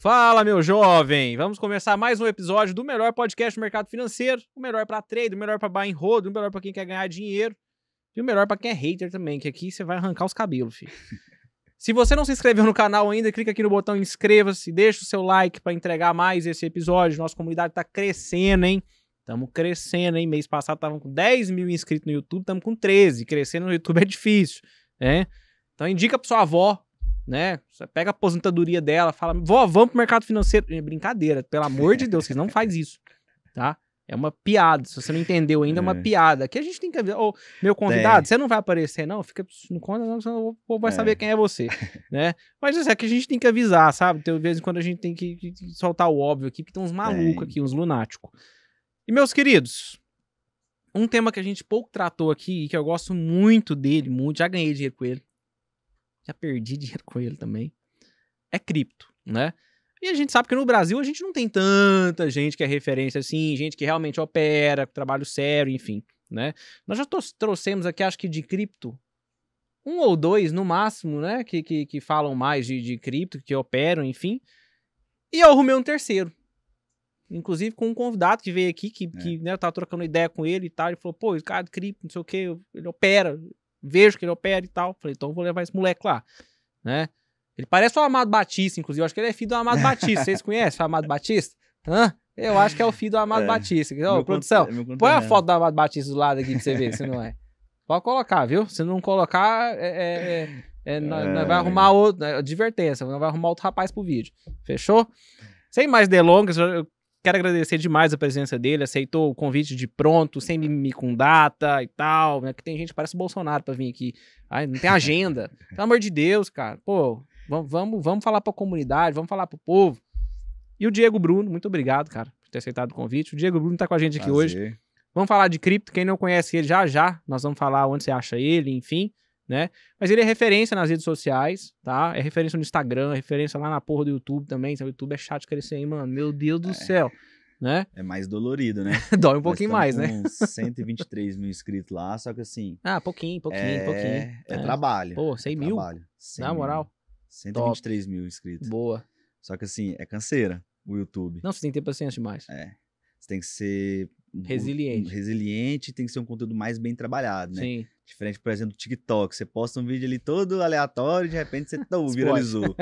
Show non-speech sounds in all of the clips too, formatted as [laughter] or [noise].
Fala, meu jovem! Vamos começar mais um episódio do melhor podcast do mercado financeiro. O melhor para trade, o melhor para buy and hold, o melhor para quem quer ganhar dinheiro e o melhor para quem é hater também, que aqui você vai arrancar os cabelos, filho. [laughs] Se você não se inscreveu no canal ainda, clica aqui no botão inscreva-se, deixa o seu like para entregar mais esse episódio. Nossa comunidade tá crescendo, hein? Estamos crescendo, hein? Mês passado estavam com 10 mil inscritos no YouTube, estamos com 13. Crescendo no YouTube é difícil, né? Então indica pra sua avó, né? Você pega a aposentadoria dela, fala, vó, vamos pro mercado financeiro. É brincadeira, pelo amor de Deus, vocês não faz isso, tá? É uma piada. Se você não entendeu ainda, é uma piada. Aqui a gente tem que avisar. Ô, meu convidado, Tem. você não vai aparecer, não? Fica no conta, não, senão o povo vai é. saber quem é você, [laughs] né? Mas isso é que a gente tem que avisar, sabe? Tem vezes em quando a gente tem que, que, soltar o óbvio aqui, porque tem uns malucos aqui, uns lunáticos. E, meus queridos, um tema que a gente pouco tratou aqui e que eu gosto muito dele, muito, já ganhei dinheiro com ele. Já perdi [laughs] dinheiro com ele também. É cripto, né? E a gente sabe que no Brasil a gente não tem tanta gente que é referência assim, gente que realmente opera, trabalho sério, enfim, né? Nós já trouxemos aqui, acho que de cripto, um ou dois no máximo, né? Que, que, que falam mais de, de cripto, que operam, enfim. E eu arrumei um terceiro. Inclusive com um convidado que veio aqui, que, é. que né, eu tava trocando ideia com ele e tal. Ele falou, pô, esse cara de cripto, não sei o que, ele opera, vejo que ele opera e tal. Falei, então eu vou levar esse moleque lá, né? Ele parece o Amado Batista, inclusive. Eu acho que ele é filho do Amado Batista. Vocês [laughs] conhecem o Amado Batista? Hã? Eu acho que é o filho do Amado é. Batista. Ô, produção, põe a foto do Amado Batista do lado aqui pra você ver se não é. Pode colocar, viu? Se não colocar, é, é, é, é vai arrumar outro. É, advertência, vai arrumar outro rapaz pro vídeo. Fechou? Sem mais delongas, eu quero agradecer demais a presença dele. Aceitou o convite de pronto, sem mimimi com data e tal. Né? Que tem gente que parece Bolsonaro pra vir aqui. Ai, não tem agenda. [laughs] Pelo amor de Deus, cara. Pô, Vamos, vamos, vamos falar para a comunidade, vamos falar para o povo. E o Diego Bruno, muito obrigado, cara, por ter aceitado o convite. O Diego Bruno está com a gente aqui Prazer. hoje. Vamos falar de cripto. Quem não conhece ele, já já nós vamos falar onde você acha ele, enfim, né? Mas ele é referência nas redes sociais, tá? É referência no Instagram, é referência lá na porra do YouTube também. O YouTube é chato de crescer aí, mano. Meu Deus do é. céu. Né? É mais dolorido, né? [laughs] Dói um pouquinho mais, né? Com [laughs] 123 mil inscritos lá, só que assim. Ah, pouquinho, pouquinho, é... pouquinho. É, é trabalho. Pô, 100 é mil? Trabalho. 100 Na moral. Mil. 123 Top. mil inscritos. Boa. Só que assim, é canseira o YouTube. Não, você tem que ter paciência demais. É. Você tem que ser resiliente. Um, resiliente, tem que ser um conteúdo mais bem trabalhado, né? Sim. Diferente, por exemplo, do TikTok. Você posta um vídeo ali todo aleatório e de repente você tá, [laughs] viralizou.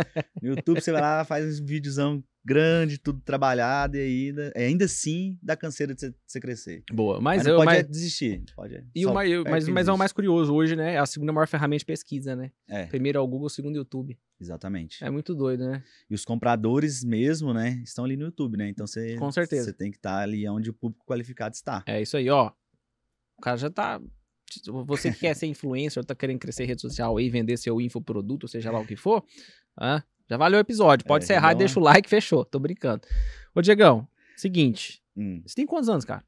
no YouTube você vai lá, faz um videozão grande, tudo trabalhado, e ainda, ainda assim dá canseira de você, crescer. Boa, mas, mas eu pode mas... desistir. Pode, e o mais, mas, mas é o mais curioso hoje, né? É a segunda maior ferramenta de pesquisa, né? É. Primeiro é o Google, segundo é o YouTube. Exatamente. É muito doido, né? E os compradores mesmo, né, estão ali no YouTube, né? Então você Com certeza. Você tem que estar tá ali onde o público qualificado está. É isso aí, ó. O cara já tá você que quer ser [laughs] influencer, tá querendo crescer rede social aí, vender seu infoproduto, seja lá o que for, ah, já valeu o episódio. Pode é, encerrar e deixa o like, fechou. Tô brincando. Ô, Diegão, seguinte. Hum. Você tem quantos anos, cara?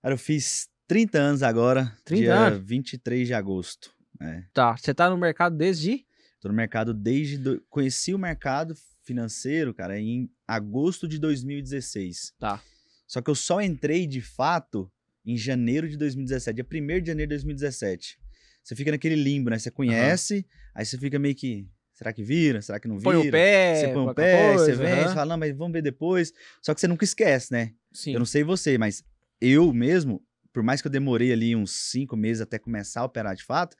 Cara, eu fiz 30 anos agora. 30 dia anos? 23 de agosto. É. Tá. Você tá no mercado desde? Tô no mercado desde. Do... Conheci o mercado financeiro, cara, em agosto de 2016. Tá. Só que eu só entrei de fato em janeiro de 2017, dia 1 de janeiro de 2017. Você fica naquele limbo, né? Você conhece, uhum. aí você fica meio que. Será que vira? Será que não vira? Põe o pé. Você põe o pé, coisa, você vem, uhum. você fala, não, mas vamos ver depois. Só que você nunca esquece, né? Sim. Eu não sei você, mas eu mesmo, por mais que eu demorei ali uns cinco meses até começar a operar de fato,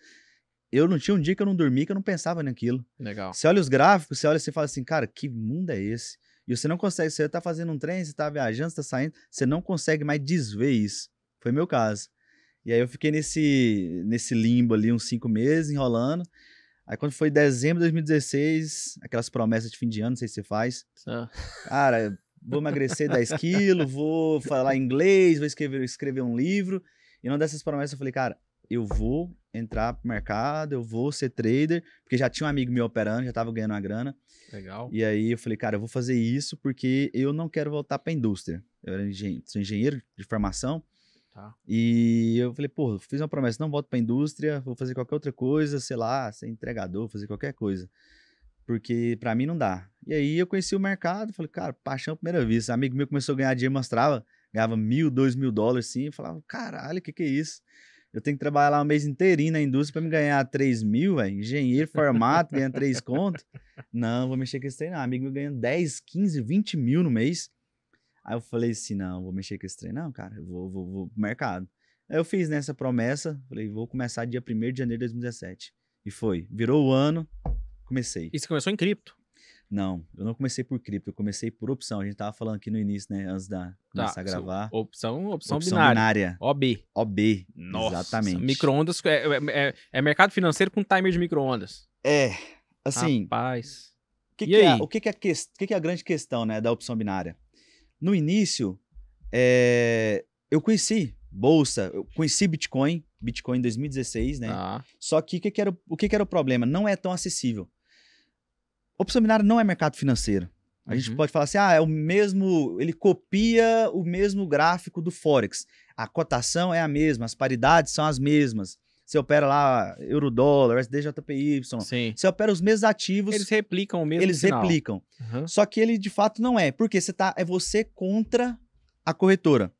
eu não tinha um dia que eu não dormi que eu não pensava naquilo. Legal. Você olha os gráficos, você olha e fala assim, cara, que mundo é esse? E você não consegue, você tá fazendo um trem, você tá viajando, você tá saindo, você não consegue mais desver isso. Foi meu caso. E aí eu fiquei nesse, nesse limbo ali uns cinco meses, enrolando. Aí quando foi dezembro de 2016, aquelas promessas de fim de ano, não sei se você faz. Ah. Cara, vou emagrecer 10 [laughs] quilos, vou falar inglês, vou escrever, escrever um livro. E uma dessas promessas eu falei, cara, eu vou entrar pro mercado, eu vou ser trader, porque já tinha um amigo meu operando, já tava ganhando uma grana. Legal. E aí eu falei, cara, eu vou fazer isso porque eu não quero voltar pra indústria. Eu era engenheiro, sou engenheiro de formação. Tá. E eu falei, pô, fiz uma promessa, não volto pra indústria, vou fazer qualquer outra coisa, sei lá, ser entregador, fazer qualquer coisa. Porque para mim não dá. E aí eu conheci o mercado, falei, cara, paixão à primeira vista. Amigo meu começou a ganhar dinheiro, mostrava, ganhava mil, dois mil dólares assim, eu falava, caralho, o que que é isso? Eu tenho que trabalhar lá um mês inteirinho na indústria pra me ganhar 3 mil, velho. Engenheiro, formato, ganhando 3 conto. Não, vou mexer com esse trem, não. Amigo meu ganhando 10, 15, 20 mil no mês. Aí eu falei assim, não, vou mexer com esse trem, não, cara. Eu vou, vou, vou pro mercado. Aí eu fiz nessa promessa, falei, vou começar dia 1 de janeiro de 2017. E foi. Virou o ano, comecei. E você começou em cripto? Não, eu não comecei por cripto, eu comecei por opção. A gente tava falando aqui no início, né? Antes da começar Tá, a gravar. Opção, opção, Opção binária. binária. OB. OB. Nossa. Exatamente. Micro-ondas é, é- é- é mercado financeiro com timer de micro-ondas. É, assim, Rapaz. o que, e que é, aí? o que, que é, o que, que é a grande questão, né, da opção binária? No início, é, eu conheci bolsa, eu conheci Bitcoin, Bitcoin em 2016, né? Tá. Só que o que, que era, o que, que era o problema? Não é tão acessível. Opção binária não é mercado financeiro. A gente Uhum. pode falar assim, ah, é o mesmo, ele copia o mesmo gráfico do Forex. A cotação é a mesma, as paridades são as mesmas. Você opera lá euro-dólar, SDJPY, Sim. você opera os mesmos ativos, Eles eles, replicam o mesmo sinal. replicam. Uhum. Só que ele de fato não é, porque você tá, é você contra a corretora.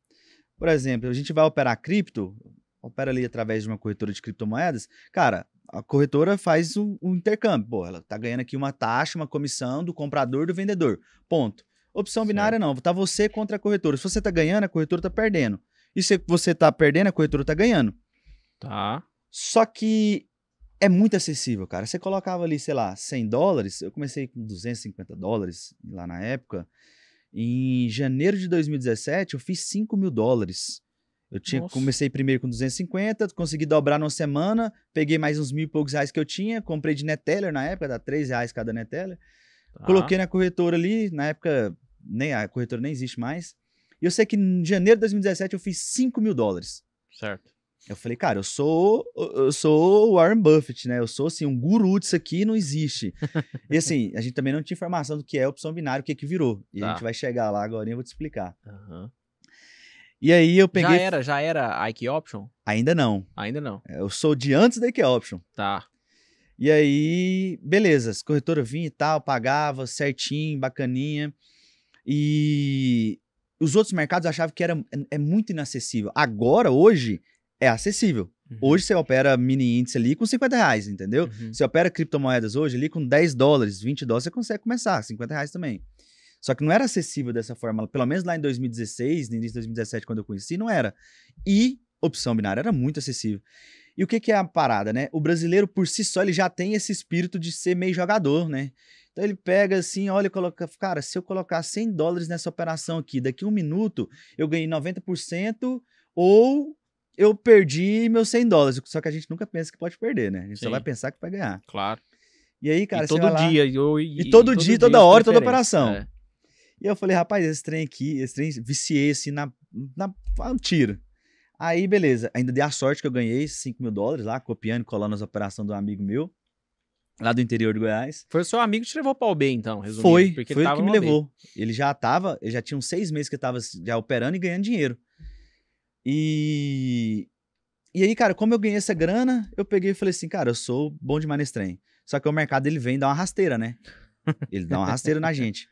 Por exemplo, a gente vai operar cripto, opera ali através de uma corretora de criptomoedas, cara, a corretora faz um, um intercâmbio. Pô, ela tá ganhando aqui uma taxa, uma comissão do comprador e do vendedor. Ponto. Opção Certo. binária não, tá você contra a corretora. Se você tá ganhando, a corretora tá perdendo. E se você tá perdendo, a corretora tá ganhando. Tá. Só que é muito acessível, cara. Você colocava ali, sei lá, 100 dólares. Eu comecei com 250 dólares lá na época. Em janeiro de 2017, eu fiz 5 mil dólares. Eu tinha, Nossa. comecei primeiro com 250, consegui dobrar numa semana, peguei mais uns mil e poucos reais que eu tinha, comprei de Neteller na época, dá 3 reais cada Neteller. tá. Coloquei na corretora ali, na época, nem a corretora nem existe mais. E eu sei que em janeiro de 2017 eu fiz 5 mil dólares. Certo. Eu falei, cara, eu sou eu sou o Warren Buffett, né? Eu sou assim, um guru disso aqui não existe. [laughs] e assim, a gente também não tinha informação do que é opção binária, o que que virou. E a Tá. gente vai chegar lá agora e eu vou te explicar. Aham. E aí eu peguei. Já era, já era Ike Option? Ainda não. Ainda não. Eu sou de antes da IK Option. Tá. E aí, beleza, as corretoras vinham e tal, pagava certinho, bacaninha. E os outros mercados eu achava que era é muito inacessível. Agora, hoje, é acessível. Uhum. Hoje você opera mini índice ali com 50 reais, entendeu? Uhum. Você opera criptomoedas hoje ali com 10 dólares, 20 dólares, você consegue começar, 50 reais também. Só que não era acessível dessa forma, pelo menos lá em 2016, no início de 2017, quando eu conheci, não era. E opção binária era muito acessível. E o que, que é a parada, né? O brasileiro, por si só, ele já tem esse espírito de ser meio jogador, né? Então ele pega assim, olha e coloca, cara, se eu colocar 100 dólares nessa operação aqui, daqui a um minuto eu ganhei 90% ou eu perdi meus 100 dólares. Só que a gente nunca pensa que pode perder, né? A gente só Sim. vai pensar que vai ganhar. Claro. E aí, cara, e todo vai lá- dia. E, eu- e- E todo dia, toda de hora, toda operação. É. E eu falei, rapaz, esse trem aqui, esse trem, viciei assim na, na um tiro. Aí, beleza. Ainda dei a sorte que eu ganhei 5 mil dólares lá, copiando e colando as operações do amigo meu, lá do interior de Goiás. Foi o seu amigo que te levou pra OB, então, resumindo. Foi, porque foi ele que me levou. Ele já tava, ele já tinha uns seis meses que ele tava já operando e ganhando dinheiro. E. E aí, cara, como eu ganhei essa grana, eu peguei e falei assim, cara, eu sou bom demais nesse trem. Só que o mercado ele vem e dá uma rasteira, né? Ele dá uma rasteira na [laughs] gente.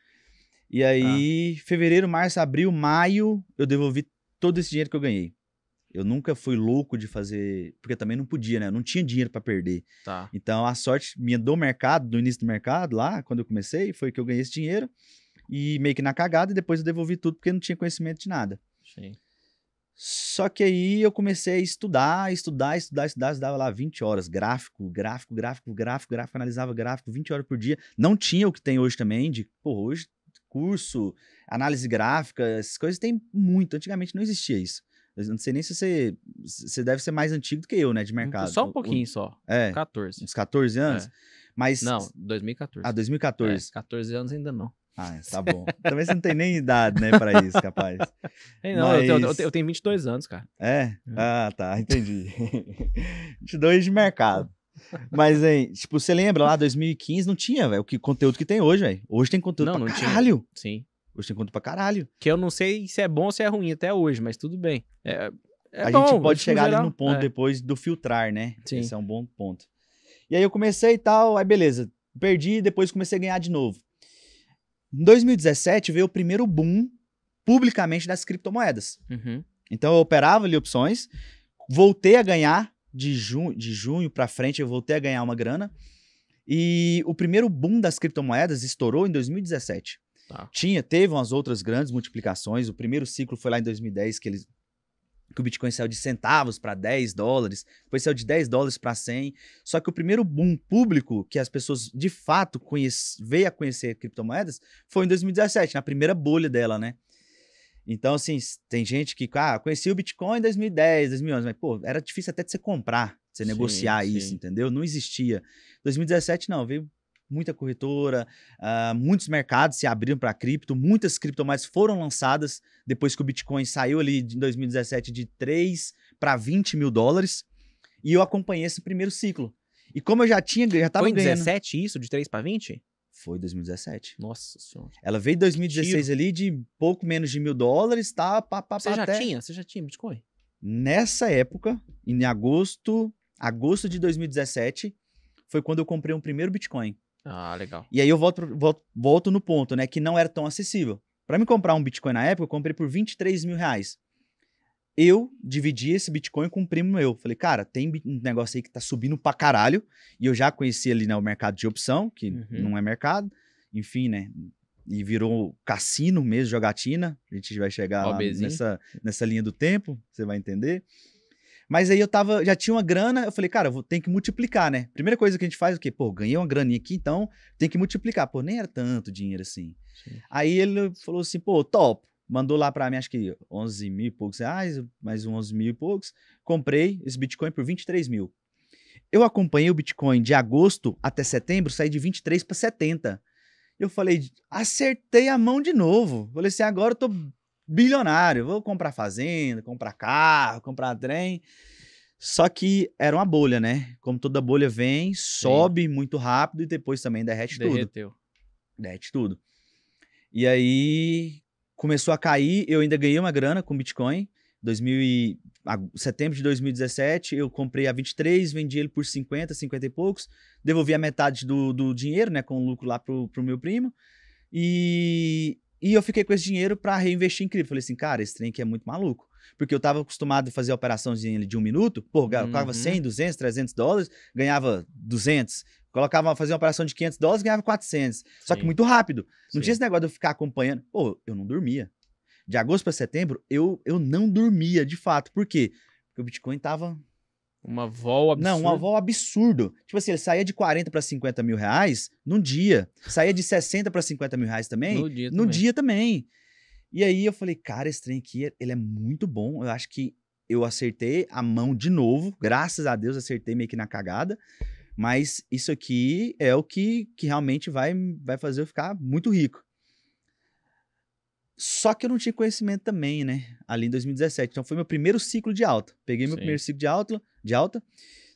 E aí, fevereiro, março, abril, maio, eu devolvi todo esse dinheiro que eu ganhei. Eu nunca fui louco de fazer, porque também não podia, né? Eu não tinha dinheiro pra perder. Tá. Então, a sorte minha do mercado, do início do mercado, lá, quando eu comecei, foi que eu ganhei esse dinheiro e meio que na cagada, e depois eu devolvi tudo porque eu não tinha conhecimento de nada. Sim. Só que aí eu comecei a estudar, estudar, estudar, estudar, estudava lá 20 horas, gráfico, gráfico, gráfico, gráfico, gráfico, analisava gráfico 20 horas por dia. Não tinha o que tem hoje também, de, pô, hoje curso, análise gráfica, essas coisas tem muito. Antigamente não existia isso. Eu não sei nem se você, você deve ser mais antigo do que eu, né, de mercado. Só O- um o- pouquinho só. É, 14. uns 14 anos. É. Mas. Não, 2014. Ah, 2014. É, 14 anos ainda não. Ah, tá bom. Também você não tem nem idade, né, pra isso, capaz. [laughs] É, não, eu, tenho, eu Mas- eu tenho 22 anos, cara. É? Ah, tá, entendi. [laughs] 22 de mercado. Mas, hein, tipo, você lembra lá, 2015 não tinha, velho, o que conteúdo que tem hoje, velho. Hoje tem conteúdo Não, pra não tinha. caralho. Sim. Hoje tem conteúdo pra caralho. Que eu não sei se é bom ou se é ruim até hoje, mas tudo bem. É, é a bom, gente pode chegar ali geral, no ponto é. depois do filtrar, né? Sim. Esse é um bom ponto. E aí eu comecei e tal, aí beleza. Perdi, depois comecei a ganhar de novo. Em 2017 veio o primeiro boom publicamente das criptomoedas. Uhum. Então eu operava ali opções, voltei a ganhar de, junho de junho para frente, eu voltei a ganhar uma grana. E o primeiro boom das criptomoedas estourou em 2017. Tá. Tinha, teve umas outras grandes multiplicações. O primeiro ciclo foi lá em 2010, que eles que o Bitcoin saiu de centavos para 10 dólares, depois saiu de 10 dólares para 100. Só que o primeiro boom público que as pessoas de fato conhece, veio a conhecer criptomoedas foi em 2017, na primeira bolha dela, né? Então, assim, tem gente que, ah, conheci o Bitcoin em 2010, 2011, mas, pô, era difícil até de você comprar, de você Sim, negociar sim. isso, entendeu? Não existia. 2017, não, veio muita corretora, ah, muitos mercados se abriram para cripto, muitas criptomoedas foram lançadas depois que o Bitcoin saiu ali em 2017 de 3 para 20 mil dólares, e eu acompanhei esse primeiro ciclo. E como eu já tinha, já tava Foi em ganhando... 17 isso, de 3 pra 20? Foi 2017. Nossa senhora. Ela veio em 2016 ali de pouco menos de mil dólares, tá? Pá, pá, Você pá, já até... tinha? Você já tinha Bitcoin? Nessa época, em agosto, agosto de 2017, foi quando eu comprei um primeiro Bitcoin. Ah, legal. E aí eu volto, volto, volto no ponto, né? Que não era tão acessível. Para me comprar um Bitcoin na época, eu comprei por 23 mil reais. Eu dividi esse Bitcoin com um primo meu. Falei, cara, tem um negócio aí que tá subindo pra caralho. E eu já conheci ali né, o mercado de opção, que Uhum. não é mercado. Enfim, né? E virou cassino mesmo, jogatina. A gente vai chegar nessa, nessa linha do tempo, você vai entender. Mas aí eu tava, já tinha uma grana, eu falei, cara, eu vou, tem que multiplicar, né? Primeira coisa que a gente faz é o quê? Pô, ganhei uma graninha aqui, então tem que multiplicar. Pô, nem era tanto dinheiro assim. Sim. Aí ele falou assim, pô, top. Mandou lá pra mim, acho que 11 mil e poucos reais, mais uns 11 mil e poucos. Comprei esse Bitcoin por 23 mil. Eu acompanhei o Bitcoin de agosto até setembro, saí de 23 para 70. Eu falei, acertei a mão de novo. Falei assim, agora eu tô bilionário, vou comprar fazenda, comprar carro, comprar trem. Só que era uma bolha, né? Como toda bolha vem, sobe muito rápido e depois também derrete tudo Derreteu. derrete tudo. E aí começou a cair, eu ainda ganhei uma grana com Bitcoin. 2000 e, ag- setembro de 2017, eu comprei a 23, vendi ele por 50, 50 e poucos, devolvi a metade do, do dinheiro, né, com o lucro lá pro, pro meu primo. E, e eu fiquei com esse dinheiro para reinvestir em cripto. Falei assim, cara, esse trem aqui é muito maluco. Porque eu tava acostumado a fazer a operaçãozinha ali de um minuto, pô, eu Uhum. 100, 200, 300 dólares, ganhava 200. Colocava, fazia uma operação de 500 dólares, ganhava 400. Só que muito rápido. Não Sim. tinha esse negócio de eu ficar acompanhando. Pô, eu não dormia. De agosto para setembro, eu, eu não dormia, de fato. Por quê? Porque o Bitcoin tava. Uma vol absurda. Não, um avó absurdo. Tipo assim, ele saía de 40 para 50 mil reais num dia. Saía de 60 para 50 mil reais também No dia no também. dia também. E aí eu falei, cara, esse trem aqui, ele é muito bom. Eu acho que eu acertei a mão de novo. Graças a Deus acertei meio que na cagada. Mas isso aqui é o que, que realmente vai, vai fazer eu ficar muito rico. Só que eu não tinha conhecimento também, né? Ali em 2017. Então foi meu primeiro ciclo de alta. Peguei meu Sim. primeiro ciclo de alta, de alta.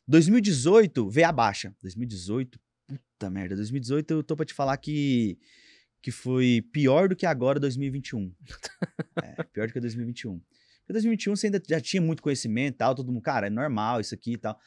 2018 veio a baixa. 2018, puta merda. 2018 eu tô pra te falar que, que foi pior do que agora 2021. [laughs] é, pior do que 2021. Porque 2021 você ainda já tinha muito conhecimento e tal, todo mundo, cara, é normal isso aqui e tal.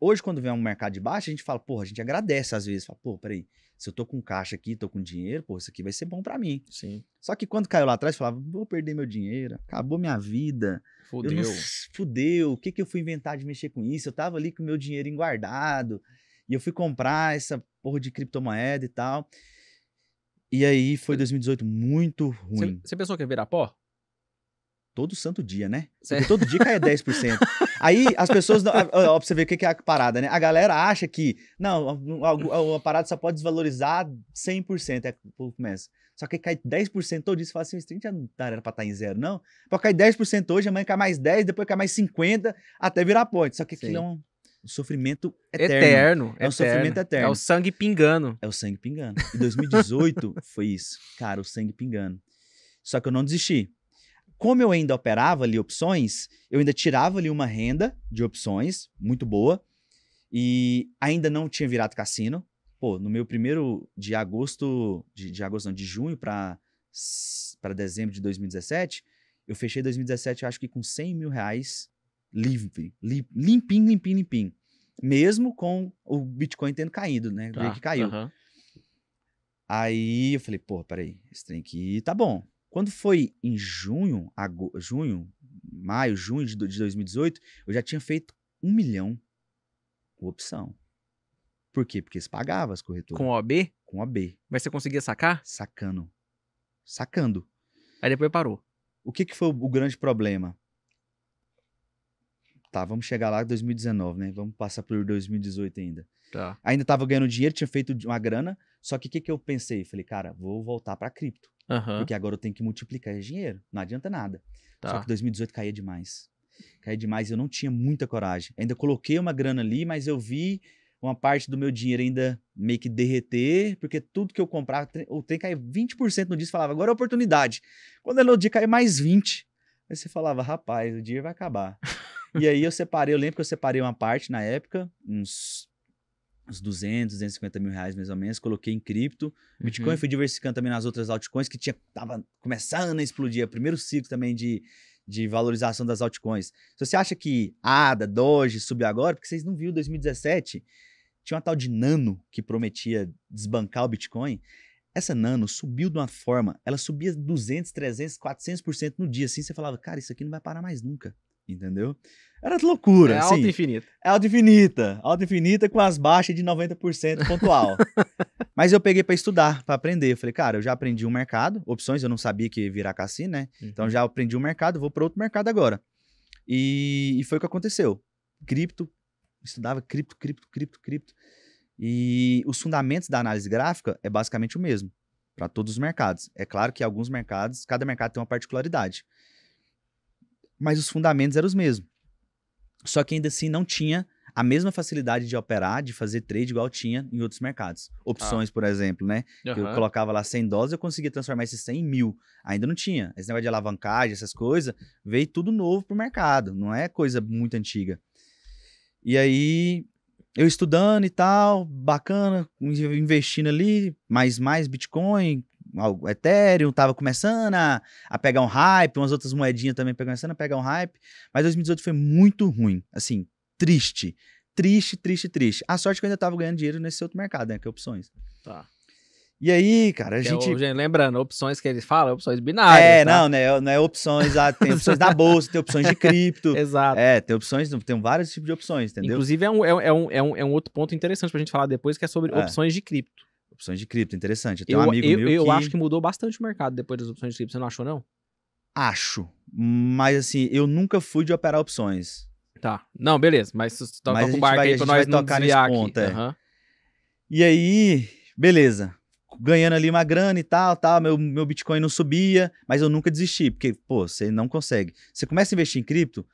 Hoje, quando vem um mercado de baixa, a gente fala, porra, a gente agradece às vezes. Fala, pô, peraí, se eu tô com caixa aqui, tô com dinheiro, pô, isso aqui vai ser bom pra mim. Sim. Só que quando caiu lá atrás, falava, vou perder meu dinheiro, acabou minha vida. Eu Fudeu. não, fudeu, o que, que eu fui inventar de mexer com isso? Eu tava ali com o meu dinheiro guardado e eu fui comprar essa porra de criptomoeda e tal. E aí foi 2018 muito ruim. você pensou que ia virar pó? Todo santo dia, né? Porque todo dia caia 10%. Aí as pessoas. não- Ó, ó, pra você ver o que é a parada, né? A galera acha que. Não, a, a- a parada só pode desvalorizar 100%. É o povo começa. Só que cai 10% todo dia. Você fala assim: esse já não tá, era pra estar em zero, não. Pra cair 10% hoje, amanhã cai mais 10, depois cai mais 50, até virar ponte. Só que aquilo Sim. é um, um sofrimento eterno. Eterno. É um sofrimento eterno. É o sangue pingando. É o sangue pingando. Em 2018 foi isso. Cara, o sangue pingando. Só que eu não desisti. Como eu ainda operava ali opções, eu ainda tirava ali uma renda de opções muito boa e ainda não tinha virado cassino. Pô, no meu primeiro de agosto, de, de agosto não, de junho para para dezembro de 2017, eu fechei 2017 eu acho que com 100 mil reais livre, li- limpinho, limpinho, limpinho. Mesmo com o Bitcoin tendo caído, né? Jeito que caiu. aham. Aí eu falei, pô, peraí, esse trem aqui tá bom. Quando foi em junho, junho, maio, junho de, do- de 2018, eu já tinha feito um milhão com opção. Por quê? Porque eles pagavam as corretoras. Com OB, Com a B. mas você conseguia sacar? Sacando. Sacando. Aí depois parou. O que, que foi o, o grande problema? Tá, vamos chegar lá em 2019, né? Vamos passar por 2018 ainda. Tá. Ainda tava ganhando dinheiro, tinha feito uma grana, só que o que, que eu pensei? Falei, cara, vou voltar pra cripto, Aham. porque agora eu tenho que multiplicar esse dinheiro, não adianta nada. Só Tá. que 2018 caía demais. Caía demais e eu não tinha muita coragem. Ainda coloquei uma grana ali, mas eu vi uma parte do meu dinheiro ainda meio que derreter, porque tudo que eu comprava, o trem caía 20% no dia, você falava, agora é oportunidade. Quando era no dia, caía mais 20%. Aí você falava, rapaz, o dia vai acabar. [laughs] e aí eu separei, eu lembro que eu separei uma parte na época, uns, uns 200, 250 mil reais mais ou menos, coloquei em cripto, Bitcoin, Uhum. fui diversificando também nas outras altcoins que tinha, tava começando a explodir. É o primeiro ciclo também de, de valorização das altcoins. Se você acha que ADA, Doge subiu agora, porque vocês não viram 2017, tinha uma tal de Nano que prometia desbancar o Bitcoin. Essa Nano subiu de uma forma, ela subia 200, 300, 400% no dia, assim, você falava, cara, isso aqui não vai parar mais nunca, entendeu? Era loucura, É assim. alta infinita. É alta infinita. Alta infinita com as baixas de 90% pontual. [laughs] Mas eu peguei pra estudar, pra aprender. Eu falei, cara, eu já aprendi um mercado. Opções eu não sabia que virar cassino, né? Então Uhum. já aprendi um mercado, vou para outro mercado agora. E, e foi o que aconteceu. Cripto, estudava cripto, cripto, cripto, cripto. E os fundamentos da análise gráfica é basicamente o mesmo para todos os mercados. É claro que alguns mercados, cada mercado tem uma particularidade. Mas os fundamentos eram os mesmos. Só que ainda assim não tinha a mesma facilidade de operar, de fazer trade igual tinha em outros mercados. Opções, por exemplo, né? Que eu colocava lá 100 dólares, eu conseguia transformar esses 100 em mil. Ainda não tinha. Esse negócio de alavancagem, essas coisas, veio tudo novo pro mercado. Não é coisa muito antiga. E aí, eu estudando e tal, bacana, in- investindo ali, mais, mais Bitcoin, algo- Ethereum, tava começando a, a pegar um hype, umas outras moedinhas também começando a pegar um hype. Mas 2018 foi muito ruim. Assim, triste. Triste, triste, triste. A sorte é que eu ainda tava ganhando dinheiro nesse outro mercado, né? Que é opções. Tá. E aí, cara, a é gente. o- gente, lembrando, opções que eles falam, opções binárias. É, tá? não, né? Não é opções, ah, tem opções da bolsa, tem opções de cripto. [laughs] Exato. É, tem opções, tem vários tipos de opções, entendeu? Inclusive, é um, é, um- é um, é, um, é um outro ponto interessante pra gente falar depois, que é sobre É. opções de cripto. Opções de cripto, interessante. Eu um amigo eu, meu eu que... acho que mudou bastante o mercado depois das opções de cripto. Você não achou, não? Acho. Mas assim, eu nunca fui de operar opções. Tá. Não, beleza. Mas você toca Mas o barco vai- aí pra nós não tocar nesse desviar ponto, aqui. é. Aham. E aí, beleza. Ganhando ali uma grana e tal, tal. Meu, meu Bitcoin não subia, mas eu nunca desisti, porque, pô, você não consegue. Você começa a investir em cripto,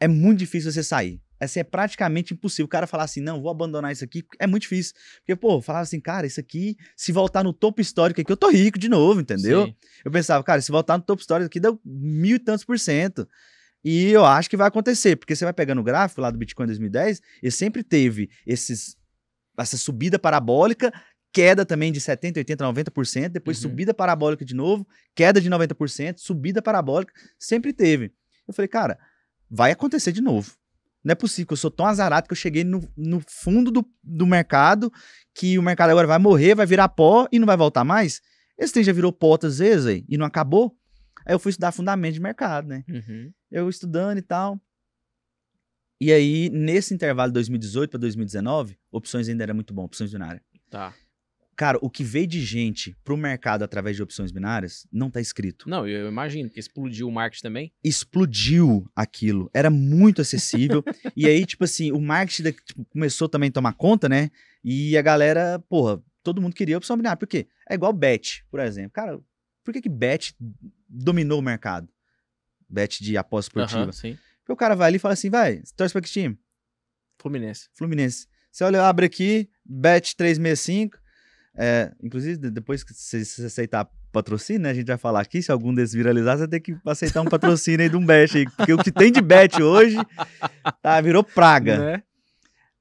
é muito difícil você sair. Assim, é praticamente impossível. O cara falar assim, não, vou abandonar isso aqui, é muito difícil. Porque, pô, falava assim, cara, isso aqui, se voltar no topo histórico aqui, eu tô rico de novo, entendeu? Sim. Eu pensava, cara, se voltar no topo histórico aqui, dá mil e tantos por cento. E eu acho que vai acontecer, porque você vai pegando o gráfico lá do Bitcoin 2010, ele sempre teve esses, essa subida parabólica, queda também de 70%, 80%, 90%, depois Uhum. subida parabólica de novo, queda de 90%, subida parabólica, sempre teve. Eu falei, cara, vai acontecer de novo. Não é possível, que eu sou tão azarado que eu cheguei no, no fundo do, do mercado, que o mercado agora vai morrer, vai virar pó e não vai voltar mais. Esse trem já virou pó outras vezes aí, e não acabou. Aí eu fui estudar fundamento de mercado, né? Uhum. Eu estudando e tal. E aí, nesse intervalo de 2018 para 2019, opções ainda era muito bom, opções binárias. Tá. Cara, o que veio de gente pro mercado através de opções binárias não tá escrito. Não, eu imagino, que explodiu o marketing também. Explodiu aquilo. Era muito acessível. [laughs] e aí, tipo assim, o marketing da- tipo, começou também a tomar conta, né? E a galera, porra, todo mundo queria opção binária. Por quê? É igual bet, por exemplo. Cara, por que que bet dominou o mercado? Bet de aposta esportiva. Aham, sim. Porque o cara vai ali e fala assim, vai, torce pra que time? Fluminense. Fluminense. Você olha, abre aqui, bet 365. É, inclusive, de- depois que você, aceitar patrocínio, né? A gente vai falar aqui, se algum desses viralizar, você tem que aceitar um patrocínio aí de um bet aí. Porque o que tem de bet hoje, tá, virou praga. Né?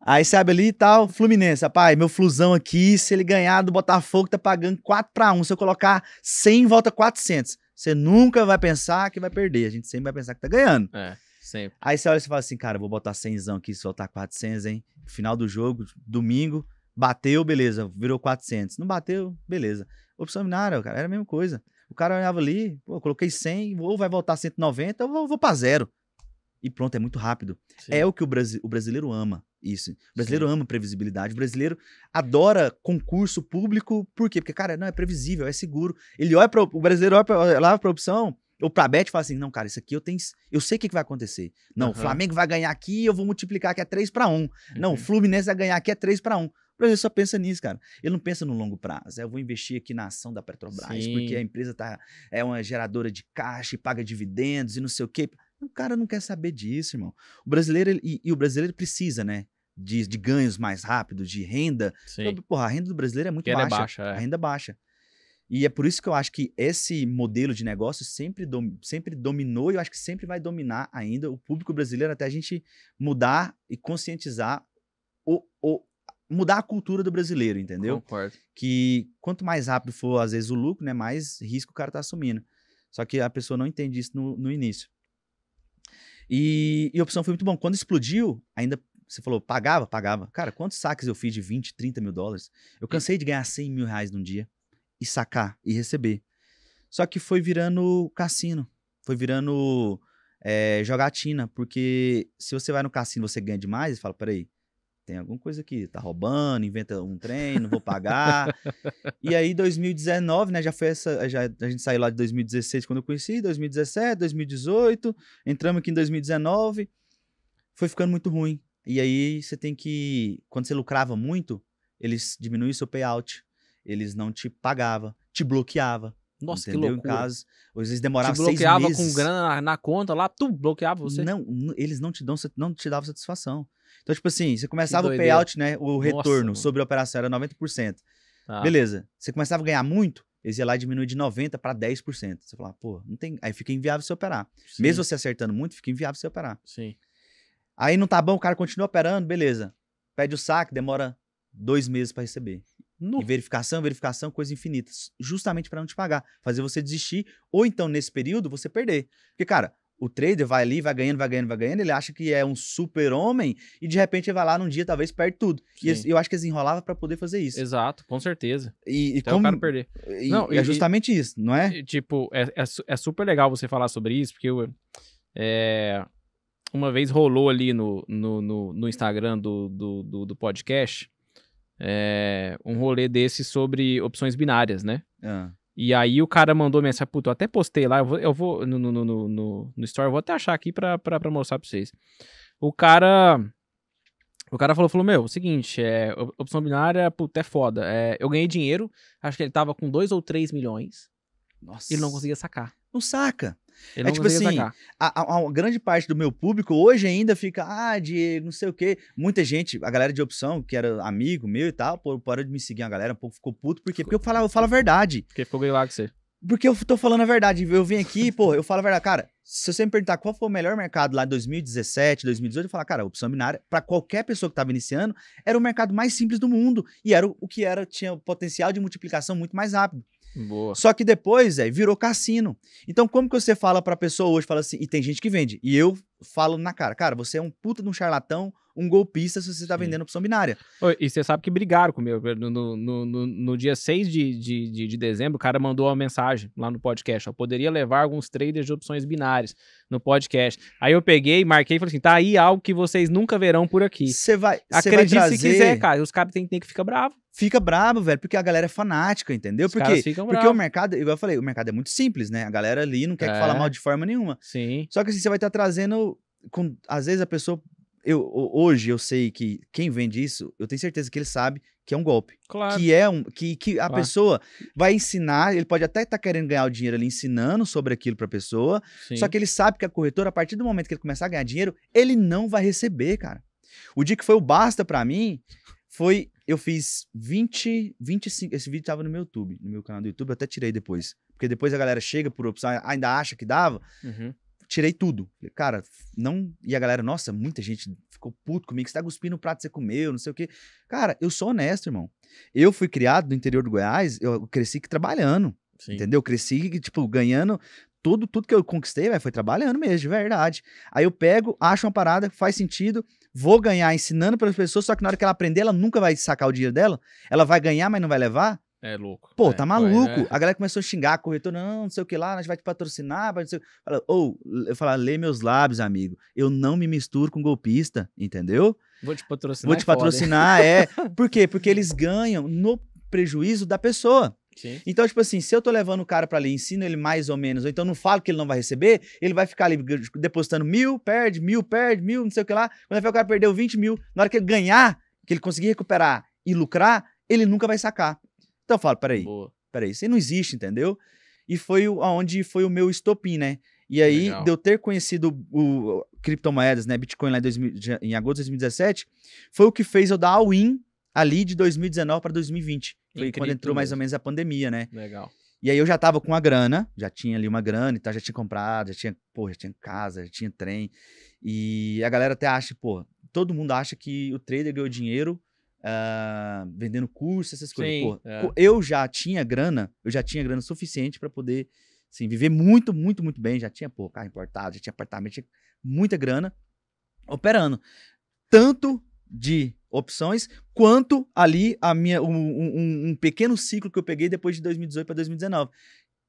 Aí você abre ali e tal, Fluminense, rapaz, meu flusão aqui, se ele ganhar do Botafogo, tá pagando 4 para 1. Se eu colocar 100, volta 400. Você nunca vai pensar que vai perder, a gente sempre vai pensar que tá ganhando. É, sempre. Aí você olha e fala assim, cara, vou botar 100 aqui, se voltar 400, hein? Final do jogo, domingo, bateu, beleza, virou 400. Não bateu, beleza. Opção binária, cara, era a mesma coisa. O cara olhava ali, pô, eu coloquei 100, ou vai voltar 190, ou vou, vou pra zero. e pronto, é muito rápido. Sim. É o que o, brasi o brasileiro ama. Isso. O brasileiro ama previsibilidade. O brasileiro adora concurso público. Por quê? Porque, cara, não é previsível, é seguro. Ele olha para o brasileiro olha pra, lá para a opção ou para a Bet e fala assim: "Não, cara, isso aqui eu tenho, eu sei o que, que vai acontecer. Não, o. Flamengo vai ganhar aqui, eu vou multiplicar que é 3 para 1. Não, o Uhum. Fluminense vai ganhar aqui é 3 para 1. O brasileiro só pensa nisso, cara. Ele não pensa no longo prazo. É, Eu vou investir aqui na ação da Petrobras, porque Sim. a empresa tá, é uma geradora de caixa e paga dividendos e não sei o quê. O cara não quer saber disso, irmão. O brasileiro, ele- e, e o brasileiro precisa, né? De, de ganhos mais rápidos, de renda. Sim. Então, Porra, a renda do brasileiro é muito ela é baixa. baixa, é. A renda é baixa. E é por isso que eu acho que esse modelo de negócio sempre, dom- sempre dominou e eu acho que sempre vai dominar ainda o público brasileiro até a gente mudar e conscientizar o, o- mudar a cultura do brasileiro, entendeu? Concordo. Que quanto mais rápido for, às vezes, o lucro, né, mais risco o cara tá assumindo. Só que a pessoa não entende isso no, no início. E, e a opção foi muito bom. Quando explodiu, ainda você falou, pagava? Pagava. Cara, quantos saques eu fiz de 20, 30 mil dólares? Eu cansei de ganhar 100 mil reais num dia e sacar e receber. Só que foi virando cassino. Foi virando é, jogatina. Porque se você vai no cassino você ganha demais, fala, peraí, tem alguma coisa aqui, tá roubando, inventa um trem, não vou pagar. [laughs] e aí, 2019, né, já foi essa, já, a gente saiu lá de 2016 quando eu conheci, 2017, 2018, entramos aqui em 2019, foi ficando muito ruim. E aí, você tem que, quando você lucrava muito, eles diminuíam seu payout, eles não te pagavam, te bloqueava, Nossa, entendeu? que Em loucura. caso, às vezes demorava seis bloqueava meses. com grana na, na conta lá, tu bloqueava você. Não, eles não te dão, não te davam satisfação. Então, tipo assim, você começava o payout, né? O retorno sobre a operação era 90%. Tá. Beleza. Você começava a ganhar muito, eles iam lá e diminuir de 90% para 10%. Você falava, pô, não tem. Aí fica inviável você operar. Sim, Mesmo você acertando muito, fica inviável você operar. Sim. Aí não tá bom, o cara continua operando, beleza. Pede o saque, demora dois meses para receber. Nu. E verificação, verificação, coisa infinita. s- Justamente para não te pagar. Fazer você desistir, ou então, nesse período, você perder. Porque, cara, o trader vai ali, vai ganhando, vai ganhando, vai ganhando, ele acha que é um super-homem e de repente ele vai lá num dia, talvez perde tudo. E Sim. eles- eu acho que eles enrolavam para poder fazer isso. Exato, com certeza. E, e Até o como. cara perder. e- Não, e é e- justamente isso, não é? E, Tipo, é, é, é super legal você falar sobre isso, porque eu, é, uma vez rolou ali no, no, no, no Instagram do, do, do, do podcast é, um rolê desse sobre opções binárias, né? Ah, E aí o cara mandou mensagem, puta, eu até postei lá, eu vou, eu vou no, no, no, no, no- story, eu vou até achar aqui pra, pra, pra mostrar pra vocês. O cara. O cara falou, falou, meu, o seguinte, é, op- opção binária, puta, é foda. É, eu ganhei dinheiro, acho que ele tava com 2 ou 3 milhões, nossa. ele não conseguia sacar. Não saca. Ele É tipo assim. A, a- a grande parte do meu público hoje ainda fica, ah, Diego, não sei o quê. Muita gente, a galera de opção, que era amigo meu e tal, pô, parou de me seguir, a galera um pouco ficou puto. Por quê? Porque eu falo, eu falo a verdade. Porque ficou grilado com você. Porque eu tô falando a verdade. Eu vim aqui, pô, eu falo a verdade. Cara, se você me perguntar qual foi o melhor mercado lá em 2017, 2018, eu falo, cara, a opção binária, pra qualquer pessoa que tava iniciando, era o mercado mais simples do mundo. E era o, o que era, tinha potencial de multiplicação muito mais rápido. Boa. Só que depois, é, virou cassino. Então, como que você fala pra pessoa hoje, fala assim, e tem gente que vende, e eu falo na cara, cara, você é um puta de um charlatão, um golpista se você tá Sim. vendendo opção binária. E você sabe que brigaram comigo. No, no, no, no- dia 6 de, de, de, de dezembro, o cara mandou uma mensagem lá no podcast. Ó, poderia levar alguns traders de opções binárias no podcast. Aí eu peguei, marquei e falei assim: tá aí algo que vocês nunca verão por aqui. Você vai, você vai Acredite trazer, se quiser, cara. Os caras têm, têm que ficar bravos. fica bravo, velho, porque a galera é fanática, entendeu? Os Porque, porque o mercado, igual eu falei, o mercado é muito simples, né? A galera ali não quer que É. fala mal de forma nenhuma. Sim. Só que assim, você vai estar trazendo. Com, às vezes a pessoa. Eu, ho- hoje eu sei que quem vende isso, eu tenho certeza que ele sabe que é um golpe. Claro. Que é um. Que, que a Claro. pessoa vai ensinar, ele pode até estar querendo ganhar o dinheiro ali ensinando sobre aquilo pra pessoa. Sim. Só que ele sabe que a corretora, a partir do momento que ele começar a ganhar dinheiro, ele não vai receber, cara. O dia que foi o basta pra mim, foi. Eu fiz 20, 25. Esse vídeo tava no meu YouTube, no meu canal do YouTube, eu até tirei depois. Porque depois a galera chega por opção, ainda acha que dava Uhum. Tirei tudo. Falei, cara, não. E a galera, nossa, muita gente ficou puto comigo, você tá cuspindo o prato que você comeu, não sei o quê. Cara, eu sou honesto, irmão. Eu fui criado no interior do Goiás, eu cresci que trabalhando, Sim. entendeu? Eu cresci, que, tipo, ganhando. Tudo, tudo que eu conquistei, véio, foi trabalhando mesmo, de verdade. Aí eu pego, acho uma parada, faz sentido, vou ganhar ensinando para as pessoas, só que na hora que ela aprender, ela nunca vai sacar o dinheiro dela. Ela vai ganhar, mas não vai levar. É louco. Pô, É, tá maluco? é. A galera começou a xingar, corretor, não, não sei o que lá, a gente vai te patrocinar. Vai não sei... o- Fala, Ou, eu falar, lê meus lábios, amigo. Eu não me misturo com golpista, entendeu? Vou te patrocinar. Vou te é foda, hein? patrocinar, é. [laughs] Por quê? Porque eles ganham no prejuízo da pessoa. Sim. Então, tipo assim, se eu tô levando o cara pra ali, ensino ele mais ou menos, ou então não falo que ele não vai receber, ele vai ficar ali depositando mil, perde, mil, perde, mil, não sei o que lá. Quando o cara perdeu 20 mil. Na hora que ele ganhar, que ele conseguir recuperar e lucrar, ele nunca vai sacar. Então eu falo, peraí, Boa. peraí, isso aí não existe, entendeu? E foi aonde foi o meu estopim, né? E aí, Legal. de eu ter conhecido o, o criptomoedas, né, Bitcoin lá em, 2000 já- em agosto de 2017, foi o que fez eu dar all-in ali de 2019 para 2020. Foi Em quando entrou mais ou menos a pandemia, né? Legal. E aí eu já tava com a grana, já tinha ali uma grana e tal, já tinha comprado, já tinha, pô, já tinha casa, já tinha trem. E a galera até acha, pô, todo mundo acha que o trader ganhou dinheiro ah, vendendo curso, essas coisas. Sim, Pô, é. eu já tinha grana, eu já tinha grana suficiente para poder, assim, viver muito, muito, muito bem. Já tinha, pô, carro importado, já tinha apartamento, tinha muita grana operando. Tanto de opções, quanto ali a minha, um, um- um pequeno ciclo que eu peguei depois de 2018 para 2019.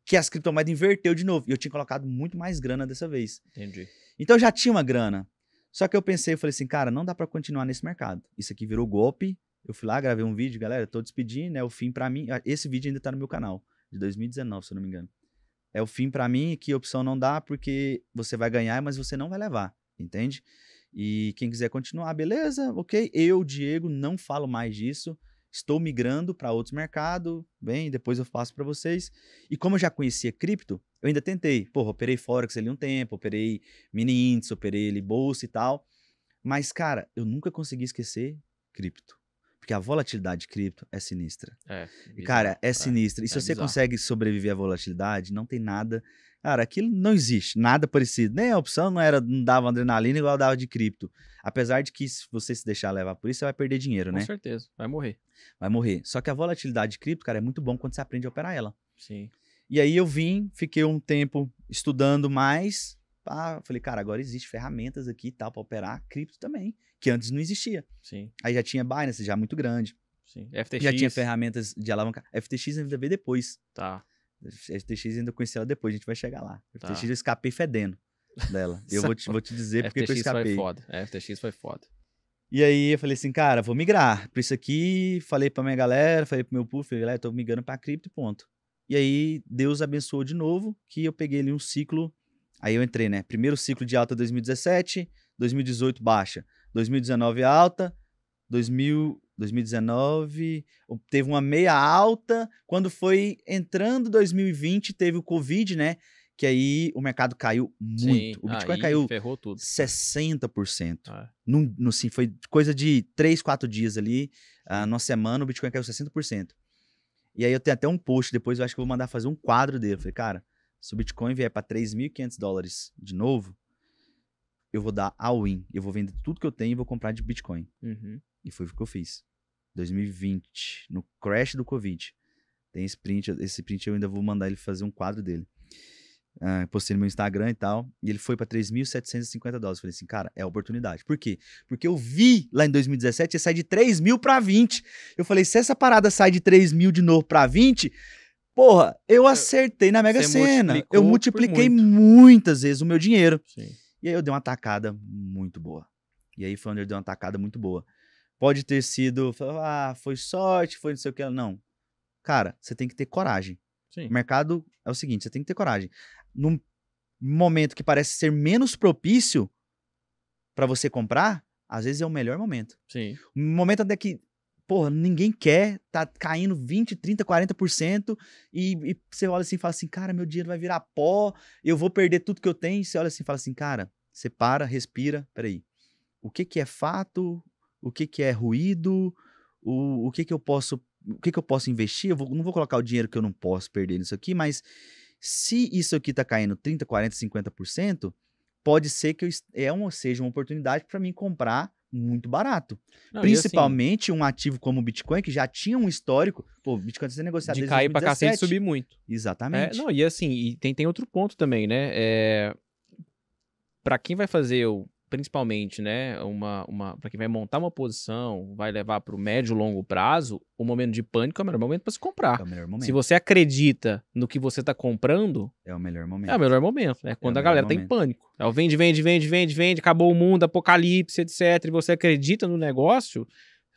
Que as criptomoedas inverteu de novo. E eu tinha colocado muito mais grana dessa vez. Entendi. Então eu já tinha uma grana. Só que eu pensei, eu falei assim, cara, não dá pra continuar nesse mercado. Isso aqui virou golpe. Eu fui lá, gravei um vídeo, galera, tô despedindo, é o fim pra mim. Ah, Esse vídeo ainda tá no meu canal, de 2019, se eu não me engano. É o fim pra mim, que opção não dá, porque você vai ganhar, mas você não vai levar, entende? E quem quiser continuar, beleza, ok. Eu, Diego, não falo mais disso. Estou migrando para outros mercados, bem, depois eu faço para vocês. E como eu já conhecia cripto, eu ainda tentei. Porra, operei Forex ali um tempo, operei mini índice, operei ali bolsa e tal. Mas, cara, eu nunca consegui esquecer cripto. Porque a volatilidade de cripto é sinistra. É. E, cara, é sinistra. E se é você bizarro. consegue sobreviver à volatilidade, não tem nada. Cara, aquilo não existe, nada parecido. Nem a opção não era, não dava adrenalina igual dava de cripto. Apesar de que se você se deixar levar por isso, você vai perder dinheiro, Com né? certeza. Vai morrer. Vai morrer. Só que a volatilidade de cripto, cara, é muito bom quando você aprende a operar ela. Sim. E aí eu vim, fiquei um tempo estudando mais. Pá, falei, cara, agora existe ferramentas aqui e tal pra operar cripto também, que antes não existia. Sim. Aí já tinha Binance, já muito grande. Sim. FTX. Já tinha ferramentas de alavanca. FTX ainda veio depois. Tá. FTX ainda conheci ela depois, a gente vai chegar lá. Tá. FTX eu escapei fedendo dela. [laughs] Eu vou te, vou te dizer porque que eu FTX foi escapei. foda. É, FTX foi foda. E aí eu falei assim, cara, vou migrar pra isso aqui. Falei pra minha galera, falei pro meu pool, falei, galera, tô migrando pra cripto e ponto. E aí Deus abençoou de novo, que eu peguei ali um ciclo. Aí eu entrei, né? Primeiro ciclo de alta 2017, 2018 baixa, 2019 alta, 2000, 2019 teve uma meia alta. Quando foi entrando 2020, teve o Covid, né? Que aí o mercado caiu muito. Sim. O Bitcoin caiu Ferrou tudo. 60%. Ah, Num, no, sim, foi coisa de 3, 4 dias ali. ah, numa semana, o Bitcoin caiu 60%. E aí eu tenho até um post depois, eu acho que eu vou mandar fazer um quadro dele. Eu falei, cara, se o Bitcoin vier para 3.500 dólares de novo, eu vou dar all-in. Eu vou vender tudo que eu tenho e vou comprar de Bitcoin. uhum. E foi o que eu fiz. 2020, no crash do Covid. Tem esse print, esse print eu ainda vou mandar ele fazer um quadro dele. Ah, postei no meu Instagram e tal. E ele foi pra 3.750 dólares. Falei assim, cara, é oportunidade. Por quê? Porque eu vi lá em 2017 ia sair de 3 mil pra 20. Eu falei, se essa parada sai de 3 mil de novo pra 20, porra, eu acertei na Mega você Sena. Eu multipliquei muitas vezes o meu dinheiro. Sim. E aí eu dei uma tacada muito boa. E aí foi onde eu dei uma tacada muito boa. Pode ter sido, ah, foi sorte, foi não sei o que. Não. Cara, você tem que ter coragem. Sim. O mercado é o seguinte, você tem que ter coragem. Num momento que parece ser menos propício para você comprar, às vezes é o melhor momento. Sim. Um momento até que, porra, ninguém quer, tá caindo 20, 30, 40%, e, e você olha assim e fala assim, cara, meu dinheiro vai virar pó, eu vou perder tudo que eu tenho. E você olha assim e fala assim, cara, você para, respira, peraí. O que que é fato? O que que é ruído? O, o que que eu posso, o que que eu posso investir? Eu vou- não vou colocar o dinheiro que eu não posso perder nisso aqui, mas se isso aqui tá caindo 30, 40, 50%, pode ser que eu, é uma, seja uma oportunidade para mim comprar muito barato. Não, assim, Principalmente um ativo como o Bitcoin, que já tinha um histórico. Pô, o Bitcoin está sendo negociado de desde cair pra cacete e 2017. subir muito. É, Exatamente. não, e assim, e tem, tem outro ponto também, né? É, para quem vai fazer o principalmente, né, uma, uma para quem vai montar uma posição, vai levar para o médio e longo prazo, o momento de pânico é o melhor momento para se comprar. É o melhor momento. Se você acredita no que você está comprando, É o melhor momento. é o melhor momento. É quando o a galera tá em pânico. É o vende, vende, vende, vende, vende, acabou o mundo, apocalipse, etc. E você acredita no negócio,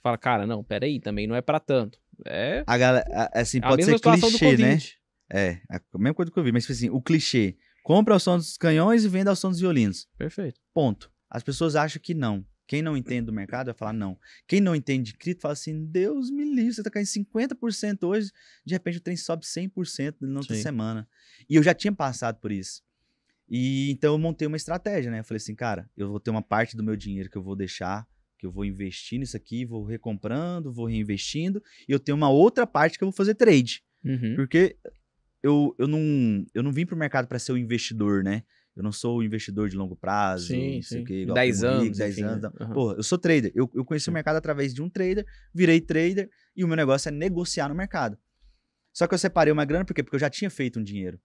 fala, cara, não, peraí, também não é para tanto. É A galera, a- assim, a pode mesma ser clichê, né? É, a mesma coisa que eu vi, mas tipo assim, o clichê. Compra ao som dos canhões e vende ao som dos violinos. Perfeito. Ponto. As pessoas acham que não. Quem não entende do mercado vai falar não. Quem não entende de cripto fala assim: Deus me livre, você tá caindo 50% hoje, de repente o trem sobe 100% na outra Sim. semana. E eu já tinha passado por isso. E então eu montei uma estratégia, né? Eu falei assim, cara, eu vou ter uma parte do meu dinheiro que eu vou deixar, que eu vou investir nisso aqui, vou recomprando, vou reinvestindo, e eu tenho uma outra parte que eu vou fazer trade. Uhum. Porque eu, eu, não, eu não vim pro mercado para ser o investidor, né? Eu não sou investidor de longo prazo, Sim, não sei o igual 10 Primo Rico, anos, 10 enfim, anos. né? Aham. Porra, eu sou trader. Eu, eu conheci o mercado através de um trader, virei trader e o meu negócio é negociar no mercado. Só que eu separei uma grana, por quê? Porque eu já tinha feito um dinheiro.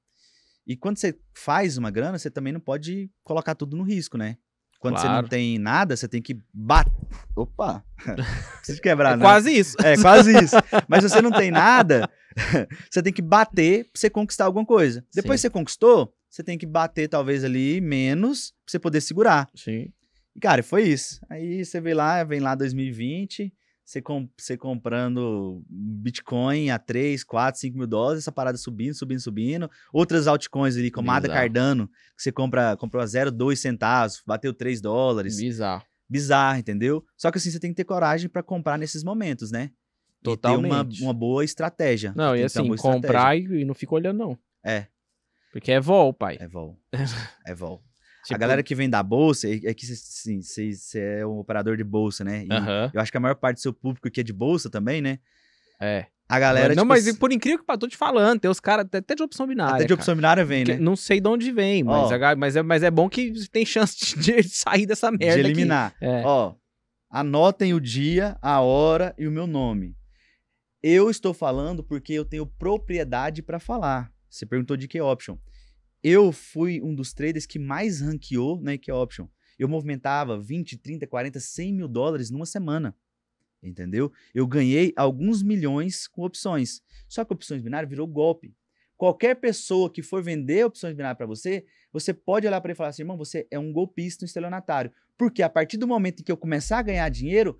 E quando você faz uma grana, você também não pode colocar tudo no risco, né? Quando você Claro. não tem nada, você tem que bater. Opa! [laughs] Preciso quebrar, É né? quase isso. É, quase isso. Mas se você não tem nada, [laughs] você tem que bater pra você conquistar alguma coisa. Depois Sim. que você conquistou, você tem que bater talvez ali menos pra você poder segurar. Sim. E, cara, foi isso. Aí você vem lá, vem lá 2020, você, com, você comprando Bitcoin a 3, 4, 5 mil dólares, essa parada subindo, subindo, subindo. Outras altcoins ali, como Ada. Cardano, que você compra, comprou a 0,2 centavos, bateu 3 dólares. Bizarro. Bizarro, entendeu? Só que assim, você tem que ter coragem pra comprar nesses momentos, né? E ter uma, Totalmente. uma boa estratégia. Não, e assim, comprar e, e não fica olhando, não. É. Porque é vol, pai. É vol. [laughs] É vol. Tipo, a galera que vem da bolsa, é que você é um operador de bolsa, né? Aham. eu acho que a maior parte do seu público aqui é de bolsa também, né? É. A galera. não, tipo, mas assim, por incrível que tô te falando, tem os caras até de opção binária. até de opção binária vem, Que- né? Não sei de onde vem, mas, a mas, é, mas é bom que tem chance de, de sair dessa merda. De eliminar. É. Ó, anotem o dia, a hora e o meu nome. Eu estou falando porque eu tenho propriedade para falar. Você perguntou de que option. Eu fui um dos traders que mais ranqueou na que option. Eu movimentava 20, 30, 40, 100 mil dólares numa semana. Entendeu? Eu ganhei alguns milhões com opções. Só que opções binárias virou golpe. Qualquer pessoa que for vender opções binárias para você, você pode olhar para ele e falar assim, irmão, você é um golpista, um estelionatário. Porque a partir do momento em que eu começar a ganhar dinheiro,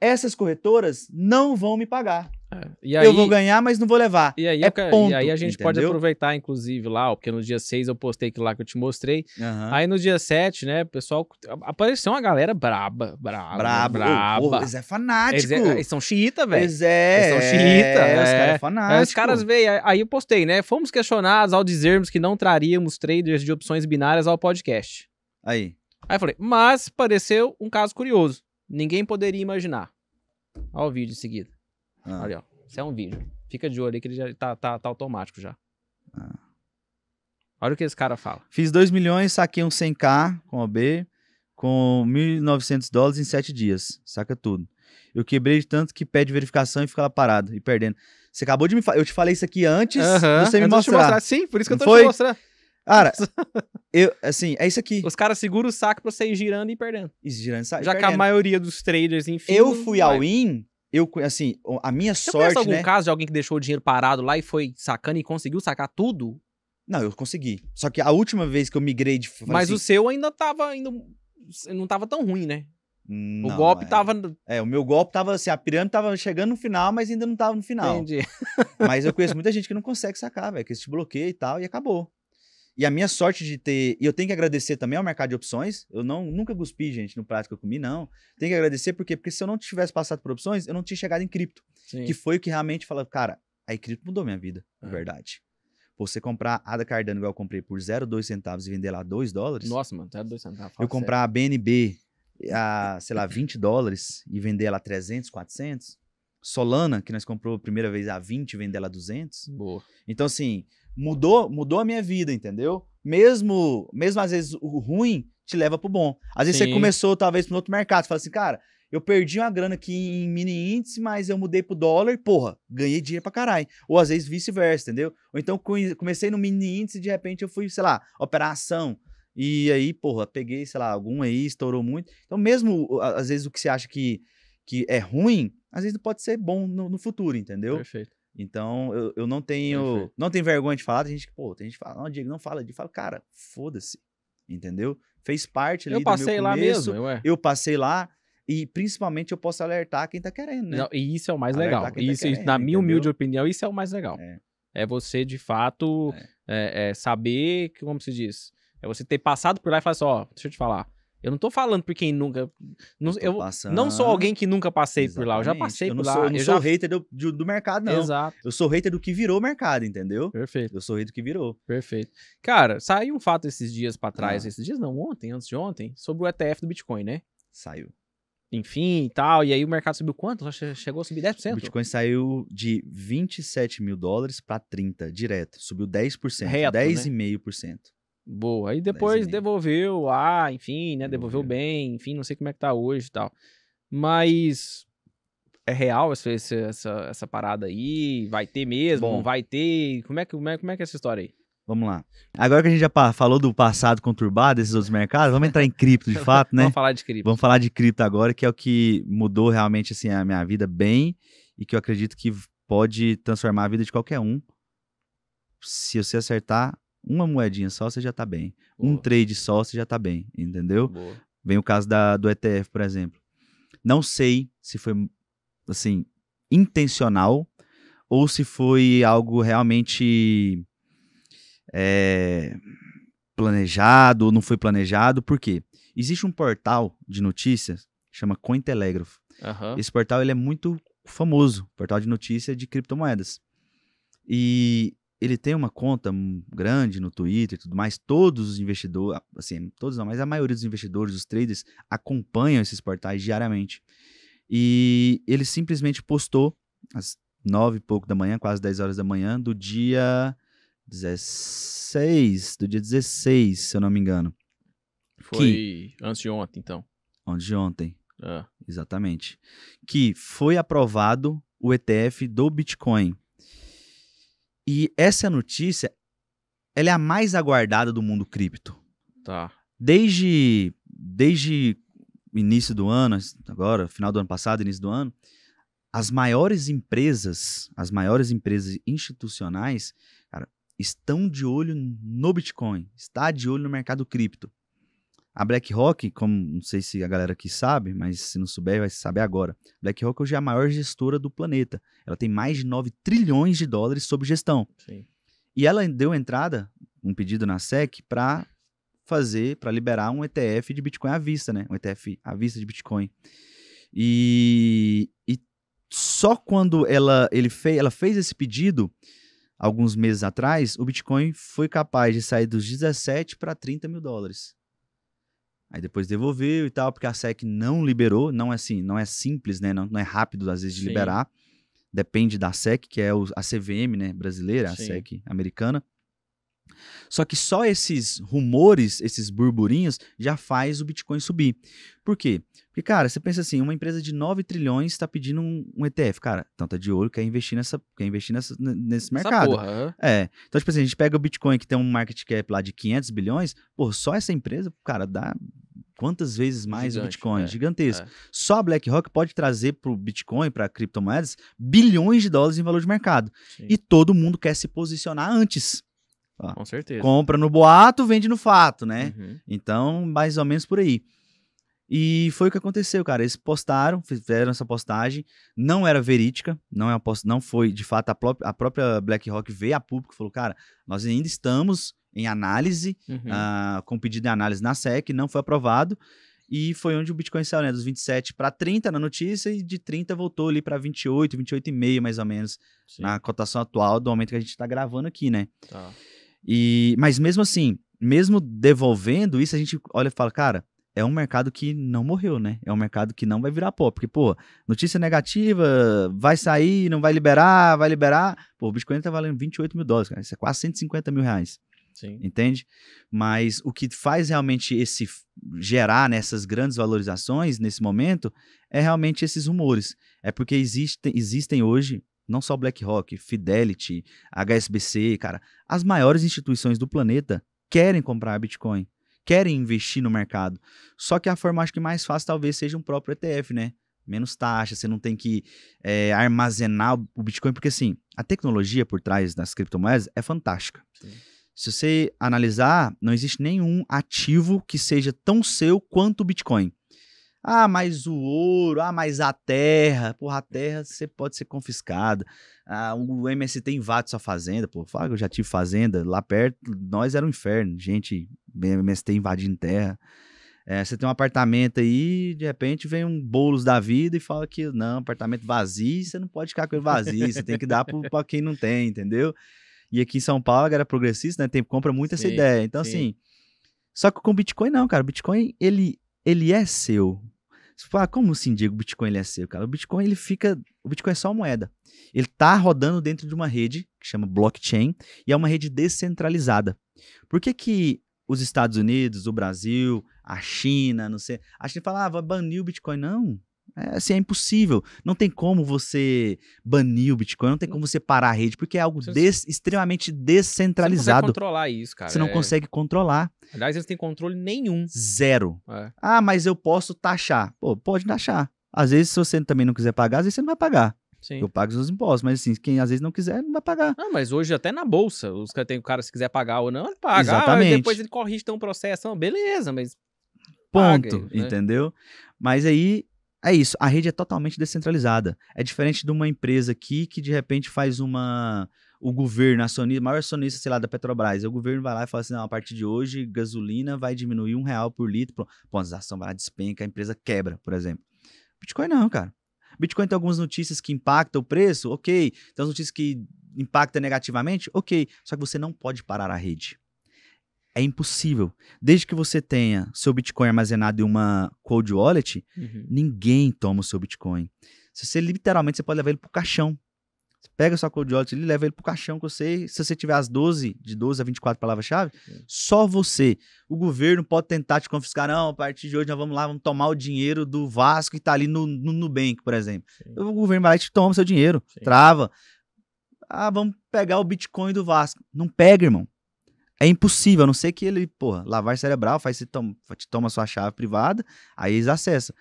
essas corretoras não vão me pagar. É. Aí, eu vou ganhar, mas não vou levar. e aí, é eu ponto, e aí a gente pode entendeu? aproveitar, inclusive, lá, porque no dia 6 eu postei aquilo lá que eu te mostrei. Aham. Aí no dia 7, né, o pessoal. Apareceu uma galera braba, braba. Brabo. braba. Ô, ô, eles é fanático. Eles, é- eles são xiita, velho. Eles é. Eles são xiita, é, Os é. caras é Aí fanático. os caras veio, aí eu postei, né? Fomos questionados ao dizermos que não traríamos traders de opções binárias ao podcast. Aí. Aí eu falei, mas pareceu um caso curioso. Ninguém poderia imaginar. Olha o vídeo em seguida. Ah. Olha, ó. Isso é um vídeo. Fica de olho aí que ele já tá, tá, tá automático já. Ah. Olha o que esse cara fala. Fiz 2 milhões, saquei um 100k com OB, com 1.900 dólares em 7 dias. Saca tudo. Eu quebrei de tanto que pede verificação e fica lá parado e perdendo. Você acabou de me falar. Eu te falei isso aqui antes de você me antes te mostrar. Sim, por isso que eu Não tô foi? te mostrando. Cara, [laughs] eu, assim, é isso aqui. Os caras seguram o saco pra você ir girando e perdendo. Isso, girando, sai Já que a perdendo. maioria dos traders, enfim. Eu fui ao in, eu, assim, a minha Você sorte, algum né? caso de alguém que deixou o dinheiro parado lá e foi sacando e conseguiu sacar tudo? Não, eu consegui. Só que a última vez que eu migrei de. Mas assim, o seu ainda tava ainda não tava tão ruim, né? não, o golpe é. tava É, o meu golpe tava assim, a pirâmide tava chegando no final, mas ainda não tava no final. Entendi. Mas eu conheço muita gente que não consegue sacar, velho, que esse te bloqueia e tal, e acabou. E a minha sorte de ter. E eu tenho que agradecer também ao mercado de opções. Eu não nunca cuspi, gente, no prato que eu comi, não. Tenho que agradecer porque, porque se eu não tivesse passado por opções, eu não tinha chegado em cripto. Sim. Que foi o que realmente fala, cara, aí cripto mudou minha vida, É. verdade. Você comprar a da Cardano, igual eu comprei por 0,2 centavos e vender lá 2 dólares. Nossa, mano, tá dois centavos. eu comprar a BNB a, sei lá, 20 dólares e vender ela a 300, 400. Solana, que nós comprou a primeira vez a 20 e vender ela a 200. sério. Boa. Então, assim, mudou, mudou a minha vida, entendeu? Mesmo, mesmo às vezes o ruim te leva pro bom. Às vezes Sim. você começou talvez no outro mercado, você fala assim, cara, eu perdi uma grana aqui em mini índice, mas eu mudei pro dólar e, porra, ganhei dinheiro pra caralho. Ou às vezes vice-versa, entendeu? Ou então comecei no mini índice e de repente eu fui, sei lá, operar ação E aí, porra, peguei, sei lá, algum aí, estourou muito. Então, mesmo às vezes o que você acha que, que é ruim, às vezes pode ser bom no, no futuro, entendeu? Perfeito. Então, eu, eu não tenho Perfeito. não tenho vergonha de falar. Tem gente que, pô, tem gente que fala, não, Diego, não fala disso. Fala, cara, foda-se, entendeu? Fez parte ali Eu do meu passei lá começo, mesmo, ué. Eu passei lá e, principalmente, eu posso alertar quem tá querendo, né? Não, e isso é o mais Alertar legal. tá Isso, querendo, na minha humilde entendeu? opinião, isso é o mais legal. É. É, você, de fato, é, é, saber, que, como se diz, é você ter passado por lá e falar assim, ó, deixa eu te falar, eu não tô falando por quem nunca... Não, eu, passando- não sou alguém que nunca passei por lá, eu já Exatamente. passei eu por não lá. Sou, eu não eu sou já... hater do, de- do mercado, não. Exato, Eu sou hater do que virou mercado, entendeu? perfeito, Eu sou hater do que virou. perfeito. Cara, saiu um fato esses dias pra trás, Ah. esses dias não, ontem, antes de ontem, sobre o ETF do Bitcoin, né? Saiu. Enfim e tal, e aí o mercado subiu quanto? Chegou a subir 10%? O Bitcoin saiu de 27 mil dólares para 30, direto. Subiu 10%. Reto, né? 10,5%. Boa. Aí depois 10,5. devolveu lá, enfim, né? Devolveu Devolveu. bem, enfim, não sei como é que tá hoje e tal. Mas é real essa, essa, essa, parada aí? Vai ter mesmo? Bom. Não vai ter? Como é, que, como, é, como é que é essa história aí? Vamos lá. Agora que a gente já falou do passado conturbado desses outros mercados, vamos entrar em cripto de [laughs] fato, né? Vamos falar de cripto. Vamos falar de cripto agora, que é o que mudou realmente assim a minha vida bem e que eu acredito que pode transformar a vida de qualquer um. Se você acertar uma moedinha só, você já tá bem. Um Boa. trade só, você já tá bem, entendeu? Boa. Vem o caso da, do ETF, por exemplo. Não sei se foi, assim, intencional ou se foi algo realmente é, planejado ou não foi planejado. Por quê? Existe um portal de notícias que chama Cointelegraph. Aham. Esse portal ele é muito famoso, portal de notícia de criptomoedas. E ele tem uma conta grande no Twitter e tudo mais. Todos os investidores, assim, todos não, mas a maioria dos investidores, os traders, acompanham esses portais diariamente. E ele simplesmente postou às nove e pouco da manhã, quase 10 horas da manhã, do dia 16, do dia 16, se eu não me engano, Foi antes de ontem, então. onde de ontem. Ah, Exatamente. Que foi aprovado o ETF do Bitcoin. E essa notícia, ela é a mais aguardada do mundo cripto. tá. Desde, desde o início do ano, agora, final do ano passado, início do ano, as maiores empresas, as maiores empresas institucionais, cara, estão de olho no Bitcoin, está de olho no mercado cripto. A BlackRock, como não sei se a galera aqui sabe, mas se não souber, vai saber agora. BlackRock hoje é a maior gestora do planeta. Ela tem mais de 9 trilhões de dólares sob gestão. Sim. E ela deu entrada, um pedido na SEC, para fazer, para liberar um ETF de Bitcoin à vista, né? Um ETF à vista de Bitcoin. E, e só quando ela, ele fez, ela fez esse pedido, alguns meses atrás, o Bitcoin foi capaz de sair dos 17 para 30 mil dólares. Aí depois devolveu e tal, porque a SEC não liberou, não é assim, não é simples, né? Não, não é rápido às vezes de Sim. liberar. Depende da SEC, que é o- a CVM, né, brasileira, a Sim. SEC americana. Só que só esses rumores, esses burburinhos, já faz o Bitcoin subir. Por quê? Porque, cara, você pensa assim, uma empresa de 9 trilhões está pedindo um, um ETF. Cara, então tá de olho, quer investir, nessa, quer investir nessa, nesse mercado. porra, hã? É. Então, tipo assim, a gente pega o Bitcoin que tem um market cap lá de 500 bilhões, pô, só essa empresa, cara, dá quantas vezes mais o Gigante, Bitcoin? é, Gigantesco. é. Só a BlackRock pode trazer pro Bitcoin, para criptomoedas, bilhões de dólares em valor de mercado. Sim. E todo mundo quer se posicionar antes. Com certeza. Compra no boato, vende no fato, né? Uhum. Então, mais ou menos por aí. E foi o que aconteceu, cara. Eles postaram, fizeram essa postagem, não era verídica, não, é post... não foi, de fato, a, pró- a própria BlackRock veio a público e falou, cara, nós ainda estamos em análise, Uhum. ah, com pedido de análise na SEC, não foi aprovado, e foi onde o Bitcoin saiu, né, dos 27 para 30 na notícia, e de 30 voltou ali para 28, 28,5 mais ou menos, Sim. na cotação atual do momento que a gente está gravando aqui, né. Tá. E, mas mesmo assim, mesmo devolvendo isso, a gente olha e fala, cara, é um mercado que não morreu, né? É um mercado que não vai virar pó. Porque, pô, notícia negativa, vai sair, não vai liberar, vai liberar. Pô, o Bitcoin tá valendo 28 mil dólares, cara. Isso é quase 150 mil reais, Sim. entende? Mas o que faz realmente esse gerar nessas grandes valorizações nesse momento é realmente esses rumores. É porque existem, existem hoje não só BlackRock, Fidelity, HSBC, cara, as maiores instituições do planeta querem comprar Bitcoin, querem investir no mercado. Só que a forma acho que mais fácil talvez seja um próprio ETF, né? Menos taxa, você não tem que é, armazenar o Bitcoin, porque assim, a tecnologia por trás das criptomoedas é fantástica. Sim. Se você analisar, não existe nenhum ativo que seja tão seu quanto o Bitcoin. Ah, mas o ouro, ah, mas a terra. Porra, a terra você pode ser confiscada. Ah, o MST invade sua fazenda. Pô, fala que eu já tive fazenda lá perto. Nós era um inferno. Gente, MST invadindo terra. É, você tem um apartamento aí, de repente vem um bolos da vida e fala que não, apartamento vazio, você não pode ficar com ele vazio, você tem que dar para quem não tem, entendeu? E aqui em São Paulo, a galera progressista, né, tem, compra muito sim, essa ideia. Então, sim. assim, só que com Bitcoin não, cara, o Bitcoin, ele, ele é seu. Você fala, como assim, Diego, o Bitcoin ele é seu, cara? O Bitcoin, ele fica, o Bitcoin é só moeda. Ele tá rodando dentro de uma rede, que chama blockchain, e é uma rede descentralizada. Por que que os Estados Unidos, o Brasil, a China, não sei. A gente fala, ah, vai banir o Bitcoin. Não. É, assim, é impossível. Não tem como você banir o Bitcoin, não tem como você parar a rede, porque é algo des, extremamente descentralizado. Você não consegue controlar isso, cara. Você não é... consegue controlar. Aliás, eles têm controle nenhum. Zero. É. Ah, mas eu posso taxar. Pô, pode taxar. Às vezes, se você também não quiser pagar, às vezes você não vai pagar. Sim. Eu pago os impostos, mas assim, quem às vezes não quiser, não vai pagar. Ah, mas hoje até na bolsa, os tem o cara se quiser pagar ou não, ele paga. Exatamente. Ah, depois ele corrige tem um processo, não, beleza, mas ponto, paga, né? entendeu? Mas aí é isso, a rede é totalmente descentralizada. É diferente de uma empresa aqui que de repente faz uma o governo, acionista, maior acionista, sei lá, da Petrobras, o governo vai lá e fala assim, não, a partir de hoje, gasolina vai diminuir um real por litro, pô, a ação vai lá, despenca, a empresa quebra, por exemplo. Bitcoin não, cara. Bitcoin tem algumas notícias que impactam o preço, ok. Tem as notícias que impactam negativamente, ok. Só que você não pode parar a rede. É impossível. Desde que você tenha seu Bitcoin armazenado em uma cold wallet, uhum. ninguém toma o seu Bitcoin. Se você literalmente você pode levar ele pro caixão. Você pega sua cold wallet e leva ele pro caixão com você. Se você tiver as 12, de 12 a 24 palavras-chave, só você. O governo pode tentar te confiscar. Não, a partir de hoje nós vamos lá, vamos tomar o dinheiro do Vasco que tá ali no, no Nubank, por exemplo. Sim. O governo vai lá e te toma o seu dinheiro. Sim. Trava. Ah, vamos pegar o Bitcoin do Vasco. Não pega, irmão. É impossível, a não ser que ele, porra, lavar cerebral, faz te toma, te toma sua chave privada, aí eles acessam.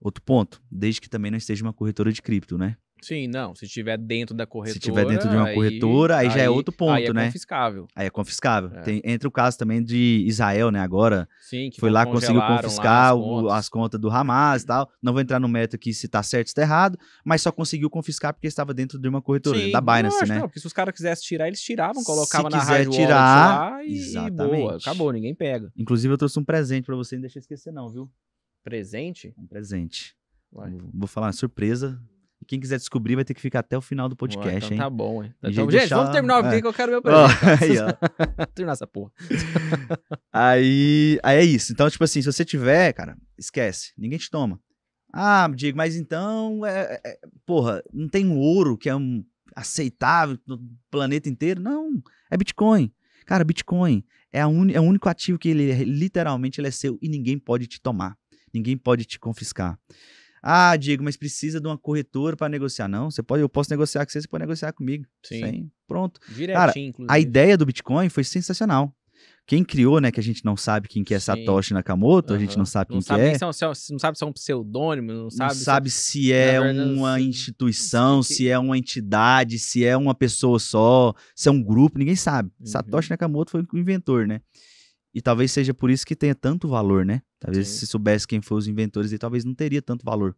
Outro ponto, desde que também não esteja uma corretora de cripto, né? Sim, não. Se estiver dentro da corretora. Se estiver dentro de uma aí, corretora, aí, aí, já é outro ponto, aí é né? confiscável. Aí é confiscável. É. Tem, entra o caso também de Israel, né? Agora Sim, que foi lá, conseguiu confiscar lá o- contas. as contas do Hamas e tal. Não vou entrar no mérito aqui se tá certo ou se tá errado, mas só conseguiu confiscar porque estava dentro de uma corretora, Sim, da Binance, lógico, né? Não, porque se os caras quisessem tirar, eles tiravam, Se colocavam na quiser rádio tirar, lá e, e exatamente. boa. Acabou, ninguém pega. Inclusive, eu trouxe um presente pra você, não deixa eu esquecer, não, viu? Presente? Um presente. Ué. Vou- Vou falar uma surpresa. Quem quiser descobrir vai ter que ficar até o final do Ué, podcast, então hein? tá bom, hein? Então, gente, deixar- vamos terminar o vídeo é. que eu quero ver o [laughs] Ó, presente. [laughs] aí, ó. [laughs] terminar essa porra. Aí, aí é isso. Então, tipo assim, se você tiver, cara, esquece. Ninguém te toma. Ah, Diego, mas então, é, é- porra, não tem um ouro que é um aceitável no planeta inteiro? Não, é Bitcoin. Cara, Bitcoin é, a uni- é o único ativo que ele é- literalmente ele é seu e ninguém pode te tomar. Ninguém pode te confiscar. Ah, Diego, mas precisa de uma corretora para negociar. Não, você pode, eu posso negociar com você, você pode negociar comigo. Sim. Sem- pronto. Direitinho, Cara, inclusive. A ideia do Bitcoin foi sensacional. Quem criou, né, que a gente não sabe quem que é Sim. Satoshi Nakamoto, a gente não sabe quem não que sabe é. se é é um- não sabe se é um pseudônimo, não não sabe. sabe, se- se é verdade, uma instituição, se- se é uma entidade, se é uma pessoa só, se é um grupo, ninguém sabe. Uhum. Satoshi Nakamoto foi o inventor, né? E talvez seja por isso que tenha tanto valor, né? Talvez Sim. se soubesse quem foram os inventores, ele talvez não teria tanto valor.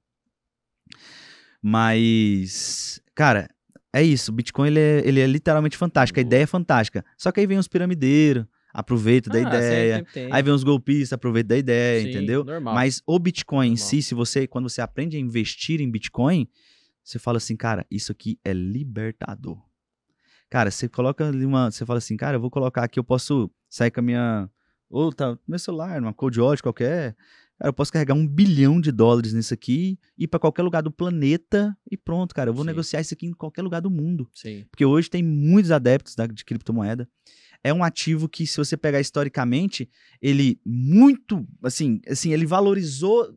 Mas, cara, é isso. O Bitcoin ele é, ele é literalmente fantástico. A ideia é fantástica. Só que aí vem os piramideiros, aproveita da Ah, ideia. Aí vem os golpistas, aproveita da ideia, Sim, entendeu? Normal. Mas o Bitcoin em Normal. si, se você, quando você aprende a investir em Bitcoin, você fala assim, cara, isso aqui é libertador. Cara, você coloca ali uma, você fala assim, cara, eu vou colocar aqui, eu posso sair com a minha, ou tá, meu celular, numa cold wallet qualquer, cara, eu posso carregar um bilhão de dólares nisso aqui, ir para qualquer lugar do planeta e pronto, cara, eu vou Sim. negociar isso aqui em qualquer lugar do mundo. Sim. Porque hoje tem muitos adeptos da- de criptomoeda. É um ativo que, se você pegar historicamente, ele muito, assim, assim ele valorizou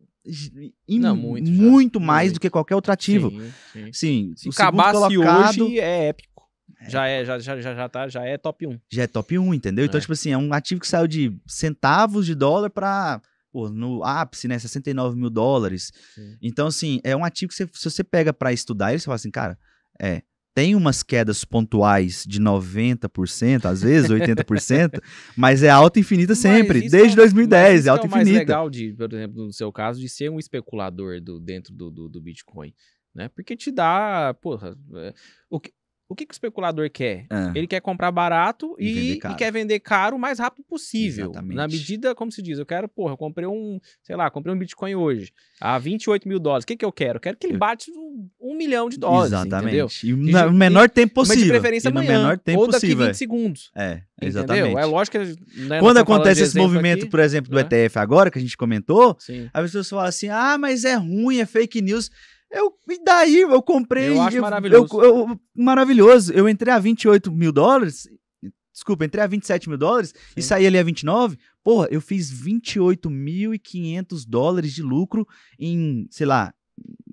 Não, muito muito mais Muito. do que qualquer outro ativo. Sim, sim. Sim, Se o acabasse colocado, hoje, é épico. Já é, já, já, já, já, tá, já é top 1. Já é top 1, entendeu? Então, É. tipo assim, é um ativo que saiu de centavos de dólar pra, pô, no ápice, né, 69 mil dólares. Então, assim, é um ativo que você- se você pega pra estudar ele, você fala assim, cara, é, tem umas quedas pontuais de 90%, às vezes 80%, [laughs] mas é alta infinita sempre, desde é o- 2010, mas isso é alta é o mais infinita. legal de, por exemplo, no seu caso, de ser um especulador do, dentro do, do, do Bitcoin, né? Porque te dá, porra, é, o que, o que, que o especulador quer? É. Ele quer comprar barato E e, e quer vender caro o mais rápido possível. Exatamente. Na medida, como se diz, eu quero, porra, eu comprei um, sei lá, comprei um Bitcoin hoje a 28 mil dólares. O que, que eu quero? Eu quero que ele bate um, um milhão de dólares, entendeu? Exatamente. E E no menor tempo Mas possível. de preferência no amanhã, menor tempo ou daqui possível. 20 segundos. É, Entendeu? exatamente. É lógico que. né, Quando acontece esse movimento, aqui, por exemplo, do né? ETF agora, que a gente comentou, Sim. As pessoas falam assim: ah, mas é ruim, é fake news. Eu, e daí? Eu comprei. Eu acho maravilhoso. eu- eu- maravilhoso. Eu entrei a 28 mil dólares. Desculpa, entrei a 27 mil dólares e Sim. saí ali a 29. Porra, eu fiz 28.500 dólares de lucro em, sei lá,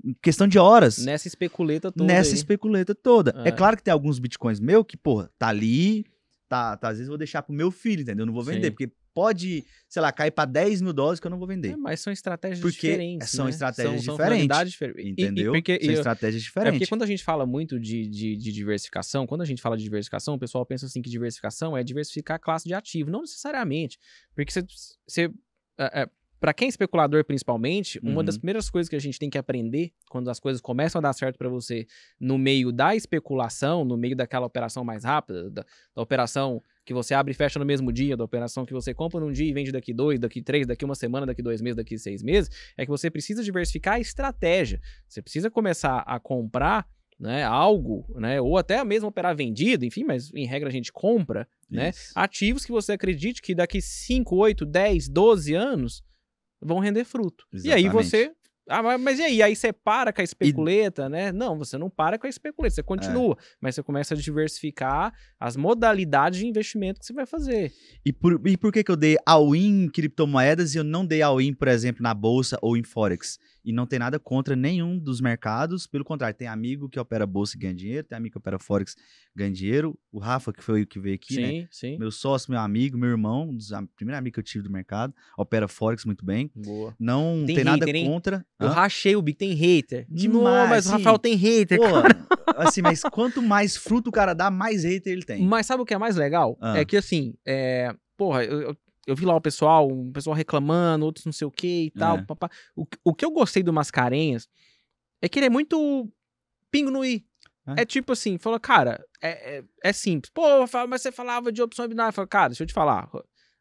em questão de horas. Nessa especuleta toda. nessa aí. especuleta toda. É. É. claro que tem alguns bitcoins meu que, porra, tá ali, tá, tá, às vezes eu vou deixar pro meu filho, entendeu? Eu não vou vender, Sim. porque pode, sei lá, cair pra 10 mil dólares que eu não vou vender. É, mas são estratégias Porque diferentes. são né? estratégias são, diferentes, São diferentes. E- e- Entendeu? porque, São estratégias é diferentes. porque quando a gente fala muito de, de, de diversificação, quando a gente fala de diversificação, o pessoal pensa assim que diversificação é diversificar a classe de ativo. Não necessariamente. Porque você. você é, é, para quem é especulador, principalmente, uma das Uhum. primeiras coisas que a gente tem que aprender quando as coisas começam a dar certo para você no meio da especulação, no meio daquela operação mais rápida, da, da operação que você abre e fecha no mesmo dia, da operação que você compra num dia e vende daqui dois, daqui três, daqui uma semana, daqui dois meses, daqui seis meses, é que você precisa diversificar a estratégia. Você precisa começar a comprar né, algo, né, ou até mesmo operar vendido, enfim, mas em regra a gente compra, né, ativos que você acredite que daqui 5, 8, 10, 12 anos vão render fruto. E aí Exatamente. você. Ah, mas, mas e aí? Aí você para com a especuleta, né? Não, você não para com a especuleta, É. você continua. Mas você começa a diversificar as modalidades de investimento que você vai fazer. E por, e por que, que eu dei all-in em criptomoedas e eu não dei all-in, por exemplo, na bolsa ou em Forex? E não tem nada contra nenhum dos mercados, pelo contrário, tem amigo que opera bolsa e ganha dinheiro, tem amigo que opera Forex e ganha dinheiro. O Rafa, que foi o que veio aqui, né? sim, sim. Meu sócio, meu amigo, meu irmão, um dos primeiro amigo que eu tive do mercado, opera Forex muito bem. Boa. Não Tem tem, nada hater, contra. Eu Hã? rachei o bico, tem hater. De novo, mas o. Rafael tem hater. Pô, cara. [laughs] assim, mas quanto mais fruto o cara dá, mais hater ele tem. Mas sabe o que é mais legal? É que assim, é... porra, eu, eu- eu vi lá o pessoal, um pessoal reclamando, outros não sei o que e tal. É. papá. O, que- o que eu gostei do Mascarenhas é que ele é muito pingo no i. É. É tipo assim, falou, cara, é, é, é simples. Pô, mas você falava de opções binárias. Falei, cara, deixa eu te falar.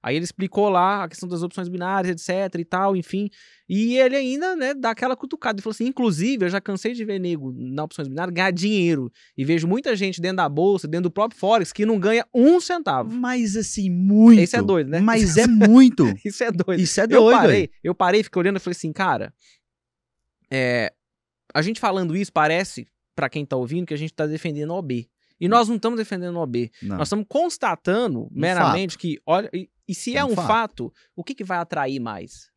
Aí ele explicou lá a questão das opções binárias, etc e tal, enfim. E ele ainda, né, dá aquela cutucada. Ele falou assim, inclusive, eu já cansei de ver nego na opções binárias ganhar dinheiro. E vejo muita gente dentro da bolsa, dentro do próprio Forex, que não ganha um centavo. Mas assim, muito. Esse é doido, né? Mas é muito. [laughs] Isso é doido. Isso é eu doido. parei, aí. eu parei, fiquei olhando e falei assim, cara, é, a gente falando isso parece, pra quem tá ouvindo, que a gente tá defendendo o OB. E nós não estamos defendendo o OB. Não. Nós estamos constatando meramente que, olha, e, se é É um um fato. fato, o que, que vai atrair mais?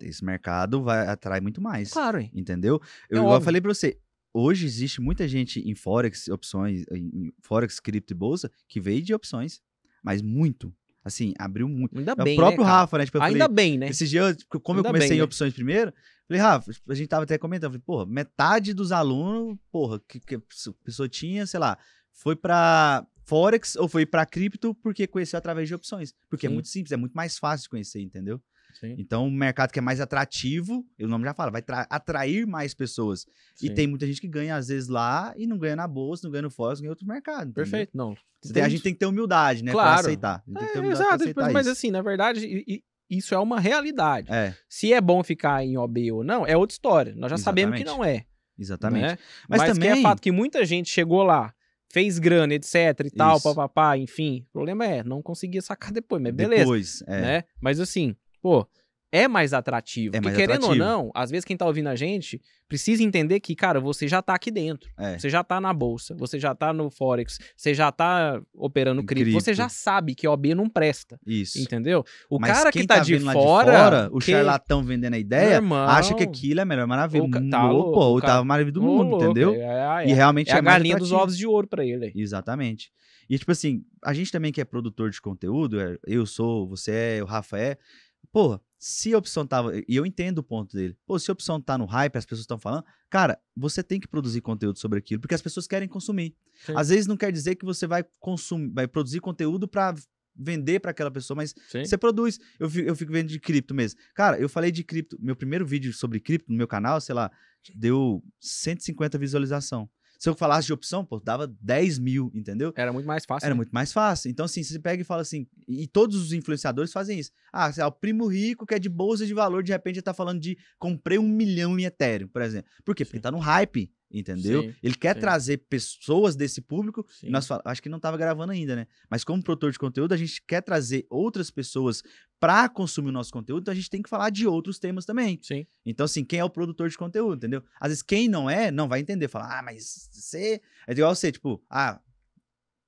Esse mercado vai atrair muito mais. Claro, hein? Entendeu? É Eu igual eu óbvio. falei pra você. Hoje existe muita gente em Forex, opções, em Forex, cripto e bolsa, que veio de opções. Mas muito. Assim, abriu muito. Ainda É bem, o próprio né? Rafa, né? Tipo, Ainda falei, bem, né? Esses dias, eu- como Ainda eu comecei bem, em né? opções primeiro, falei, Rafa, a gente tava até comentando, falei, porra, metade dos alunos, porra, que, que a pessoa tinha, sei lá, foi pra Forex ou foi pra cripto porque conheceu através de opções. Porque é Sim. muito simples, é muito mais fácil de conhecer, entendeu? Sim, Então, o mercado que é mais atrativo, o nome já fala, vai tra- atrair mais pessoas. E sim. tem muita gente que ganha, às vezes, lá e não ganha na bolsa, não ganha no Forex, ganha em outro mercado. entendeu? Perfeito, não. Tem- a gente tem que ter humildade, né? Claro. Pra aceitar. É, exato, aceitar mas isso. assim, na verdade, i- i- isso é uma realidade. É, Se é bom ficar em OB ou não, é outra história. Nós já sabemos que Exatamente. não é. exatamente. né? Mas, Mas, também... que é fato que muita gente chegou lá, fez grana, etc e tal, papapá, enfim. O problema é, não conseguia sacar depois, mas beleza, Depois, é. né? Mas assim, pô, é mais atrativo. É Porque mais querendo atrativo. ou não, às vezes quem tá ouvindo a gente precisa entender que, cara, você já tá aqui dentro. É. Você já tá na bolsa, você já tá no Forex, você já tá operando cripto, cripto. você já sabe que OB não presta. Isso. Entendeu? O Mas cara que tá, de, vendo lá fora, o que- charlatão vendendo a ideia, irmão, acha que aquilo é a melhor maravilha. o ca- Tá tá louco, o o cara- tava maravilha do mundo, louco, entendeu? É, é, E realmente é a galinha dos ovos de ouro pra ele. Exatamente. E, tipo assim, a gente também que é produtor de conteúdo, é, eu sou, você é, o Rafa é. Porra, se a opção tava. E eu entendo o ponto dele. Pô, se a opção tá no hype, as pessoas estão falando, cara, você tem que produzir conteúdo sobre aquilo, porque as pessoas querem consumir. Sim. Às vezes não quer dizer que você vai consumir, vai produzir conteúdo pra vender pra aquela pessoa, mas Sim. você produz. Eu fico, eu fico vendo de cripto mesmo. Cara, eu falei de cripto. Meu primeiro vídeo sobre cripto no meu canal, sei lá, deu 150 visualização. Se eu falasse de opção, pô, dava 10 mil, entendeu? Era muito mais fácil. Era né? muito mais fácil. Então, assim, você pega e fala assim, e todos os influenciadores fazem isso. Ah, sei lá, o primo rico que é de bolsa de valor, de repente ele tá falando de comprei um milhão em Ethereum, por exemplo. Por quê? Porque Sim. tá no hype, entendeu? Sim, ele quer sim. trazer pessoas desse público. Sim. E nós fal- acho que não tava gravando ainda, né? Mas como produtor de conteúdo, a gente quer trazer outras pessoas para consumir o nosso conteúdo, então a gente tem que falar de outros temas também. Sim. Então, assim, quem é o produtor de conteúdo, entendeu? Às vezes, quem não é, não vai entender. Falar, ah, mas você. É igual você, tipo, ah,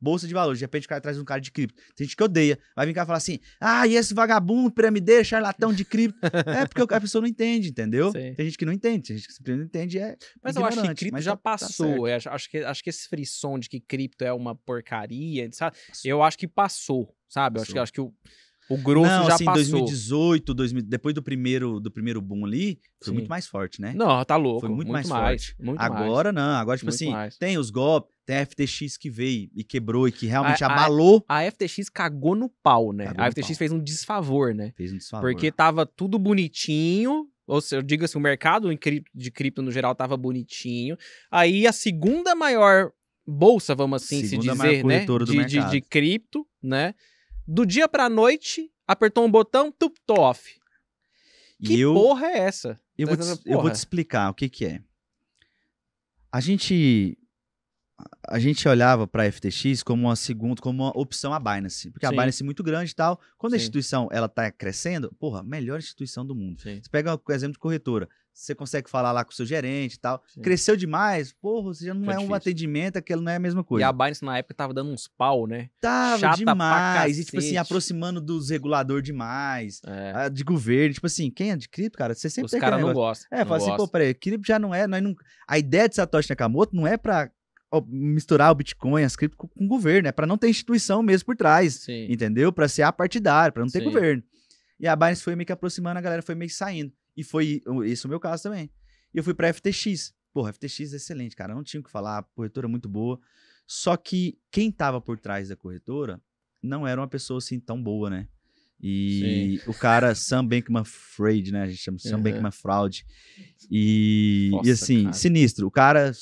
bolsa de valores. De repente, o cara traz um cara de cripto. Tem gente que odeia. Vai vir cá e falar assim, ah, e esse vagabundo, piramideiro, charlatão de cripto. [laughs] é porque a pessoa não entende, entendeu? Sim. Tem gente que não entende. Tem gente que simplesmente não entende. É Mas eu acho que cripto já tá- tá passou. eu acho, acho que, acho que esse frisson de que cripto é uma porcaria, sabe? Eu acho que passou, sabe? Eu acho que, Passou. acho que o, o grosso não, já assim, passou. 2018, 2000, depois do primeiro, do primeiro boom ali, foi Sim. muito mais forte, né? Não, tá louco. Foi muito mais mais. forte. Muito mais. Agora não, agora, tipo Muito assim, mais. tem os golpes, tem a FTX que veio e quebrou e que realmente A- a- abalou. A FTX cagou no pau, né? Cagou a FTX pau. fez um desfavor, né? Fez um desfavor. Porque tava tudo bonitinho. Ou seja, eu digo assim, o mercado de cripto no geral tava bonitinho. Aí a segunda maior bolsa, vamos assim Segunda se dizer, né? De, de, de cripto, né? Do dia pra noite, apertou um botão, tup, tô off. Que eu, porra é essa? eu, vou te, eu vou te explicar o que que é. A gente a gente olhava para a FTX como uma segunda, como uma opção a Binance, porque a Sim. Binance é muito grande e tal. Quando a Sim. instituição ela tá crescendo, porra, melhor instituição do mundo. Sim, Você pega o exemplo de corretora, você consegue falar lá com o seu gerente e tal. sim. Cresceu demais, porra, você já não Fica é um difícil. atendimento, aquilo não é a mesma E coisa. a Binance na época tava dando uns pau, né? Tava chata demais, e tipo assim, aproximando dos reguladores demais, É. ah, de governo, tipo assim, quem é de cripto, cara, você sempre Os caras não gostam. É, não fala assim, pô, peraí, cripto já não é, nós não... a ideia de Satoshi Nakamoto não é pra misturar o Bitcoin, as cripto com, o governo, é pra não ter instituição mesmo por trás, Sim. entendeu? Pra ser apartidário, pra não ter Sim. governo. E a Binance foi meio que aproximando, a galera foi meio que saindo. E foi esse é o meu caso também. E eu fui pra FTX. Porra, FTX é excelente, cara, não tinha o que falar, a corretora é muito boa. Só que quem tava por trás da corretora não era uma pessoa assim tão boa, né? E o cara, Sam Bankman-Fried, né? A gente chama Sam Uhum. Bankman-Fraud. E, e Nossa, assim, cara. sinistro. O cara,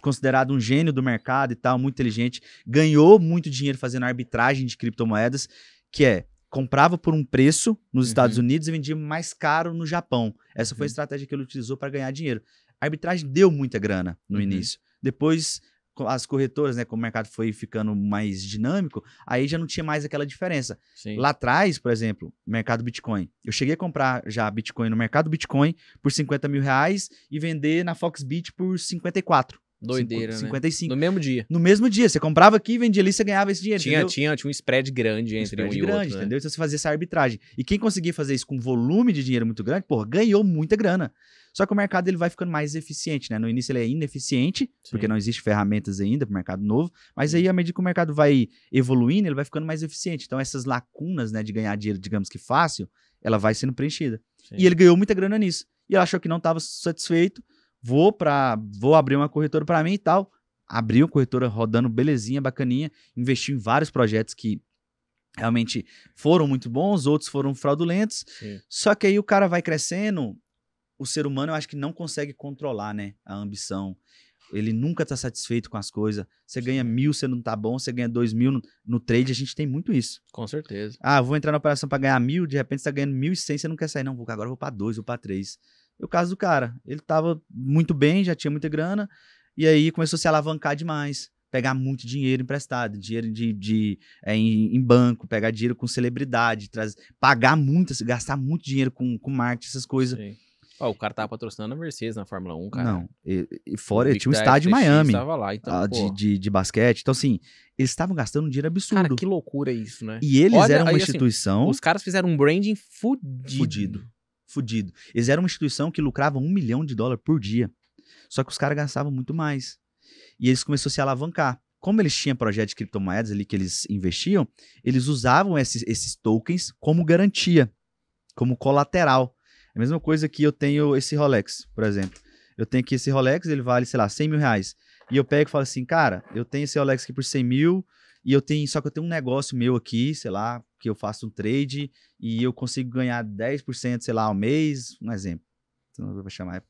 considerado um gênio do mercado e tal, muito inteligente, ganhou muito dinheiro fazendo arbitragem de criptomoedas, que é comprava por um preço nos Uhum. Estados Unidos e vendia mais caro no Japão. Essa foi a Uhum. estratégia que ele utilizou para ganhar dinheiro. A arbitragem deu muita grana no Uhum. início. Depois, as corretoras, né, como o mercado foi ficando mais dinâmico, aí já não tinha mais aquela diferença. Sim. Lá atrás, por exemplo, mercado Bitcoin. Eu cheguei a comprar já Bitcoin no mercado Bitcoin por 50 mil reais e vender na Foxbit por 54. Doideira, cinco- né? 55. No mesmo dia. No mesmo dia, você comprava aqui, vendia ali, você ganhava esse dinheiro. Tinha, entendeu? tinha, tinha um spread grande Um entre spread um e grande, outro. né? entendeu? Então você fazia essa arbitragem. E quem conseguia fazer isso com volume de dinheiro muito grande, porra, ganhou muita grana. Só que o mercado ele vai ficando mais eficiente, né? No início ele é ineficiente, porque Sim. não existe ferramentas ainda para o mercado novo, mas aí à medida que o mercado vai evoluindo, ele vai ficando mais eficiente. Então essas lacunas, né, de ganhar dinheiro, digamos que fácil, ela vai sendo preenchida. Sim. E ele ganhou muita grana nisso. E ele achou que não estava satisfeito, vou para vou abrir uma corretora para mim e tal. Abriu corretora rodando belezinha, bacaninha, investiu em vários projetos que realmente foram muito bons, outros foram fraudulentos. Sim. Só que aí o cara vai crescendo, o ser humano eu acho que não consegue controlar, né, a ambição. Ele nunca tá satisfeito com as coisas. Você ganha mil, você não tá bom, você ganha dois mil no, no trade, a gente tem muito isso. Com certeza. Ah, vou entrar na operação para ganhar mil, de repente você tá ganhando mil e cem, você não quer sair, não, vou, agora eu vou para dois, vou para três. E o caso do cara, ele tava muito bem, já tinha muita grana, e aí começou a se alavancar demais. pegar muito dinheiro emprestado, dinheiro de, de é, em, em, banco, pegar dinheiro com celebridade, trazer, pagar muito, assim, gastar muito dinheiro com, com marketing, essas coisas. Sim. Oh, o cara tava patrocinando a Mercedes na Fórmula 1, cara. Não, e, e fora, tinha um estádio em Miami. Tava lá, então, ah, de, de, de, basquete. Então, assim, eles estavam gastando um dinheiro absurdo. Cara, que loucura isso, né? E eles Olha, eram uma aí, assim, instituição. Assim, os caras fizeram um branding fudido. Fudido. Fudido. Eles eram uma instituição que lucrava um milhão de dólares por dia. Só que os caras gastavam muito mais. E eles começaram a se alavancar. Como eles tinham projeto de criptomoedas ali que eles investiam, eles usavam esses, esses tokens como garantia, como colateral. É a mesma coisa que eu tenho esse Rolex, por exemplo. Eu tenho aqui esse Rolex, ele vale, sei lá, 100 mil reais. E eu pego e falo assim, cara, eu tenho esse Rolex aqui por 100 mil, e eu tenho, só que eu tenho um negócio meu aqui, sei lá, que eu faço um trade, e eu consigo ganhar 10%, sei lá, ao mês, um exemplo. Então, eu vou chamar,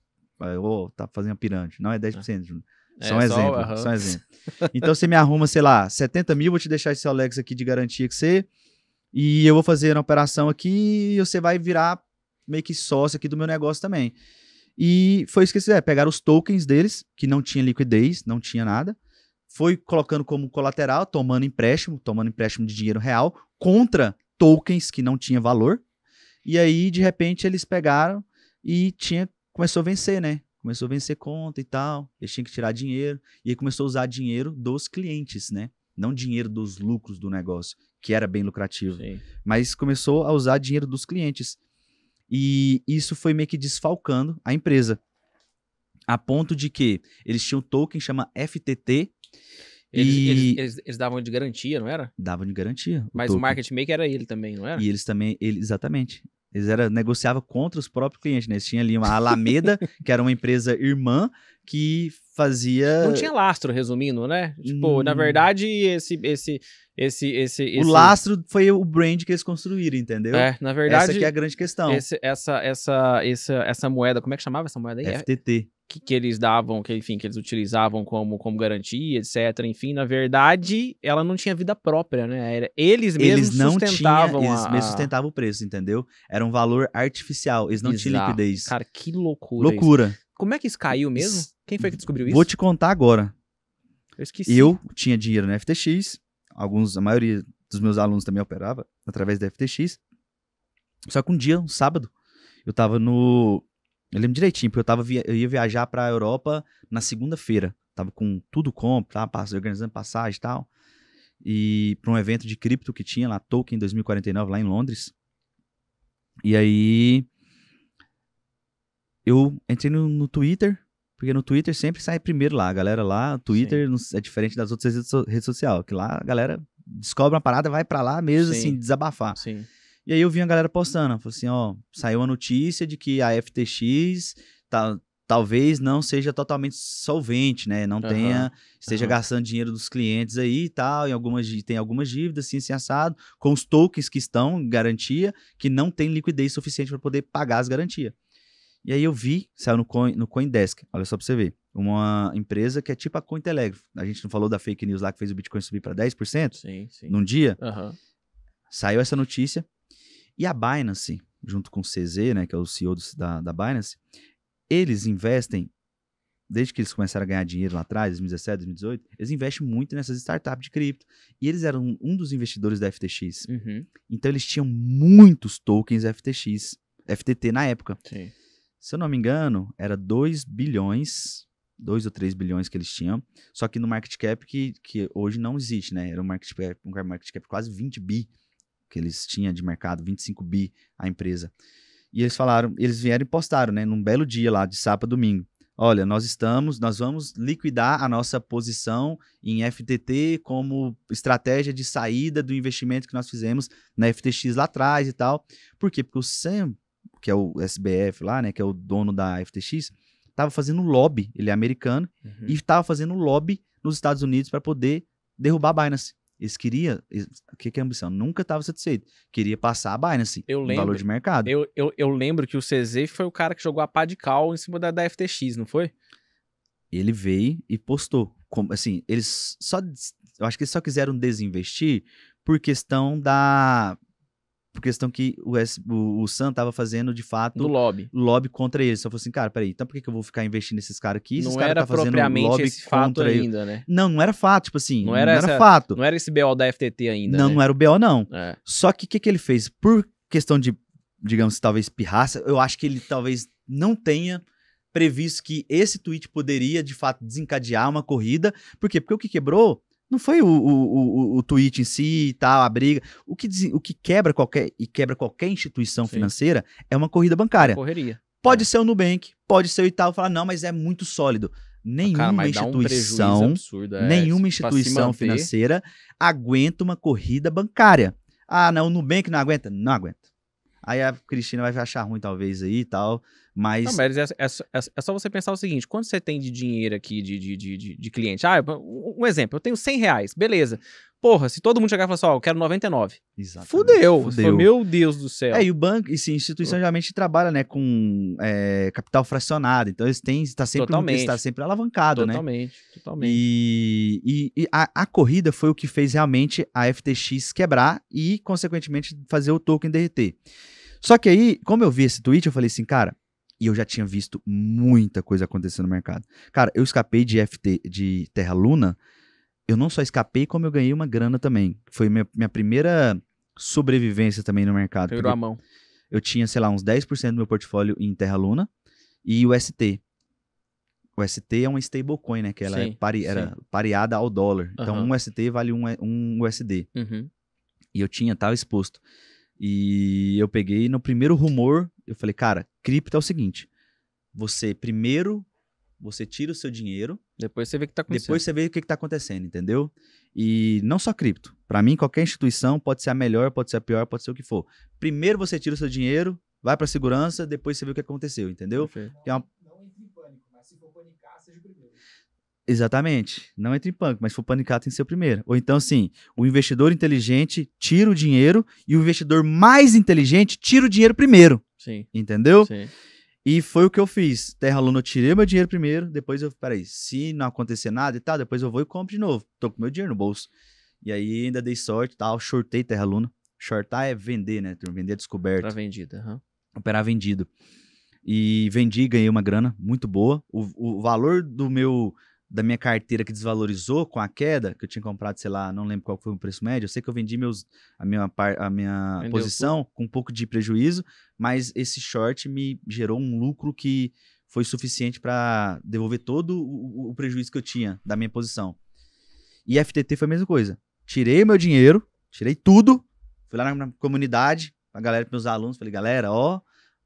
ou tá fazendo uma pirâmide. Não é 10%, Júnior. É, só um exemplo, só, só um exemplo. [laughs] Então você me arruma, sei lá, 70 mil, vou te deixar esse Rolex aqui de garantia que você, e eu vou fazer uma operação aqui, e você vai virar meio que sócio aqui do meu negócio também. E foi isso que eles fizeram, pegaram os tokens deles, que não tinha liquidez, não tinha nada, foi colocando como colateral, tomando empréstimo, tomando empréstimo de dinheiro real, contra tokens que não tinha valor. E aí, de repente, eles pegaram e tinha começou a vencer, né? Começou a vencer conta e tal. Eles tinham que tirar dinheiro. E aí começou a usar dinheiro dos clientes, né? Não dinheiro dos lucros do negócio, que era bem lucrativo. Sim. Mas começou a usar dinheiro dos clientes. E isso foi meio que desfalcando a empresa. A ponto de que eles tinham um token chama FTT. Eles, e... eles, eles, eles davam de garantia, não era? Davam de garantia. Mas o, o market maker era ele também, não era? E eles também, ele, exatamente. Eles era, negociavam contra os próprios clientes, né? Eles tinham ali uma Alameda, [laughs] que era uma empresa irmã, que fazia. Não tinha lastro, resumindo, né? Tipo, hum... na verdade, esse, esse, esse, esse, esse, O lastro foi o brand que eles construíram, entendeu? É, na verdade. Essa aqui é a grande questão. Esse, essa, essa, essa, essa moeda, como é que chamava essa moeda aí? FTT. Que, que eles davam, que, enfim, que eles utilizavam como, como garantia, etc. Enfim, na verdade, ela não tinha vida própria, né? Era, eles mesmos eles não sustentavam. Tinha, eles a... mesmos sustentavam o preço, entendeu? Era um valor artificial. Eles não Exato. tinham liquidez. Cara, que loucura. Loucura. Isso. Como é que isso caiu mesmo? Quem foi que descobriu isso? Vou te contar agora. Eu esqueci. Eu tinha dinheiro na FTX, alguns, a maioria dos meus alunos também operava através da FTX. Só que um dia, um sábado, eu tava no. Eu lembro direitinho, porque eu, tava eu ia viajar pra Europa na segunda-feira. Tava com tudo compro, tava organizando passagem e tal. E para um evento de cripto que tinha lá, Token 2049, lá em Londres. E aí. Eu entrei no, no Twitter, porque no Twitter sempre sai primeiro lá. A galera lá, Twitter Sim. é diferente das outras redes sociais, que lá a galera descobre uma parada, vai para lá mesmo, Sim. assim, desabafar. Sim. E aí eu vi a galera postando, falou assim, ó, saiu a notícia de que a FTX tá, talvez não seja totalmente solvente, né? Não uhum. tenha, esteja uhum. gastando dinheiro dos clientes aí e tal, em algumas, tem algumas dívidas, assim, assim, assado, com os tokens que estão em garantia, que não tem liquidez suficiente para poder pagar as garantias. E aí eu vi, saiu no, Coin, no Coindesk, olha só pra você ver, uma empresa que é tipo a Cointelegraph. A gente não falou da fake news lá que fez o Bitcoin subir para 10% sim, sim. num dia? Uhum. Saiu essa notícia. E a Binance, junto com o CZ, né, que é o CEO do, da, da Binance, eles investem, desde que eles começaram a ganhar dinheiro lá atrás, 2017, 2018, eles investem muito nessas startups de cripto. E eles eram um dos investidores da FTX. Uhum. Então eles tinham muitos tokens FTX, FTT na época. Sim. Se eu não me engano, era 2 bilhões, 2 ou 3 bilhões que eles tinham, só que no market cap que, que hoje não existe, né? Era um market cap, um market cap quase 20 bi que eles tinham de mercado, 25 bi a empresa. E eles falaram, eles vieram e postaram, né, num belo dia lá, de sábado a domingo. Olha, nós estamos, nós vamos liquidar a nossa posição em FTT como estratégia de saída do investimento que nós fizemos na FTX lá atrás e tal. Por quê? Porque o Sam que é o SBF lá, né, que é o dono da FTX, estava fazendo lobby, ele é americano, uhum. e estava fazendo lobby nos Estados Unidos para poder derrubar a Binance. Eles queriam, o que, que é a ambição? Nunca estava satisfeito. Queria passar a Binance, eu lembro, valor de mercado. Eu, eu, eu lembro que o CZ foi o cara que jogou a pá de cal em cima da, da FTX, não foi? Ele veio e postou. Como, assim, eles só. Eu acho que eles só quiseram desinvestir por questão da por questão que o, S, o, o Sam tava fazendo, de fato, Do lobby. lobby contra eles. Só falou assim, cara, peraí, então por que, que eu vou ficar investindo nesses caras aqui? Esses Não era tá fazendo propriamente lobby esse fato ele. ainda, né? Não, não era fato, tipo assim, Não não era era, essa- fato. Não era esse BO da FTT ainda, não, né? não era o BO, não. É. Só que o que, que ele fez? Por questão de, digamos, talvez pirraça, eu acho que ele talvez não tenha previsto que esse tweet poderia, de fato, desencadear uma corrida. Por quê? Porque o que quebrou não foi o, o, o, o tweet em si e tal, a briga. O que, desen- o que quebra qualquer e quebra qualquer instituição Sim. financeira é uma corrida bancária. Correria. Pode ser o Nubank, pode ser o Itaú, falar, não, mas é muito sólido. Nenhuma Cara, dá um instituição absurdo. é, nenhuma instituição manter. financeira aguenta uma corrida bancária. Ah, não, o Nubank não aguenta? Não aguenta. Aí a Cristina vai achar ruim, talvez, aí e tal. Mas. Não, mas é, é só- é- é só você pensar o seguinte: quanto você tem de dinheiro aqui de, de, de, de, cliente? Ah, um um exemplo, eu tenho 100 reais, beleza. Porra, se todo mundo chegar e falar assim, ó, eu quero 99. Exatamente. Fudeu. Fudeu. fala, Meu Deus do céu. É, e o banco, e sim, instituição geralmente trabalha, né, com é, capital fracionado. Então eles têm, está sempre, Totalmente. está sempre alavancado, né? totalmente, totalmente. E, e- e a, a corrida foi o que fez realmente a FTX quebrar e, consequentemente, fazer o token derreter. Só que aí, como eu vi esse tweet, eu falei assim, cara, e eu já tinha visto muita coisa acontecer no mercado. Cara, eu escapei de FT, de Terra Luna, eu não só escapei, como eu ganhei uma grana também. Foi minha, minha primeira sobrevivência também no mercado. Virou a mão. eu tinha, sei lá, uns 10% do meu portfólio em Terra Luna e o ST. O ST é uma stablecoin, né? Que ela é Sim, pare- era pareada ao dólar. Então, Aham. um ST vale um, um USD. Uhum. E eu tinha, tava exposto. E eu peguei no primeiro rumor, eu falei, cara, cripto é o seguinte: você primeiro você tira o seu dinheiro, Depois você vê o que tá acontecendo. depois você vê o que, que tá acontecendo, entendeu? E não só cripto. Pra mim, qualquer instituição pode ser a melhor, pode ser a pior, pode ser o que for. Primeiro você tira o seu dinheiro, vai pra segurança, depois você vê o que aconteceu, entendeu? É uma- Não entre em pânico, mas se for panicar, seja o primeiro. Exatamente. Não entre em pânico, mas se for panicar, tem que ser o primeiro. Ou então, assim, o investidor inteligente tira o dinheiro e o investidor mais inteligente tira o dinheiro primeiro, Sim, entendeu? sim. E foi o que eu fiz. Terra Luna, eu tirei meu dinheiro primeiro, depois eu, peraí, se não acontecer nada e tal, depois eu vou e compro de novo. Tô com meu dinheiro no bolso. E aí ainda dei sorte e tal, shortei Terra Luna. Shortar é vender, né? Vender descoberto. Pra vendida. aham. operar vendido. E vendi, ganhei uma grana muito boa. O, o valor do meu da minha carteira que desvalorizou com a queda, que eu tinha comprado, sei lá, não lembro qual foi o preço médio. Eu sei que eu vendi meus, a minha, par- a minha Vendeu posição com um pouco de prejuízo, mas esse short me gerou um lucro que foi suficiente para devolver todo o, o- prejuízo que eu tinha da minha posição. E FTT foi a mesma coisa. Tirei o meu dinheiro, tirei tudo, fui lá na, na comunidade, pra galera, meus alunos, falei, galera, ó,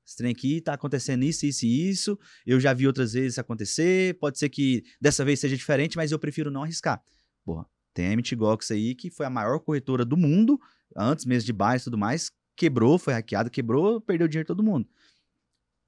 esse trem aqui tá acontecendo isso, isso e isso. Eu já vi outras vezes acontecer. Pode ser que dessa vez seja diferente, mas eu prefiro não arriscar. Porra, tem a MT Gox aí, que foi a maior corretora do mundo, antes mesmo de Binance e tudo mais. Quebrou, foi hackeado, quebrou, perdeu dinheiro todo mundo.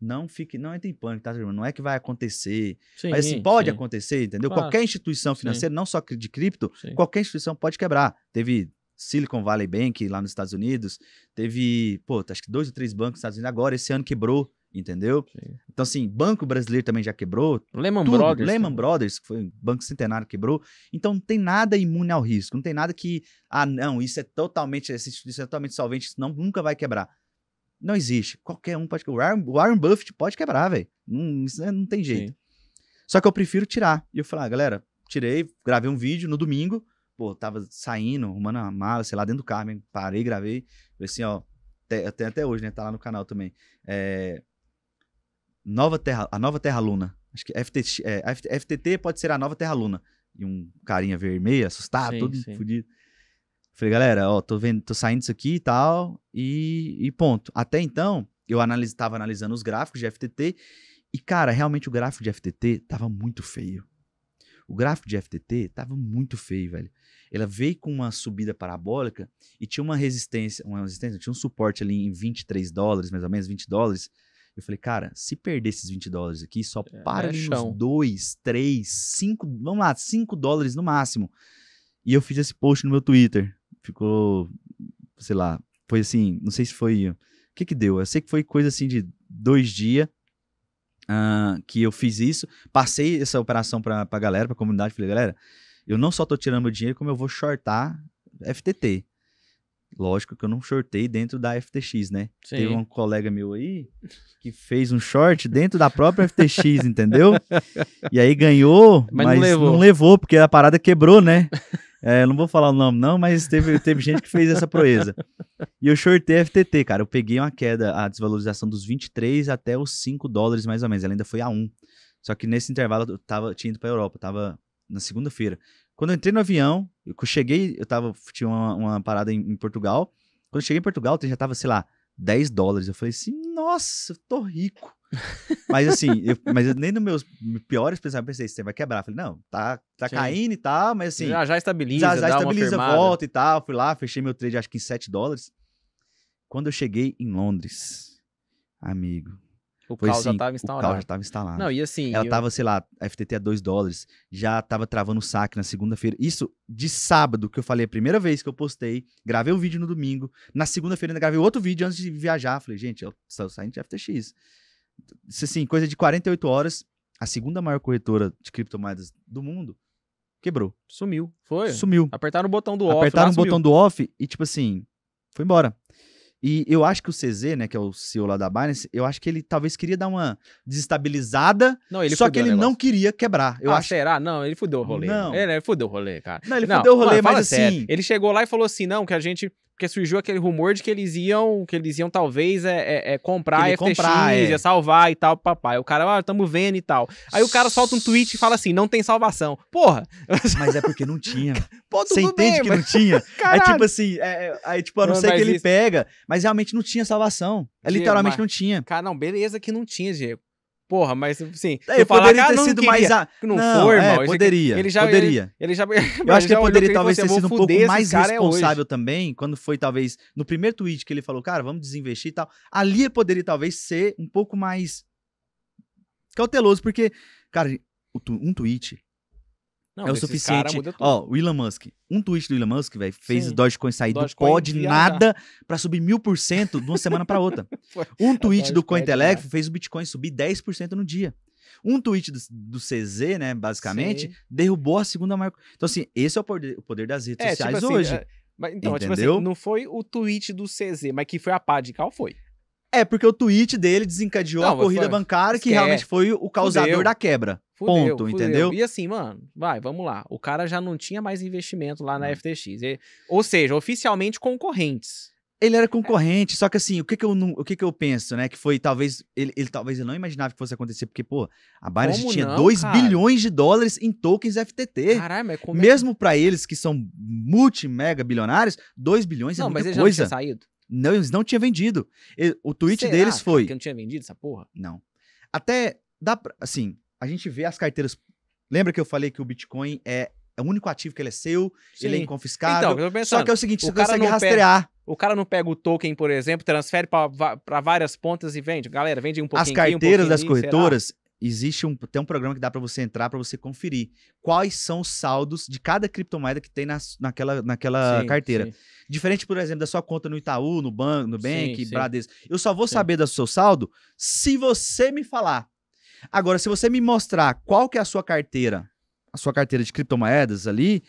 Não fique, não entre em pânico, tá, turma? Não é que vai acontecer. Sim, mas assim, pode sim, acontecer, entendeu? Claro. Qualquer instituição Sim. financeira, não só de cripto, sim. qualquer instituição pode quebrar. Teve Silicon Valley Bank lá nos Estados Unidos, teve, pô, acho que dois ou três bancos nos Estados Unidos, agora esse ano quebrou, entendeu? Sim. Então, assim, banco brasileiro também já quebrou. Lehman Tudo. Brothers. Lehman cara. Brothers, que foi um banco centenário, quebrou. Então, não tem nada imune ao risco. Não tem nada que, ah, não, isso é totalmente, essa instituição é totalmente solvente, isso não, nunca vai quebrar. Não existe. Qualquer um pode quebrar. O Warren, Buffett pode quebrar, velho. Não, isso não tem jeito. Sim. Só que eu prefiro tirar. E eu falei, ah, galera, tirei, gravei um vídeo no domingo. Pô, tava saindo, arrumando a mala, sei lá, dentro do carro, mesmo. parei, gravei. Falei assim, ó, te- tem até hoje, né? Tá lá no canal também. É, nova Terra, a nova Terra Luna. Acho que FTT, é, FT FTT pode ser a nova Terra Luna. E um carinha vermelho, assustado, Sim, todo sim. fudido. Falei, galera, ó, tô vendo, tô saindo disso aqui e tal, e, e ponto. Até então, eu analis, tava analisando os gráficos de FTT, e, cara, realmente o gráfico de FTT tava muito feio. O gráfico de FTT tava muito feio, velho. Ela veio com uma subida parabólica e tinha uma resistência, uma resistência, tinha um suporte ali em 23 dólares, mais ou menos, 20 dólares. Eu falei, cara, se perder esses 20 dólares aqui, só É, para é chão. nos 2, 3, 5, vamos lá, 5 dólares no máximo. E eu fiz esse post no meu Twitter. Ficou, sei lá, foi assim, não sei se foi. O que que deu? Eu sei que foi coisa assim de dois dias ah, que eu fiz isso. Passei essa operação pra, pra galera, pra comunidade. Falei, galera, eu não só tô tirando meu dinheiro, como eu vou shortar FTT. Lógico que eu não shortei dentro da FTX, né? Sim. Teve um colega meu aí que fez um short dentro da própria FTX, [laughs] entendeu? E aí ganhou, Mas mas, não levou. não levou, porque a parada quebrou, né? É, não vou falar o nome, não, mas teve, teve gente que fez essa proeza. E eu shortei a FTT, cara. Eu peguei uma queda, a desvalorização dos 23 até os 5 dólares, mais ou menos. Ela ainda foi a 1. Só que nesse intervalo eu tava, tinha ido pra Europa, eu tava na segunda-feira. Quando eu entrei no avião, eu cheguei, eu tava, tinha uma, uma parada em, em Portugal. Quando eu cheguei em Portugal, já tava, sei lá, 10 dólares. Eu falei assim, nossa, eu tô rico. [laughs] mas assim, eu, mas eu, nem nos meus piores pensamentos eu pensei, você vai quebrar. Eu falei, não, tá, tá Sim. caindo e tal, mas assim, já, já estabiliza, já, já estabiliza, volta e tal. Fui lá, fechei meu trade, acho que em 7 dólares. Quando eu cheguei em Londres, amigo, O foi caos assim, já tava o instaurado. caos já tava instalado. Não, e assim... Ela eu- tava, sei lá, FTT a 2 dólares, já tava travando o saque na segunda-feira. Isso de sábado, que eu falei a primeira vez que eu postei, gravei o vídeo no domingo. Na segunda-feira ainda gravei outro vídeo antes de viajar. Falei, gente, eu estou saindo de FTX. Isso assim, coisa de 48 horas, a segunda maior corretora de criptomoedas do mundo quebrou. Sumiu. Foi. Sumiu. Apertaram o botão do off. Apertaram o sumiu. botão do off e, tipo assim, foi embora. E eu acho que o CZ, né, que é o CEO lá da Binance, eu acho que ele talvez queria dar uma desestabilizada, Não, ele só que ele não queria quebrar. Eu ah, acho será? Não, ele fudeu o rolê. Não. Ele, ele fudeu o rolê, cara. Não, ele Não, fudeu o rolê, mano, mas sério. assim. Ele chegou lá e falou assim, não, que a gente... Porque surgiu aquele rumor de que eles iam, que eles iam talvez é, é- é comprar FTX, comprar, é. ia salvar e tal, papai. O cara, ah, tamo vendo e tal. Aí o cara solta um tweet e fala assim, não tem salvação. Porra, [laughs] Mas é porque não tinha. pô, Você entende bem, que mas... não tinha? [laughs] Caralho. É tipo assim, aí tipo, a não Mano, ser que ele isso- pega, mas realmente não tinha salvação. É Diego, literalmente mas- não tinha. Cara, não, beleza que não tinha, Diego. Porra, mas assim, É, tu falar poderia ah, ter sido queria, mais. A... não, Não, foi, é, irmão. Esse- poderia. ele já- poderia. Ele já, Eu [laughs] acho que ele poderia talvez ter sido um pouco mais responsável. responsável também, quando foi talvez no primeiro tweet que ele falou, cara, vamos desinvestir e tal. Ali ele poderia talvez ser um pouco mais cauteloso, porque, cara, um tweet é o suficiente. Ó, o Elon Musk, um tweet do Elon Musk, velho, fez Sim. o Dogecoin sair do Dogecoin pó de viajar. nada pra subir mil por cento de uma semana pra outra. [laughs] Um tweet do é Cointelegraph fez o Bitcoin subir 10% no dia. Um tweet do, do CZ, né, basicamente, Sim. derrubou a segunda maior. Então, assim, esse é o poder, o poder das redes É, sociais tipo assim, hoje. é, mas, então, tipo Entendeu? assim, não foi o tweet do CZ, mas que foi a pá de cal, foi. É, porque o tweet dele desencadeou Não, a corrida foi- bancária, que esquece. realmente foi o causador Fudeu. da quebra. Fudeu, Ponto, fudeu. entendeu? E assim, mano, vai, vamos lá. O cara já não tinha mais investimento lá na. FTX. E- ou seja, oficialmente concorrentes. Ele era concorrente, só que assim, o que que eu, não, o que que eu penso, né? Que foi talvez, ele, ele talvez ele não imaginava que fosse acontecer, porque, pô, a Binance Como tinha não, 2 cara? bilhões de dólares em tokens FTT. Caralho, mas como é Mesmo pra eles que são multi-mega bilionários, 2 bilhões é Não, mas muita ele já não coisa. tinha saído. Não, eles não tinham vendido. O tweet Será, deles foi. Que não tinha vendido essa porra? Não. Até dá pra, assim, a gente vê as carteiras. Lembra que eu falei que o Bitcoin é, é o único ativo que ele é seu, ele é Sim. inconfiscável. Então, pensando, só que é o seguinte, o você cara consegue não pega- rastrear. O cara não pega o token, por exemplo, transfere pra várias pontas e vende. Galera, vende um As pouquinho aqui, um carteiras pouquinho das corretoras, existe um, tem um programa que dá pra você entrar pra você conferir quais são os saldos de cada criptomoeda que tem nas- naquela, naquela? Sim, carteira. sim. Diferente, por exemplo, da sua conta no Itaú, no banco, no Bank, Sim, sim. Bradesco. Eu só vou Sim. saber do seu saldo se você me falar. Agora, se você me mostrar qual que é a sua carteira, a sua carteira de criptomoedas ali,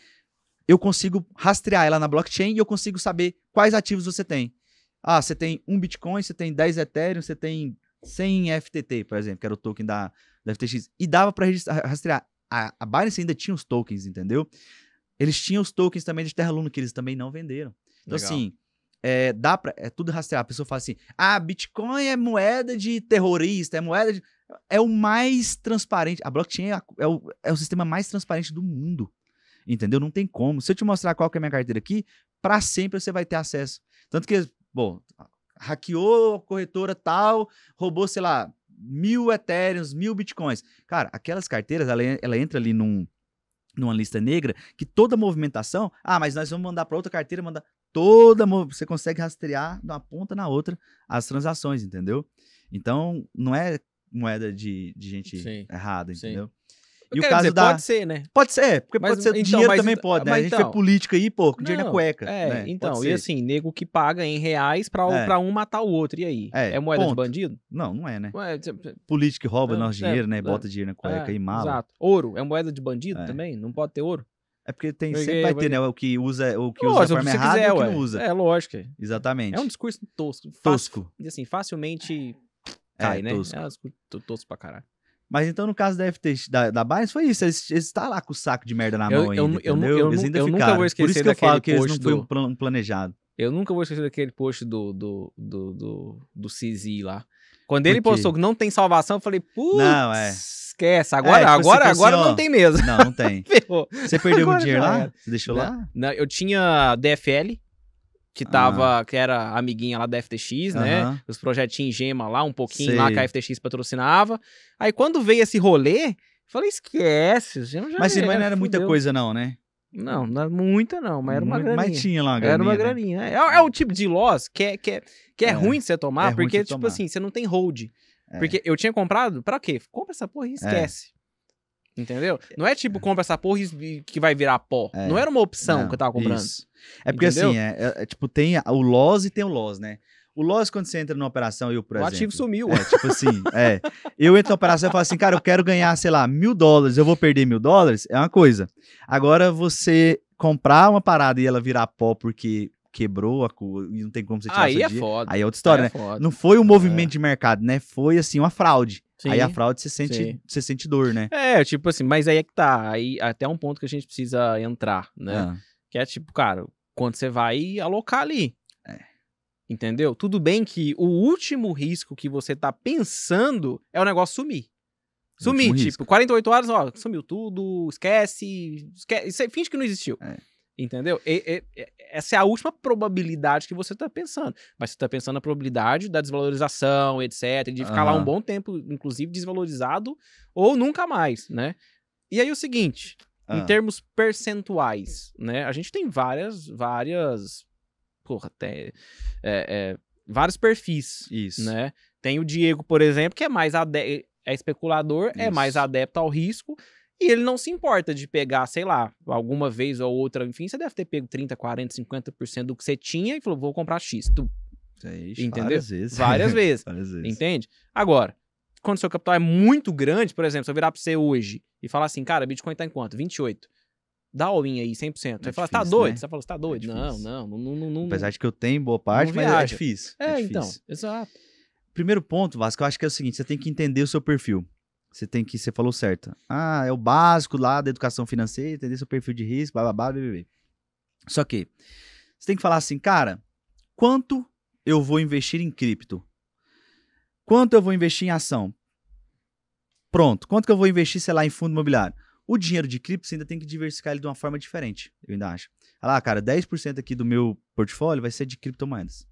eu consigo rastrear ela na blockchain e eu consigo saber quais ativos você tem. Ah, você tem um Bitcoin, você tem 10 Ethereum, você tem 100 FTT, por exemplo, que era o token da, da FTX. E dava para rastrear. A, a Binance ainda tinha os tokens, entendeu? Eles tinham os tokens também de Terra Luna, que eles também não venderam. Então, Legal. assim, é, dá pra, é tudo rastrear. A pessoa fala assim: ah, Bitcoin é moeda de terrorista, é moeda de. É o mais transparente. A blockchain é, é o, é o sistema mais transparente do mundo. Entendeu? Não tem como. Se eu te mostrar qual que é a minha carteira aqui, pra sempre você vai ter acesso. Tanto que, bom, hackeou a corretora tal, roubou, sei lá, mil Ethereums, mil Bitcoins. Cara, aquelas carteiras, ela, ela entra ali num, numa lista negra que toda movimentação, ah, mas nós vamos mandar para outra carteira, mandar toda, você consegue rastrear de uma ponta na outra as transações, entendeu? Então, não é moeda de, de gente Sim, errada, sim. entendeu? Eu E o quero caso dizer, da- Pode ser, né? Pode ser, porque Mas, pode ser então, dinheiro mas também pode, né? mas a gente então- vê política aí, pô, com dinheiro na cueca. É, né? então, e assim, nego que paga em reais pra, É. pra um matar o outro. E aí? É, moeda ponto. de bandido? Não, não é, né? Ué, cê- Político que rouba É, nosso é, dinheiro, né? é, Bota dinheiro na cueca é, e mala. Exato. Ouro é moeda de bandido É. também? Não pode ter ouro? É porque tem, Porque- sempre vai ter, né? O que usa, o que usa Lógico, da forma se você errada quiser, e o que ué. não usa. É, lógico. Exatamente. É um discurso tosco. Fácil- tosco. E assim, facilmente É, cai, né? tosco. É um discurso to- tosco pra caralho. Mas então, no caso da FT, da, da Binance, foi isso. Eles, eles tá lá com o saco de merda na Eu- mão eu ainda, eu entendeu? eu eles ainda eu nunca vou Por esquecer isso que eu falo que eles não do- um planejado. Eu nunca vou esquecer daquele post do, do, do, do, do CZ lá. Quando ele Por postou que não tem salvação, eu falei, putz, Não, é. esquece. Agora, tipo, agora, você agora assim, ó, não tem mesmo. Não, não tem. [laughs] Você perdeu o dinheiro já lá? Você deixou Não. lá? Não, eu tinha DFL, que Ah. tava, que era amiguinha lá da FTX, né? Aham. Os projetinhos Gema lá, um pouquinho Sei. lá que a FTX patrocinava. Aí quando veio esse rolê, falei, esquece. Já Mas se não era, era muita fudeu. coisa, não, né? Não, não era muita não, mas era uma graninha. Mas tinha lá uma Era uma graninha, né? graninha. É, é o tipo de loss que é, que é, que é, É, ruim de você tomar, é porque, tipo tomar. assim, você não tem hold. É. Porque eu tinha comprado, pra quê? Compra essa porra e esquece. Entendeu? Não é tipo, compra essa porra que vai virar pó. É. Não era uma opção Não, que eu tava comprando. isso. É porque Entendeu? assim, é, é- é tipo, tem o loss e tem o loss, né? O loss, quando você entra numa operação, eu, por o exemplo. ativo sumiu. É, tipo assim, é. Eu entro na operação e falo assim, cara, eu quero ganhar, sei lá, mil dólares, eu vou perder mil dólares, é uma coisa. Agora, você comprar uma parada e ela virar pó porque quebrou a e não tem como você tirar Aí é dinheiro, foda. Aí é outra história, Aí né? é foda. Não foi um movimento de mercado, né? Foi, assim, uma fraude. Sim. Aí a fraude você sente, Sim. você sente dor, né? É, tipo assim, mas aí é que tá. Aí até um ponto que a gente precisa entrar, né? Ah, Que é tipo, cara, quando você vai alocar ali. É. Entendeu? Tudo bem que o último risco que você tá pensando é o negócio sumir. Sumir, tipo, risco. 48 horas, ó, sumiu tudo, esquece, esquece finge que não existiu. É. Entendeu? E- e- essa é a última probabilidade que você tá pensando. Mas você tá pensando na probabilidade da desvalorização, etc. De ficar lá Aham. um bom tempo, inclusive desvalorizado, ou nunca mais, né? E aí o seguinte, em ah. termos percentuais, né? A gente tem várias, várias, porra, até, é, é, vários perfis, Isso. né? Tem o Diego, por exemplo, que é mais ade é especulador, é Isso. mais adepto ao risco, e ele não se importa de pegar, sei lá, alguma vez ou outra, enfim, você deve ter pego 30, 40, 50% do que você tinha e falou, vou comprar X. Tu, Ixi, Entendeu? Várias vezes. várias [laughs] vezes. várias vezes. Entende? Agora, quando seu capital é muito grande, por exemplo, se eu virar pra você hoje e falar assim, cara, Bitcoin tá em quanto? 28. Dá all-in aí, 100%. Você É vai falar, tá difícil, doido? né? Você fala, você tá doido? não, difícil. não, não, não, não. Apesar de que eu tenho boa parte, não mas é difícil. É, então. difícil. Exato. Primeiro ponto, Vasco, eu acho que é o seguinte: você tem que entender o seu perfil. Você tem que, você falou certo. Ah, é o básico lá da educação financeira, entender seu perfil de risco, blá blá blá, blá, blá. Só que você tem que falar assim, cara, quanto eu vou investir em cripto? Quanto eu vou investir em ação? Pronto. Quanto que eu vou investir, sei lá, em fundo imobiliário? O dinheiro de cripto você ainda tem que diversificar ele de uma forma diferente, eu ainda acho. Olha lá, cara, 10% aqui do meu portfólio vai ser de criptomoedas.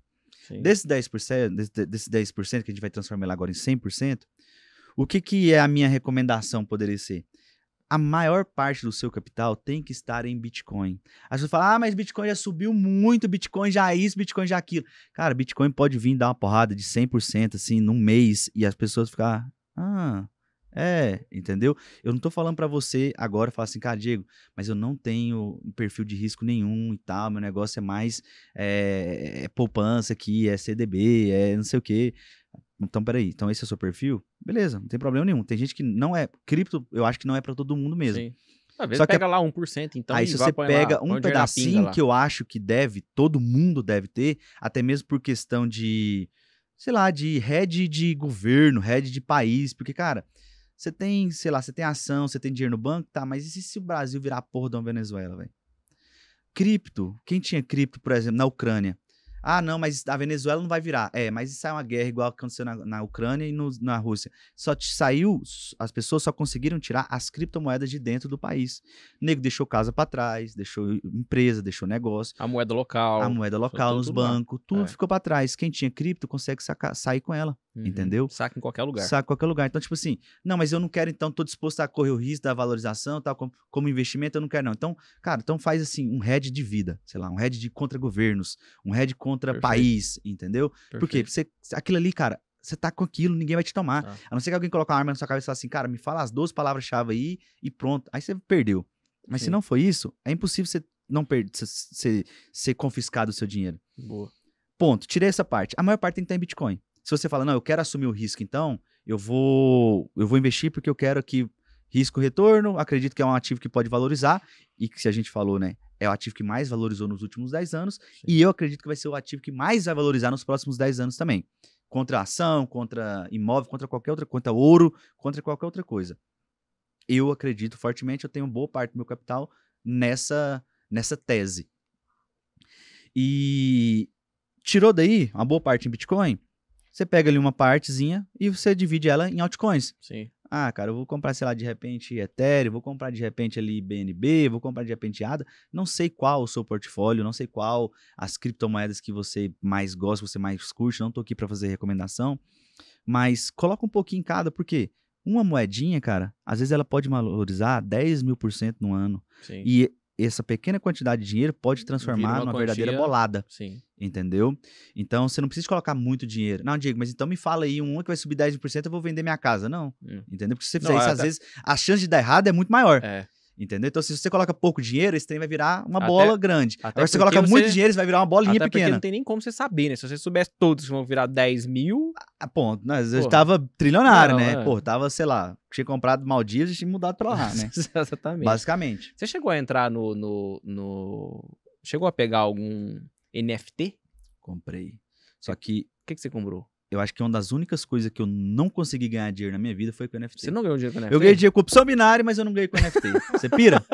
Sim. Desses 10%, desse, desse 10% que a gente vai transformar agora em 100%, o que, que é a minha recomendação poderia ser? A maior parte do seu capital tem que estar em Bitcoin. As pessoas falam, ah, mas Bitcoin já subiu muito, Bitcoin já isso, Bitcoin já aquilo. Cara, Bitcoin pode vir dar uma porrada de 100% assim, num mês, e as pessoas ficar, ah, é, entendeu? Eu não tô falando pra você agora, falar assim, cara, Diego, mas eu não tenho perfil de risco nenhum e tal, meu negócio é mais é, é poupança aqui, é CDB, é não sei o quê. Então, peraí, então esse é o seu perfil? Beleza, não tem problema nenhum. Tem gente que não é. Cripto, eu acho que não é pra todo mundo mesmo. Sim. Às vezes Só que pega lá 1%, então. Aí se você lá, pega põe um o dinheiro na pinga pedacinho lá. que eu acho que deve, todo mundo deve ter, até mesmo por questão de, sei lá, de head de governo, head de país, porque, cara, você tem, sei lá, você tem ação, você tem dinheiro no banco, tá, mas e se, o Brasil virar porra uma Venezuela, velho? Cripto, quem tinha cripto, por exemplo, na Ucrânia? Ah, não, mas a Venezuela não vai virar. É, mas se sai uma guerra igual aconteceu na, na Ucrânia e no- na Rússia. Só te saiu, as pessoas só conseguiram tirar as criptomoedas de dentro do país. O nego deixou casa pra trás, deixou empresa, deixou negócio, A moeda local. a moeda local tudo- nos bancos, tudo É. ficou pra trás. Quem tinha cripto consegue sacar- sair com ela, Uhum. entendeu? Saca em qualquer lugar. saca em qualquer lugar. Então, tipo assim, não, mas eu não quero, então, tô disposto a correr o risco da valorização, tal, como, como investimento, eu não quero, não. Então, cara, então faz assim, um hedge de vida, sei lá, um hedge de contra governos, um hedge contra Perfeito. país, entendeu? Porque Perfeito. você, aquilo ali, cara, você tá com aquilo, ninguém vai te tomar. Tá. A não ser que alguém coloque uma arma na sua cabeça e fale assim, cara, me fala as 12 palavras-chave aí e pronto. Aí você perdeu. Mas se Sim. não for isso, é impossível você não perder, ser, ser confiscado o seu dinheiro. Boa. Ponto. Tirei essa parte. A maior parte tem que estar em Bitcoin. Se você fala, não, eu quero assumir o risco, então, eu vou, eu vou investir porque eu quero que Risco-retorno, acredito que é um ativo que pode valorizar e que, se a gente falou, né, é o ativo que mais valorizou nos últimos 10 anos e eu acredito que vai ser o ativo que mais vai valorizar nos próximos 10 anos também. Contra ação, contra imóvel, contra qualquer outra, contra ouro, contra qualquer outra coisa. Eu acredito fortemente, eu tenho boa parte do meu capital nessa, nessa tese. E tirou daí uma boa parte em Bitcoin, você pega ali uma partezinha e você divide ela em altcoins. Sim. Ah, cara, eu vou comprar, sei lá, de repente Ethereum, vou comprar de repente ali BNB, vou comprar de repente ADA. Não sei qual o seu portfólio, não sei qual as criptomoedas que você mais gosta, você mais curte, não tô aqui para fazer recomendação, mas coloca um pouquinho em cada, porque uma moedinha, cara, às vezes ela pode valorizar 10 mil por cento no ano. Sim. E essa pequena quantidade de dinheiro pode transformar uma numa verdadeira bolada. Sim. Entendeu? Então você não precisa colocar muito dinheiro. Não, Diego, mas então me fala aí um que vai subir 10%, eu vou vender minha casa. Não. Hum. Entendeu? Porque se você Não, fizer isso, é às vezes a chance de dar errado é muito maior. É. Entendeu? Então, se você coloca pouco dinheiro, esse trem vai virar uma Até- bola grande. Agora, se você coloca você- muito dinheiro, vai virar uma bolinha Até pequena. não tem nem como você saber, né? Se você soubesse todos que vão virar 10 mil, Ah, ponto. Né? Eu tava trilionário, Não, né? é. Pô, tava, sei lá, tinha comprado Maldivas e tinha mudado pra lá, [laughs] né? Exatamente. Basicamente. Você chegou a entrar no, no, no- Chegou a pegar algum NFT? Comprei. Só que O que, que você comprou? Eu acho que uma das únicas coisas que eu não consegui ganhar dinheiro na minha vida foi com NFT. Você não ganhou dinheiro com NFT? Eu ganhei dinheiro com opção binária, mas eu não ganhei com NFT. Você pira?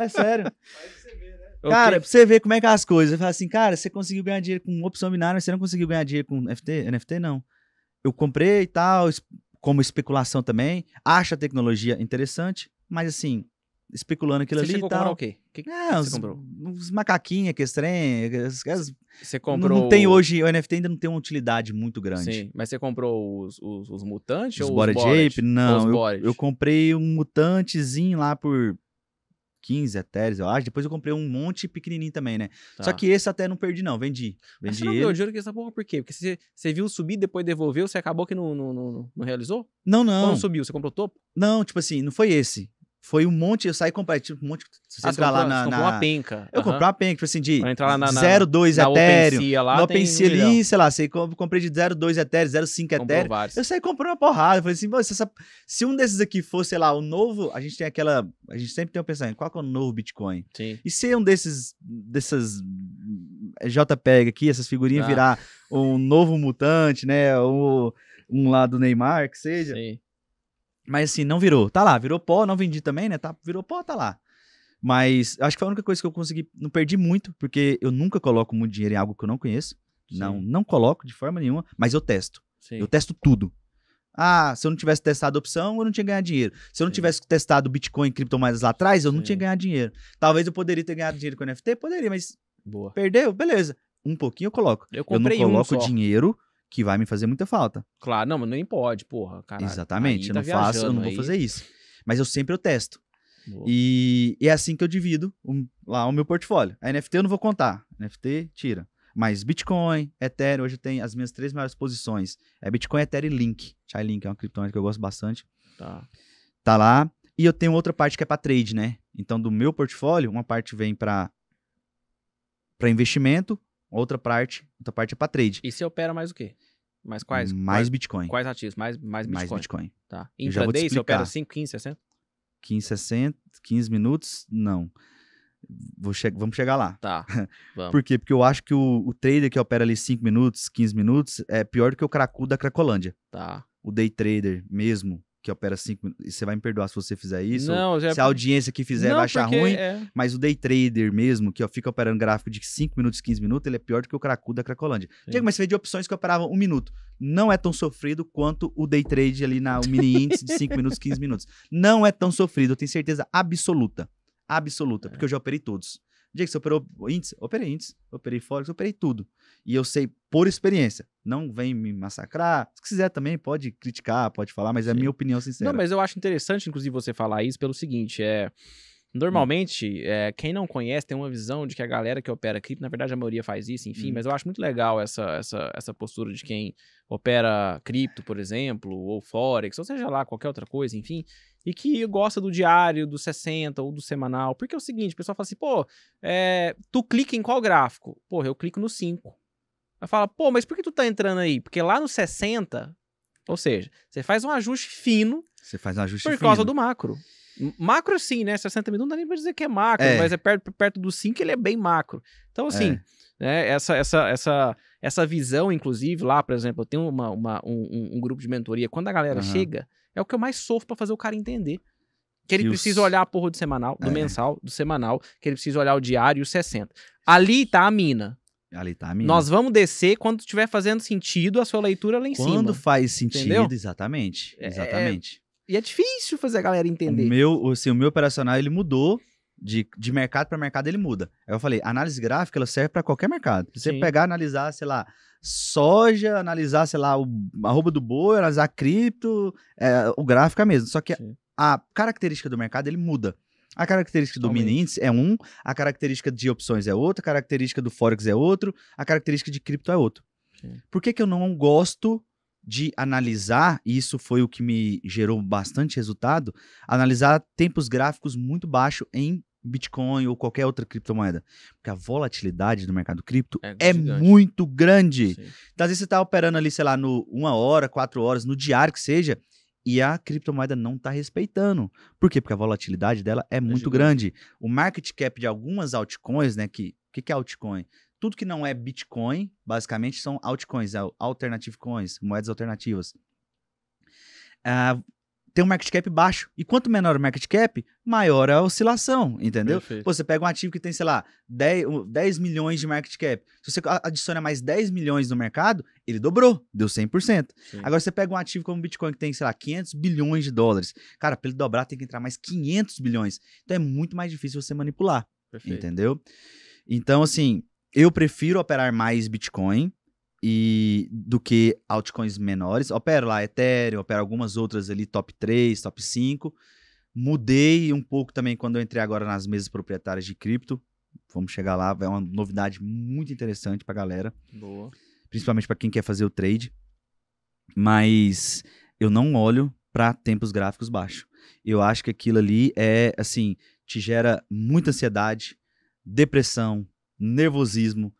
É sério. Aí você vê, né? Ok. Cara, pra você ver como é que é as coisas. Eu falo assim, cara, você conseguiu ganhar dinheiro com opção binária, mas você não conseguiu ganhar dinheiro com NFT? NFT não. Eu comprei e tal, como especulação também. Acho a tecnologia interessante, mas assim, especulando aquilo você ali chegou e tal. o quê? O que que É, você uns, comprou? uns macaquinhos, que trem, Você comprou... Não tem hoje, o NFT ainda não tem uma utilidade muito grande. Sim, mas você comprou os, os, os mutantes Os ou Bored os? Ape? Não, eu, eu comprei um mutantezinho lá por 15 etéreos, eu acho. Depois eu comprei um monte pequenininho também, né? Só Tá. que esse até não perdi não, vendi. Mas Vendi você não dinheiro com essa porra por quê? Porque você, você viu subir, depois devolveu, você acabou que não, não, não, não realizou? Não, Ou não. não subiu? Você comprou topo? Não, tipo assim, não foi esse. Foi um monte, eu saí comprei, tipo, um monte. Se você Ah, entrar lá na. você na- uma penca. Eu Aham. comprei uma penca, tipo assim, de Pra entrar lá na- na- 0,2 Na Ethereum. Tem OpenSea um milhão. ali, sei lá, sei, com- comprei de 0,2 Ethereum, 0,5 Comprou Ethereum. Eu saí comprando uma porrada. Falei assim, "Pô, se, essa- se um desses aqui fosse, sei lá, o novo, a gente tem aquela. A gente sempre tem um pensamento, qual é o novo Bitcoin? Sim. E se um desses, dessas JPEG aqui, essas figurinhas, Ah. virar um novo mutante, né? Ou um lá do Neymar, que seja. Sim. Mas assim, não virou. Tá lá, virou pó, não vendi também, né? Tá, virou pó, tá lá. Mas acho que foi a única coisa que eu consegui. Não perdi muito, porque eu nunca coloco muito dinheiro em algo que eu não conheço. Não, Sim. não coloco de forma nenhuma, mas eu testo. Sim. Eu testo tudo. Ah, se eu não tivesse testado a opção, eu não tinha ganhado dinheiro. Se eu não Sim. tivesse testado Bitcoin e criptomoedas lá atrás, eu não tinha ganhado dinheiro. Talvez eu poderia ter ganhado dinheiro com NFT, poderia, mas Boa. perdeu, beleza. Um pouquinho eu coloco. Eu Eu não um coloco só. dinheiro que vai me fazer muita falta. Claro, não, mas nem pode, porra. Caralho. Exatamente. Eu tá não faço, eu não vou aí. fazer isso. Mas eu sempre eu testo. E, e é assim que eu divido o- lá o meu portfólio. A NFT eu não vou contar. NFT, tira. Mas Bitcoin, Ethereum, hoje tem as minhas três maiores posições. É Bitcoin, Ethereum e Link. Chainlink é uma criptomoeda que eu gosto bastante. Tá. Tá lá. E eu tenho outra parte que é para trade, né? Então, do meu portfólio, uma parte vem para investimento, outra parte, outra parte é para trade. E você opera mais o quê? Mais quais? mais quais, Bitcoin. quais ativos? Mais, mais Bitcoin. Mais Bitcoin. Tá. Intraday você opera explicar. 5, 15, 60? 15, 60, 15 minutos? Não. Vou che vamos chegar lá. Tá. [laughs] Vamos. Por quê? Porque eu acho que o, o trader que opera ali 5 minutos, 15 minutos, é pior do que o cracudo da Cracolândia. Tá. O day trader mesmo, que opera 5 minutos. Você vai me perdoar se você fizer isso. Não, já... Se a audiência que fizer Não, vai achar ruim. é- Mas o day trader mesmo, que ó, fica operando gráfico de 5 minutos, 15 minutos, ele é pior do que o cracudo da Cracolândia. Sim. Diego, mas você vê de opções que operavam um minuto. Não é tão sofrido quanto o day trade ali na o mini índice de 5 [laughs] minutos, 15 minutos. Não é tão sofrido, eu tenho certeza absoluta. Absoluta, porque eu já operei todos. Diego, você operou índice? Operei índice, operei Forex, operei tudo. E eu sei por experiência. Não vem me massacrar. Se quiser também, pode criticar, pode falar, mas é a minha opinião sincera. Não, mas eu acho interessante, inclusive, você falar isso pelo seguinte, é... Normalmente, é, quem não conhece tem uma visão de que a galera que opera cripto, na verdade a maioria faz isso, enfim, Hum. mas eu acho muito legal essa, essa, essa postura de quem opera cripto, por exemplo, ou Forex, ou seja lá, qualquer outra coisa, enfim, e que gosta do diário, do 60 ou do semanal. Porque é o seguinte, o pessoal fala assim, pô, é, tu clica em qual gráfico? Porra, eu clico no 5. Aí fala, pô, mas por que tu tá entrando aí? Porque lá no 60, ou seja, você faz um ajuste fino Você faz um ajuste Por fino. causa do macro. Macro sim, né? 60 minutos não dá nem pra dizer que é macro, É. mas é perto, perto do 5 ele é bem macro. Então, assim, É. né, essa, essa, essa, essa visão, inclusive, lá, por exemplo, eu tenho uma, uma- um, um- grupo de mentoria, quando a galera Aham. chega, é o que eu mais sofro pra fazer o cara entender. Que ele precisa os- olhar a porra do semanal, do É. mensal, do semanal, que ele precisa olhar o diário e o 60. Ali tá a mina. Ali tá a mina. Nós vamos descer quando estiver fazendo sentido a sua leitura lá em Quando cima. faz sentido, Entendeu? exatamente. É- Exatamente. E é difícil fazer a galera O entender. meu, assim, o meu operacional, ele mudou. De, de mercado para mercado, ele muda. Aí eu falei, análise gráfica, ela serve para qualquer mercado. Se você Sim. pegar, analisar, sei lá, soja, analisar, sei lá, o arroba do boi, analisar cripto, é, o gráfico é mesmo. Só que Sim. a característica do mercado, ele muda. A característica do mini índice é um, a característica de opções é outra, a característica do Forex é outro, a característica de cripto é outro. Sim. Por que, que eu não gosto de analisar, e isso foi o que me gerou bastante resultado, analisar tempos gráficos muito baixos em Bitcoin ou qualquer outra criptomoeda? Porque a volatilidade do mercado cripto É é, muito grande. Sim. Então, às vezes você tá operando ali, sei lá, no uma hora, quatro horas, no diário que seja, e a criptomoeda não tá respeitando. Por quê? Porque a volatilidade dela é muito gigante. grande. O market cap de algumas altcoins, né? Que, o que, que é altcoin? Tudo que não é Bitcoin, basicamente, são altcoins, é alternative coins, moedas alternativas. Ah, tem um market cap baixo. E quanto menor o market cap, maior a oscilação, entendeu? Perfeito. Pô, você pega um ativo que tem, sei lá, 10, um, 10 milhões de market cap. Se você adiciona mais 10 milhões no mercado, ele dobrou, deu 100%. Sim. Agora você pega um ativo como o Bitcoin que tem, sei lá, 500 bilhões de dólares. Cara, para ele dobrar tem que entrar mais 500 bilhões. Então é muito mais difícil você manipular, Perfeito. entendeu? Então, assim, eu prefiro operar mais Bitcoin e do que altcoins menores. Opero lá Ethereum, opero algumas outras ali, top 3, top 5. Mudei um pouco também quando eu entrei agora nas mesas proprietárias de cripto. Vamos chegar lá, é uma novidade muito interessante pra galera, Boa. principalmente pra quem quer fazer o trade. Mas eu não olho pra tempos gráficos baixos. Eu acho que aquilo ali é assim, te gera muita ansiedade, depressão, nervosismo,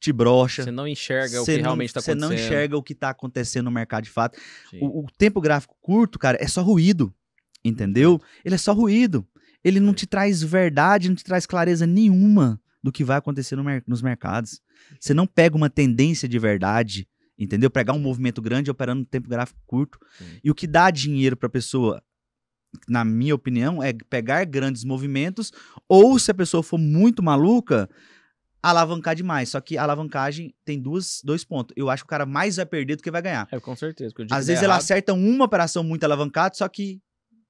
te brocha. Você não enxerga o que não- realmente está Você acontecendo. não enxerga o que tá acontecendo no mercado de fato. O, o tempo gráfico curto, cara, é só ruído. Entendeu? Ele é só ruído. Ele não te traz verdade, não te traz clareza nenhuma do que vai acontecer no mer- nos mercados. Você não pega uma tendência de verdade, entendeu? Pegar um movimento grande operando no tempo gráfico curto. Sim. E o que dá dinheiro para a pessoa, na minha opinião, é pegar grandes movimentos ou, se a pessoa for muito maluca, alavancar demais. Só que a alavancagem tem duas, dois pontos. Eu acho que o cara mais vai perder do que vai ganhar. É, com certeza. Às vezes ela errado, acerta uma operação muito alavancada, só que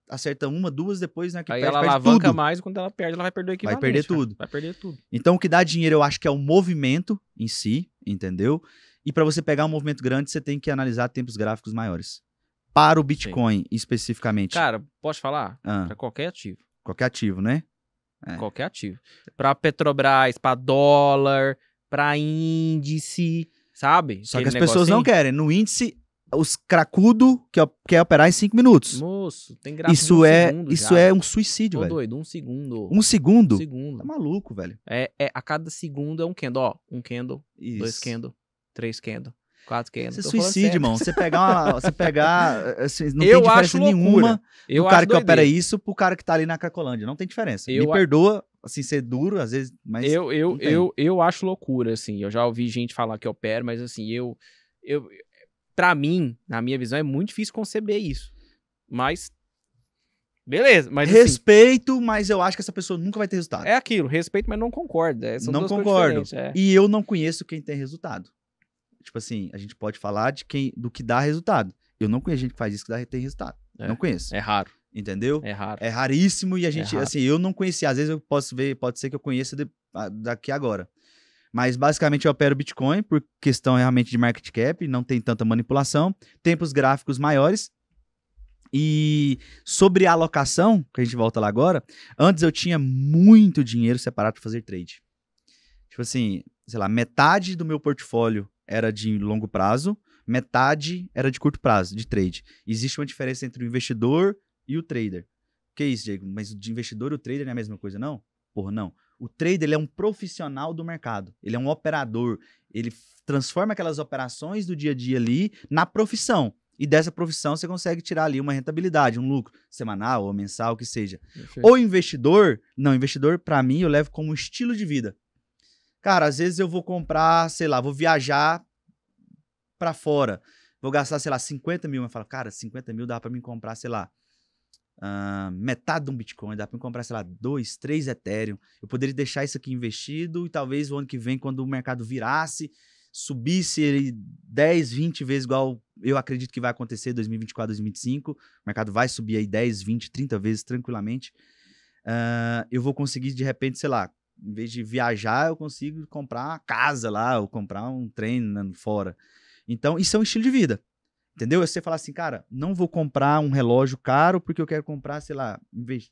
acerta uma, duas, depois, né? Que Aí perde, ela perde alavanca tudo. mais e quando ela perde, ela vai perder o equivalente. perder cara. tudo. Vai perder tudo. Então, o que dá dinheiro, eu acho que é o movimento em si, entendeu? E para você pegar um movimento grande, você tem que analisar tempos gráficos maiores. Para o Bitcoin, especificamente. Cara, posso falar? Ah, Pra qualquer ativo. qualquer ativo, né? É. Qualquer ativo. Pra Petrobras, pra dólar, pra índice, sabe? Só que Aquele as pessoas não querem. No índice, os cracudo que quer operar em cinco minutos. Moço, tem de Isso é, segundo isso já. é um suicídio, Tô velho. doido, um segundo. Um segundo? Um segundo. Tá maluco, velho. É, é, a cada segundo é um candle, ó. Um candle, dois Isso. candle, três candle, quatro Tô falando suicídio, irmão. Você pegar uma, [laughs] você pegar, assim, não Eu tem acho diferença nenhuma Eu do cara acho que opera doideira. isso pro cara que tá ali na Cracolândia. Não tem diferença. Eu Me a- perdoa, assim, ser duro, às vezes, mas eu, eu, eu, eu acho loucura, assim. Eu já ouvi gente falar que opera, mas assim, eu. eu pra mim, na minha visão, é muito difícil conceber isso. Mas. Beleza, mas assim, respeito, mas eu acho que essa pessoa nunca vai ter resultado. é aquilo, respeito, mas não concordo. Não concordo. é. E eu não conheço quem tem resultado. Tipo assim, a gente pode falar de quem, do que dá resultado. Eu não conheço gente que faz isso que dá, tem resultado. É. Não conheço. É raro, Entendeu? é raro. É raríssimo e a gente, raro. assim, eu não conhecia. Às vezes eu posso ver, pode ser que eu conheça de- a- daqui agora. Mas basicamente eu opero Bitcoin por questão realmente de market cap, não tem tanta manipulação, tempos gráficos maiores. E sobre a alocação, que a gente volta lá agora, antes eu tinha muito dinheiro separado para fazer trade. Tipo assim, sei lá, metade do meu portfólio era de longo prazo, metade era de curto prazo, de trade. Existe uma diferença entre o investidor e o trader. Que isso, Diego? Mas de investidor e o trader não é a mesma coisa, não? Porra, não. O trader ele é um profissional do mercado. Ele é um operador. Ele transforma aquelas operações do dia a dia ali na profissão. E dessa profissão você consegue tirar ali uma rentabilidade, um lucro semanal ou mensal, o que seja. Perfeito. O investidor, não, investidor para mim eu levo como estilo de vida. Cara, às vezes eu vou comprar, sei lá, vou viajar para fora. Vou gastar, sei lá, 50 mil. Mas fala, cara, 50 mil dá para mim comprar, sei lá, ah, metade de um Bitcoin, dá para mim comprar, sei lá, dois, três Ethereum. Eu poderia deixar isso aqui investido e talvez o ano que vem, quando o mercado virasse, subisse ele 10, 20 vezes, igual eu acredito que vai acontecer 2024, 2025. O mercado vai subir aí 10, 20, 30 vezes tranquilamente. Ah, eu vou conseguir, de repente, sei lá, em vez de viajar, eu consigo comprar uma casa lá, ou comprar um trem na- fora. Então, isso é um estilo de vida. Entendeu? Você falar assim, cara, não vou comprar um relógio caro porque eu quero comprar, sei lá,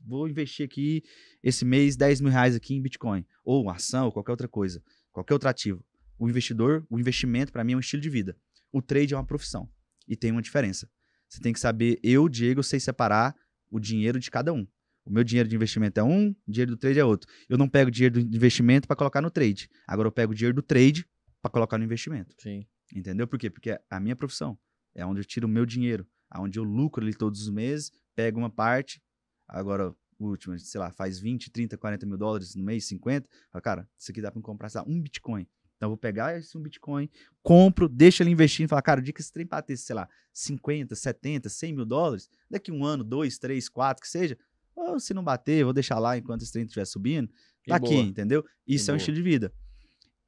vou investir aqui esse mês 10 mil reais aqui em Bitcoin, ou ação, ou qualquer outra coisa, qualquer outro ativo. O investidor, o investimento, para mim, é um estilo de vida. O trade é uma profissão e tem uma diferença. Você tem que saber, eu, Diego, sei separar o dinheiro de cada um. O meu dinheiro de investimento é um, o dinheiro do trade é outro. Eu não pego dinheiro do investimento para colocar no trade. Agora eu pego o dinheiro do trade para colocar no investimento. Sim. Entendeu? Por quê? Porque é a minha profissão. É onde eu tiro o meu dinheiro. Onde eu lucro ali todos os meses, pego uma parte. Agora, o último, sei lá, faz 20, 30, 40 mil dólares no mês, 50. Fala, cara, isso aqui dá me comprar, sei lá, um Bitcoin. Então eu vou pegar esse um Bitcoin, compro, deixo ele investindo e fala, cara, o dia que esse trem bater, sei lá, 50, 70, 100 mil dólares, daqui um ano, dois, três, quatro, que seja, ou se não bater, eu vou deixar lá enquanto esse trem estiver subindo. Tá aqui, boa. entendeu? Isso é um boa. estilo de vida.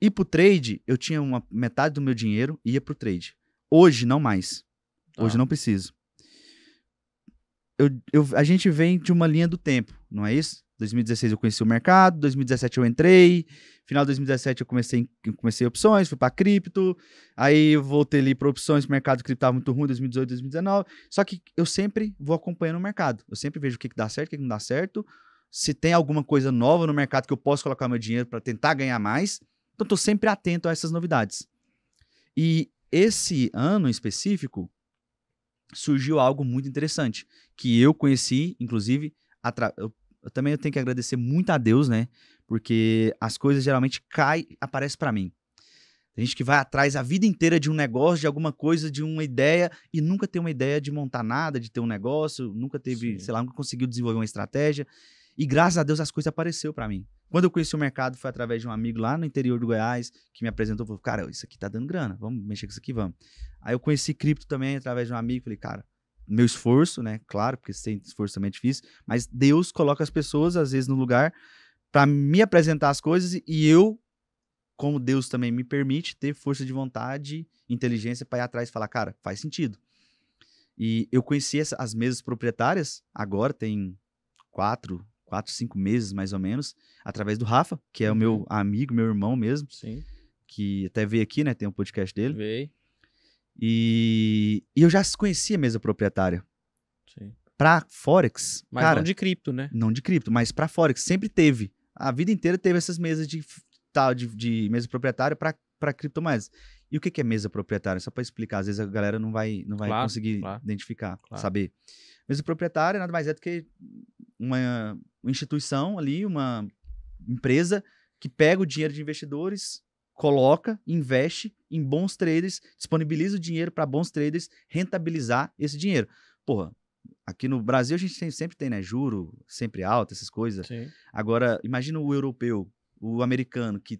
E pro trade, eu tinha uma metade do meu dinheiro ia pro trade. Hoje, não mais. Hoje Tá. não preciso. Eu, eu- a gente vem de uma linha do tempo, não é isso? 2016 eu conheci o mercado, 2017 eu entrei, final de 2017 eu comecei, comecei opções, fui para cripto, aí eu voltei ali para opções, o mercado cripto estava muito ruim, 2018, 2019. Só que eu sempre vou acompanhando o mercado. Eu sempre vejo o que, que dá certo, o que, que não dá certo. Se tem alguma coisa nova no mercado que eu posso colocar meu dinheiro para tentar ganhar mais. Então, estou sempre atento a essas novidades. E esse ano em específico, surgiu algo muito interessante, que eu conheci, inclusive, eu, eu também tenho que agradecer muito a Deus, né? Porque as coisas geralmente caem, aparecem para mim. Tem gente que vai atrás a vida inteira de um negócio, de alguma coisa, de uma ideia, e nunca tem uma ideia de montar nada, de ter um negócio, nunca teve, Sim. sei lá, nunca conseguiu desenvolver uma estratégia. E graças a Deus as coisas apareceram para mim. Quando eu conheci o mercado, foi através de um amigo lá no interior do Goiás, que me apresentou, falou, cara, isso aqui tá dando grana, vamos mexer com isso aqui, vamos. Aí eu conheci cripto também através de um amigo, falei, cara, meu esforço, né, claro, porque sem esforço também é difícil, mas Deus coloca as pessoas, às vezes, no lugar para me apresentar as coisas e eu, como Deus também me permite, ter força de vontade, inteligência para ir atrás e falar, cara, faz sentido. E eu conheci essa- as mesas proprietárias, agora tem quatro, quatro, cinco meses mais ou menos, através do Rafa, que é o meu amigo, meu irmão mesmo, Sim. que até veio aqui, né? Tem um podcast dele. Veio. E, e eu já conhecia a mesa proprietária. Sim. Pra Forex, Mas cara, não de cripto, né? não de cripto, mas pra Forex sempre teve. A vida inteira teve essas mesas de tal de, de mesa proprietária pra para criptomoedas. E o que que é mesa proprietária? Só pra explicar, às vezes a galera não vai não vai Claro, conseguir claro. identificar, Claro. saber. Mesa proprietária nada mais é do que uma instituição ali, uma empresa que pega o dinheiro de investidores, coloca, investe em bons traders, disponibiliza o dinheiro para bons traders rentabilizar esse dinheiro. Porra, aqui no Brasil a gente tem- sempre tem, né, juro sempre alto, essas coisas. Sim. Agora, imagina o europeu, o americano, que,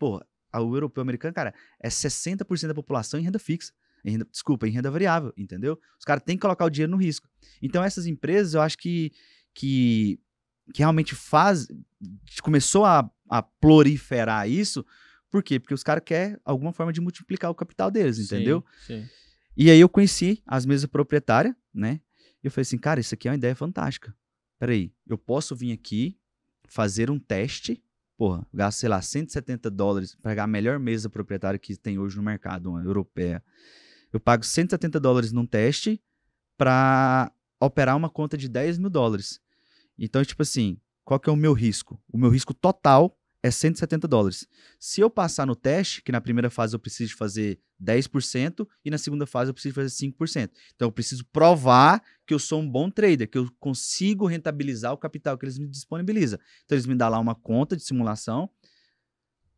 pô, a- o europeu americano, cara, é 60% da população em renda fixa. Em renda- desculpa, em renda variável, entendeu? Os caras têm que colocar o dinheiro no risco. Então, essas empresas, eu acho que, que, que realmente faz. Começou a, a proliferar isso. Por quê? Porque os caras querem alguma forma de multiplicar o capital deles, entendeu? Sim. sim. E aí eu conheci as mesas proprietárias, né? E eu falei assim, cara, isso aqui é uma ideia fantástica. Peraí, eu posso vir aqui, fazer um teste, porra, gasto, sei lá, 170 dólares para pegar a melhor mesa proprietária que tem hoje no mercado, uma europeia. Eu pago 170 dólares num teste para operar uma conta de 10 mil dólares. Então, tipo assim, qual que é o meu risco? O meu risco total é 170 dólares. Se eu passar no teste, que na primeira fase eu preciso fazer 10% e na segunda fase eu preciso fazer 5%. Então eu preciso provar que eu sou um bom trader, que eu consigo rentabilizar o capital que eles me disponibilizam. Então eles me dão lá uma conta de simulação,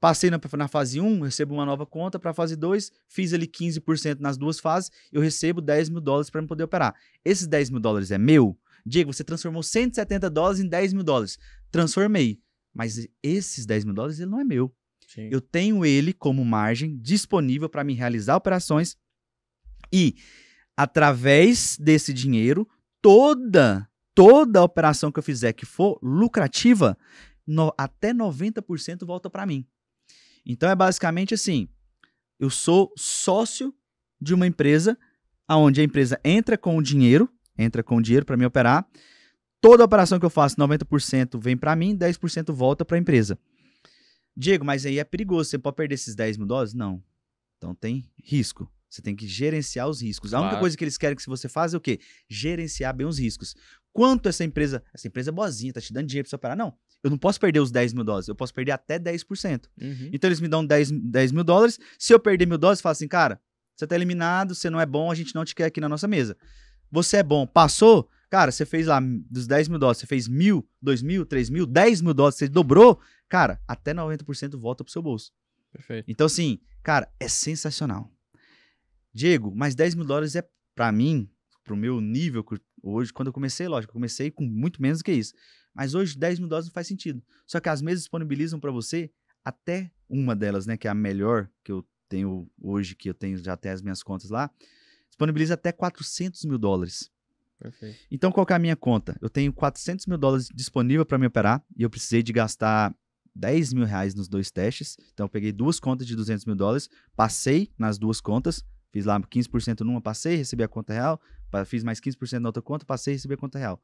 Passei na, na fase 1, recebo uma nova conta. Para a fase 2, fiz ali 15% nas duas fases, eu recebo 10 mil dólares para poder operar. Esses 10 mil dólares é meu? Diego, você transformou 170 dólares em 10 mil dólares. Transformei. Mas esses 10 mil dólares, ele não é meu. Sim. Eu tenho ele como margem disponível para me realizar operações e, através desse dinheiro, toda, toda operação que eu fizer que for lucrativa, no- até 90% volta para mim. Então é basicamente assim: eu sou sócio de uma empresa, aonde a empresa entra com o dinheiro, entra com o dinheiro para me operar. Toda operação que eu faço, 90% vem para mim, 10% volta para a empresa. Diego, mas aí é perigoso, você pode perder esses 10 mil dólares? Não. Então tem risco. Você tem que gerenciar os riscos. A única Claro. coisa que eles querem que você faça é o quê? Gerenciar bem os riscos. Quanto essa empresa. Essa empresa é boazinha, tá te dando dinheiro pra você operar. Não. Eu não posso perder os 10 mil dólares, eu posso perder até 10%. Uhum. Então eles me dão 10, 10 mil dólares. Se eu perder mil dólares, fala assim, cara, você tá eliminado, você não é bom, a gente não te quer aqui na nossa mesa. Você é bom, passou, cara, você fez lá dos 10 mil dólares, você fez mil, dois mil, três mil, 10 mil dólares, você dobrou, cara, até 90% volta pro seu bolso. Perfeito. Então, assim, cara, é sensacional. Diego, mas 10 mil dólares é, pra mim, pro meu nível, hoje, quando eu comecei, lógico, eu comecei com muito menos do que isso. Mas hoje, 10 mil dólares não faz sentido. Só que as mesas disponibilizam pra você até uma delas, né, que é a melhor que eu tenho hoje, que eu tenho já até as minhas contas lá, disponibiliza até 400 mil dólares. Perfeito. Então, qual é a minha conta? Eu tenho 400 mil dólares disponível para me operar e eu precisei de gastar 10 mil reais nos dois testes. Então, eu peguei duas contas de 200 mil dólares, passei nas duas contas, fiz lá 15% numa, passei, recebi a conta real, fiz mais 15% na outra conta, passei recebi a conta real.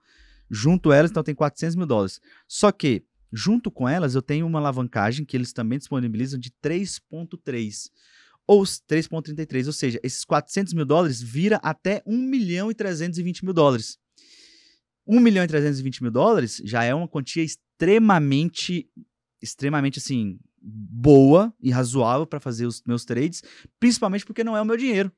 Junto elas, então, tem 400 mil dólares. Só que, junto com elas, eu tenho uma alavancagem que eles também disponibilizam de 3,3 ou s- 3,33, ou seja, esses 400 mil dólares vira até 1 milhão e 320 mil dólares. 1 milhão e 320 mil dólares já é uma quantia extremamente, extremamente assim, boa e razoável para fazer os meus trades, principalmente porque não é o meu dinheiro.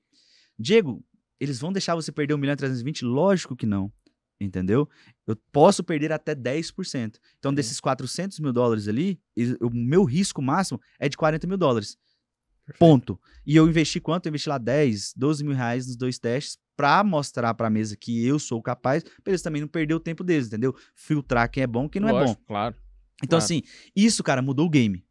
Diego, eles vão deixar você perder 1 milhão e 320? Lógico que não. Entendeu? Eu posso perder até 10%. Então, Sim. desses 400 mil dólares ali, o meu risco máximo é de 40 mil dólares. Perfeito. Ponto. E eu investi quanto? Eu investi lá 10, 12 mil reais nos dois testes pra mostrar pra mesa que eu sou capaz, pra eles também não perder o tempo deles, entendeu? Filtrar quem é bom e quem não é bom. Lógico, Claro. Então, claro. assim, isso, cara, mudou o game.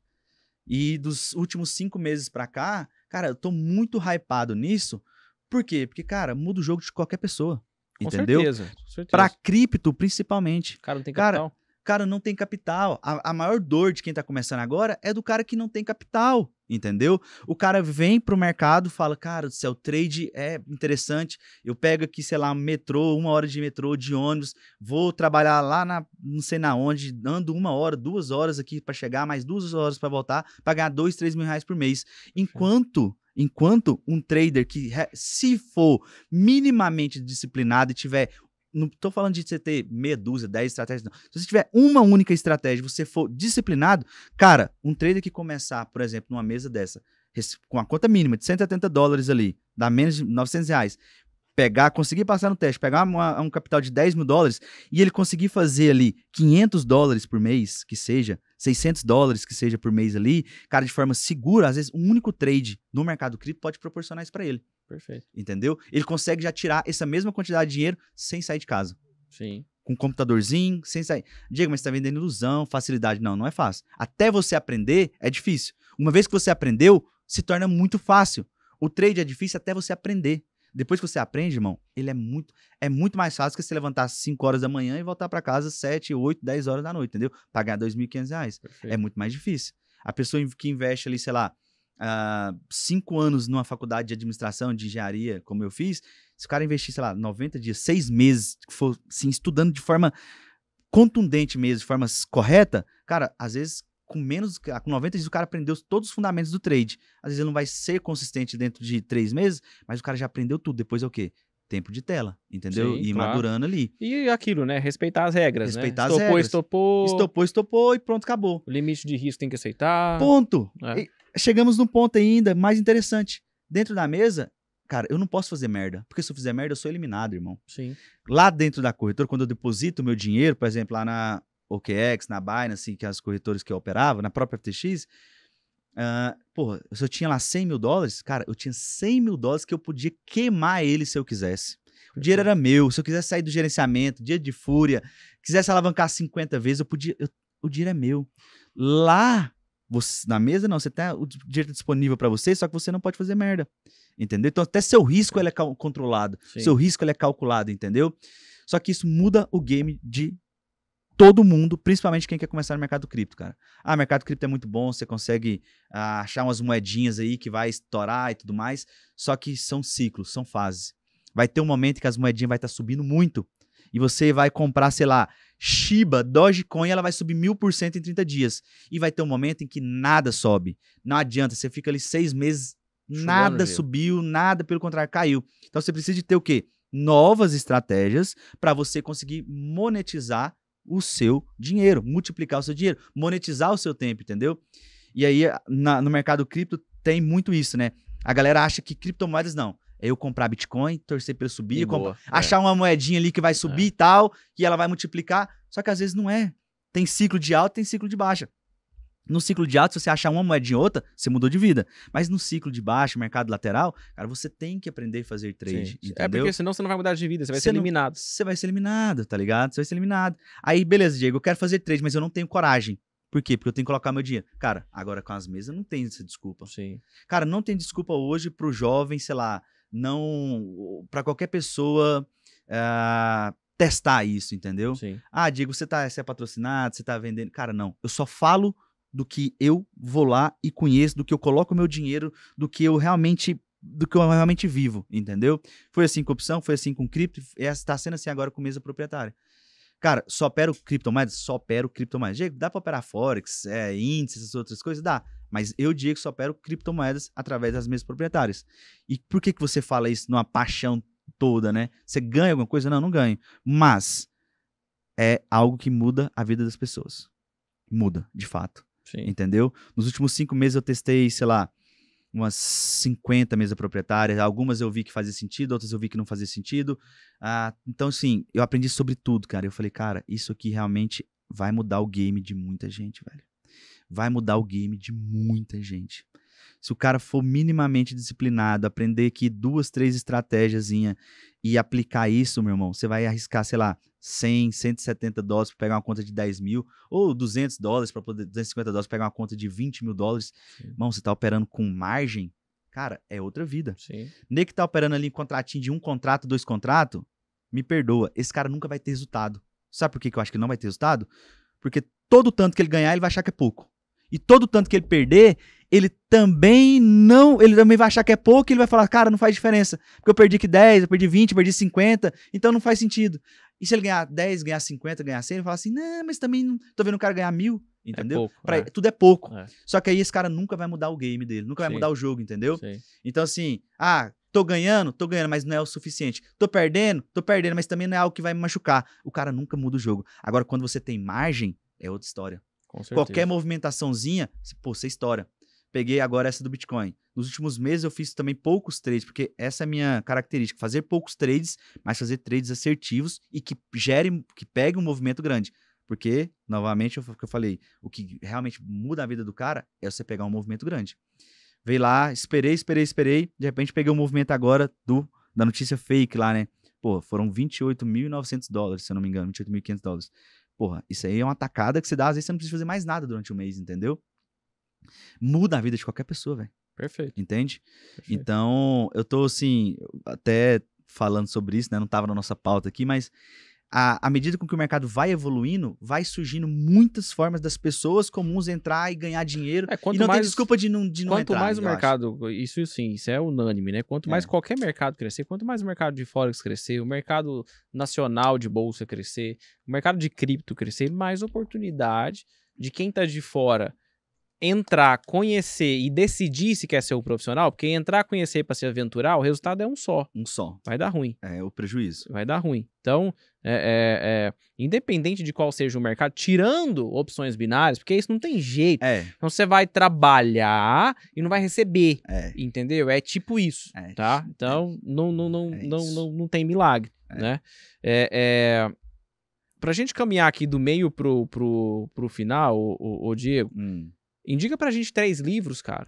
E dos últimos cinco meses pra cá, cara, eu tô muito hypado nisso. Por quê? Porque, cara, muda o jogo de qualquer pessoa. Com entendeu? certeza. Com certeza. Pra cripto, principalmente. Cara, não tem Cara, capital. cara não tem capital. A, a maior dor de quem tá começando agora é do cara que não tem capital, entendeu? O cara vem pro mercado, fala, cara do céu, trade é interessante. Eu pego aqui, sei lá, metrô, uma hora de metrô, de ônibus, vou trabalhar lá na, não sei na onde, ando uma hora, duas horas aqui pra chegar, mais duas horas pra voltar, pra ganhar dois, três mil reais por mês. Enquanto, enquanto um trader que, se for minimamente disciplinado e tiver não tô falando de você ter meia dúzia, dez estratégias, não. Se você tiver uma única estratégia, você for disciplinado, cara, um trader que começar, por exemplo, numa mesa dessa, com a conta mínima de 170 dólares ali, dá menos de 900 reais, pegar, conseguir passar no teste, pegar uma- um capital de 10 mil dólares e ele conseguir fazer ali 500 dólares por mês, que seja, 600 dólares que seja por mês ali, cara, de forma segura, às vezes um único trade no mercado cripto pode proporcionar isso para ele, Perfeito. entendeu? Ele consegue já tirar essa mesma quantidade de dinheiro sem sair de casa Sim. com um computadorzinho, sem sair. Diego, mas você tá vendendo ilusão, facilidade. Não, não é fácil. Até você aprender, é difícil. Uma vez que você aprendeu, se torna muito fácil. O trade é difícil até você aprender. Depois que você aprende, irmão, ele é muito, é muito mais fácil que você levantar às 5 horas da manhã e voltar para casa às 7, 8, 10 horas da noite, entendeu? Pagar 2.500 reais. Perfeito. É muito mais difícil. A pessoa que investe ali, sei lá, ah, cinco anos numa faculdade de administração, de engenharia, como eu fiz, se o cara investir, sei lá, 90 dias, seis meses, for assim, estudando de forma contundente mesmo, de forma correta, cara, às vezes com menos, com 90 dias o cara aprendeu todos os fundamentos do trade. Às vezes ele não vai ser consistente dentro de três meses, mas o cara já aprendeu tudo. Depois é o quê? Tempo de tela, entendeu? Sim, e claro. madurando ali. E aquilo, né? Respeitar as regras, Respeitar as né? Estopou, regras. estopou. Estopou, estopou e pronto, acabou. O limite de risco tem que aceitar. Ponto. É. E chegamos num ponto ainda mais interessante. Dentro da mesa, cara, eu não posso fazer merda. Porque se eu fizer merda, eu sou eliminado, irmão. Sim. Lá dentro da corretora, quando eu deposito o meu dinheiro, por exemplo, lá na OKX, na Binance, que é as corretoras que eu operava, na própria FTX, Ah, porra, se eu tinha lá 100 mil dólares, cara, eu tinha 100 mil dólares que eu podia queimar ele se eu quisesse. O dinheiro era meu. Se eu quisesse sair do gerenciamento, dia de fúria, quisesse alavancar 50 vezes, eu podia. eu- o dinheiro é meu. Lá, você- na mesa, não. Você tem o dinheiro disponível para você, só que você não pode fazer merda. Entendeu? Então, até seu risco ele é controlado. Sim. Seu risco ele é calculado, entendeu? Só que isso muda o game de todo mundo, principalmente quem quer começar no mercado cripto, cara. Ah, mercado cripto é muito bom, você consegue ah, achar umas moedinhas aí que vai estourar e tudo mais. Só que são ciclos, são fases. Vai ter um momento que as moedinhas vai estar subindo muito e você vai comprar, sei lá, Shiba, Dogecoin, ela vai subir mil por cento em 30 dias. E vai ter um momento em que nada sobe. Não adianta, você fica ali seis meses, Chulando nada subiu, nada, pelo contrário, caiu. Então você precisa de ter o quê? Novas estratégias para você conseguir monetizar o seu dinheiro, multiplicar o seu dinheiro, monetizar o seu tempo, entendeu? E aí, na- no mercado cripto, tem muito isso, né? A galera acha que criptomoedas não. É eu comprar Bitcoin, torcer para subir, E comprar- boa, é. achar uma moedinha ali que vai subir e tal, que ela vai multiplicar. Só que às vezes não é. Tem ciclo de alta, tem ciclo de baixa. No ciclo de alta, se você achar uma moedinha ou outra, você mudou de vida. Mas no ciclo de baixa, mercado lateral, cara, você tem que aprender a fazer trade? É porque senão você não vai mudar de vida, você vai Você ser não- eliminado. Você vai ser eliminado, tá ligado? Você vai ser eliminado. Aí, beleza, Diego, eu quero fazer trade, mas eu não tenho coragem. Por quê? Porque eu tenho que colocar meu dinheiro. Cara, agora com as mesas não tem essa desculpa. Sim. Cara, não tem desculpa hoje pro jovem, sei lá, não. Pra qualquer pessoa ah, testar isso, entendeu? Sim. Ah, Diego, você, tá, você é patrocinado, você tá vendendo. Cara, não. Eu só falo do que eu vou lá e conheço, do que eu coloco meu dinheiro, do que eu realmente. Do que eu realmente vivo, entendeu? Foi assim com opção, foi assim com cripto, está sendo assim agora com mesa proprietária. Cara, só opero criptomoedas? Só opero criptomoedas. Diego, dá pra operar Forex, é, índices, essas outras coisas? Dá. Mas eu, Diego, só opero criptomoedas através das mesas proprietárias. E por que, que você fala isso numa paixão toda, né? Você ganha alguma coisa? Não, não ganho. Mas é algo que muda a vida das pessoas. Muda, de fato. Sim. Entendeu? Nos últimos cinco meses eu testei, sei lá, umas 50 mesas proprietárias. Algumas eu vi que fazia sentido, outras eu vi que não fazia sentido. Ah, então, assim, eu aprendi sobre tudo, cara. Eu falei, cara, isso aqui realmente vai mudar o game de muita gente, velho. Vai mudar o game de muita gente. Se o cara for minimamente disciplinado, aprender aqui duas, três estratégias e aplicar isso, meu irmão, você vai arriscar, sei lá, 100, 170 dólares para pegar uma conta de 10 mil, ou 200 dólares para poder, 250 dólares para pegar uma conta de 20 mil dólares. Sim. Irmão, você tá operando com margem, cara, é outra vida. Sim. Nem que tá operando ali em contratinho de um contrato, dois contratos, me perdoa, esse cara nunca vai ter resultado. Sabe por que que eu acho que ele não vai ter resultado? Porque todo tanto que ele ganhar, ele vai achar que é pouco. E todo tanto que ele perder, ele também não, ele também vai achar que é pouco e ele vai falar, cara, não faz diferença. Porque eu perdi aqui 10, eu perdi 20, eu perdi 50, então não faz sentido. E se ele ganhar 10, ganhar 50, ganhar 100, ele fala assim, não, mas também não, tô vendo o cara ganhar mil, entendeu? É pouco. Pra- é. Tudo é pouco. É. Só que aí esse cara nunca vai mudar o game dele, nunca vai Sim. mudar o jogo, entendeu? Sim. Então, assim, ah, tô ganhando, tô ganhando, mas não é o suficiente. Tô perdendo, tô perdendo, mas também não é algo que vai me machucar. O cara nunca muda o jogo. Agora, quando você tem margem, é outra história. Qualquer movimentaçãozinha, pô, você estoura. Peguei agora essa do Bitcoin. Nos últimos meses eu fiz também poucos trades, porque essa é a minha característica, fazer poucos trades, mas fazer trades assertivos e que gerem, que peguem um movimento grande. Porque, novamente, o que eu falei, o que realmente muda a vida do cara é você pegar um movimento grande. Veio lá, esperei, esperei, esperei, de repente peguei um movimento agora do da notícia fake lá, né? Pô, foram 28.900 dólares, se eu não me engano, 28.500 dólares. Porra, isso aí é uma tacada que você dá, às vezes você não precisa fazer mais nada durante o mês, entendeu? Muda a vida de qualquer pessoa, velho. Perfeito. Entende? perfeito. Então, eu tô assim, até falando sobre isso, né? Não tava na nossa pauta aqui, mas à, medida com que o mercado vai evoluindo, vai surgindo muitas formas das pessoas comuns entrar e ganhar dinheiro. É, e quanto não tem mais- desculpa de não, de não Quanto entrar. mais o eu acho. mercado, isso sim, isso é unânime, né? Quanto mais É. qualquer mercado crescer, quanto mais o mercado de Forex crescer, o mercado nacional de bolsa crescer, o mercado de cripto crescer, mais oportunidade de quem tá de fora entrar, conhecer e decidir se quer ser o profissional, porque entrar, conhecer para se aventurar, o resultado é um só, Um só. vai dar ruim. É o prejuízo. vai dar ruim. Então, é, é, é, independente de qual seja o mercado, tirando opções binárias, porque isso não tem jeito. É, Então você vai trabalhar e não vai receber, é. entendeu? É tipo isso, É, tá? Então não, não, não, não, não, não tem milagre, né? É, pra gente caminhar aqui do meio pro, pro, pro final, o, o, Diego, Hum, Indica pra gente três livros, cara.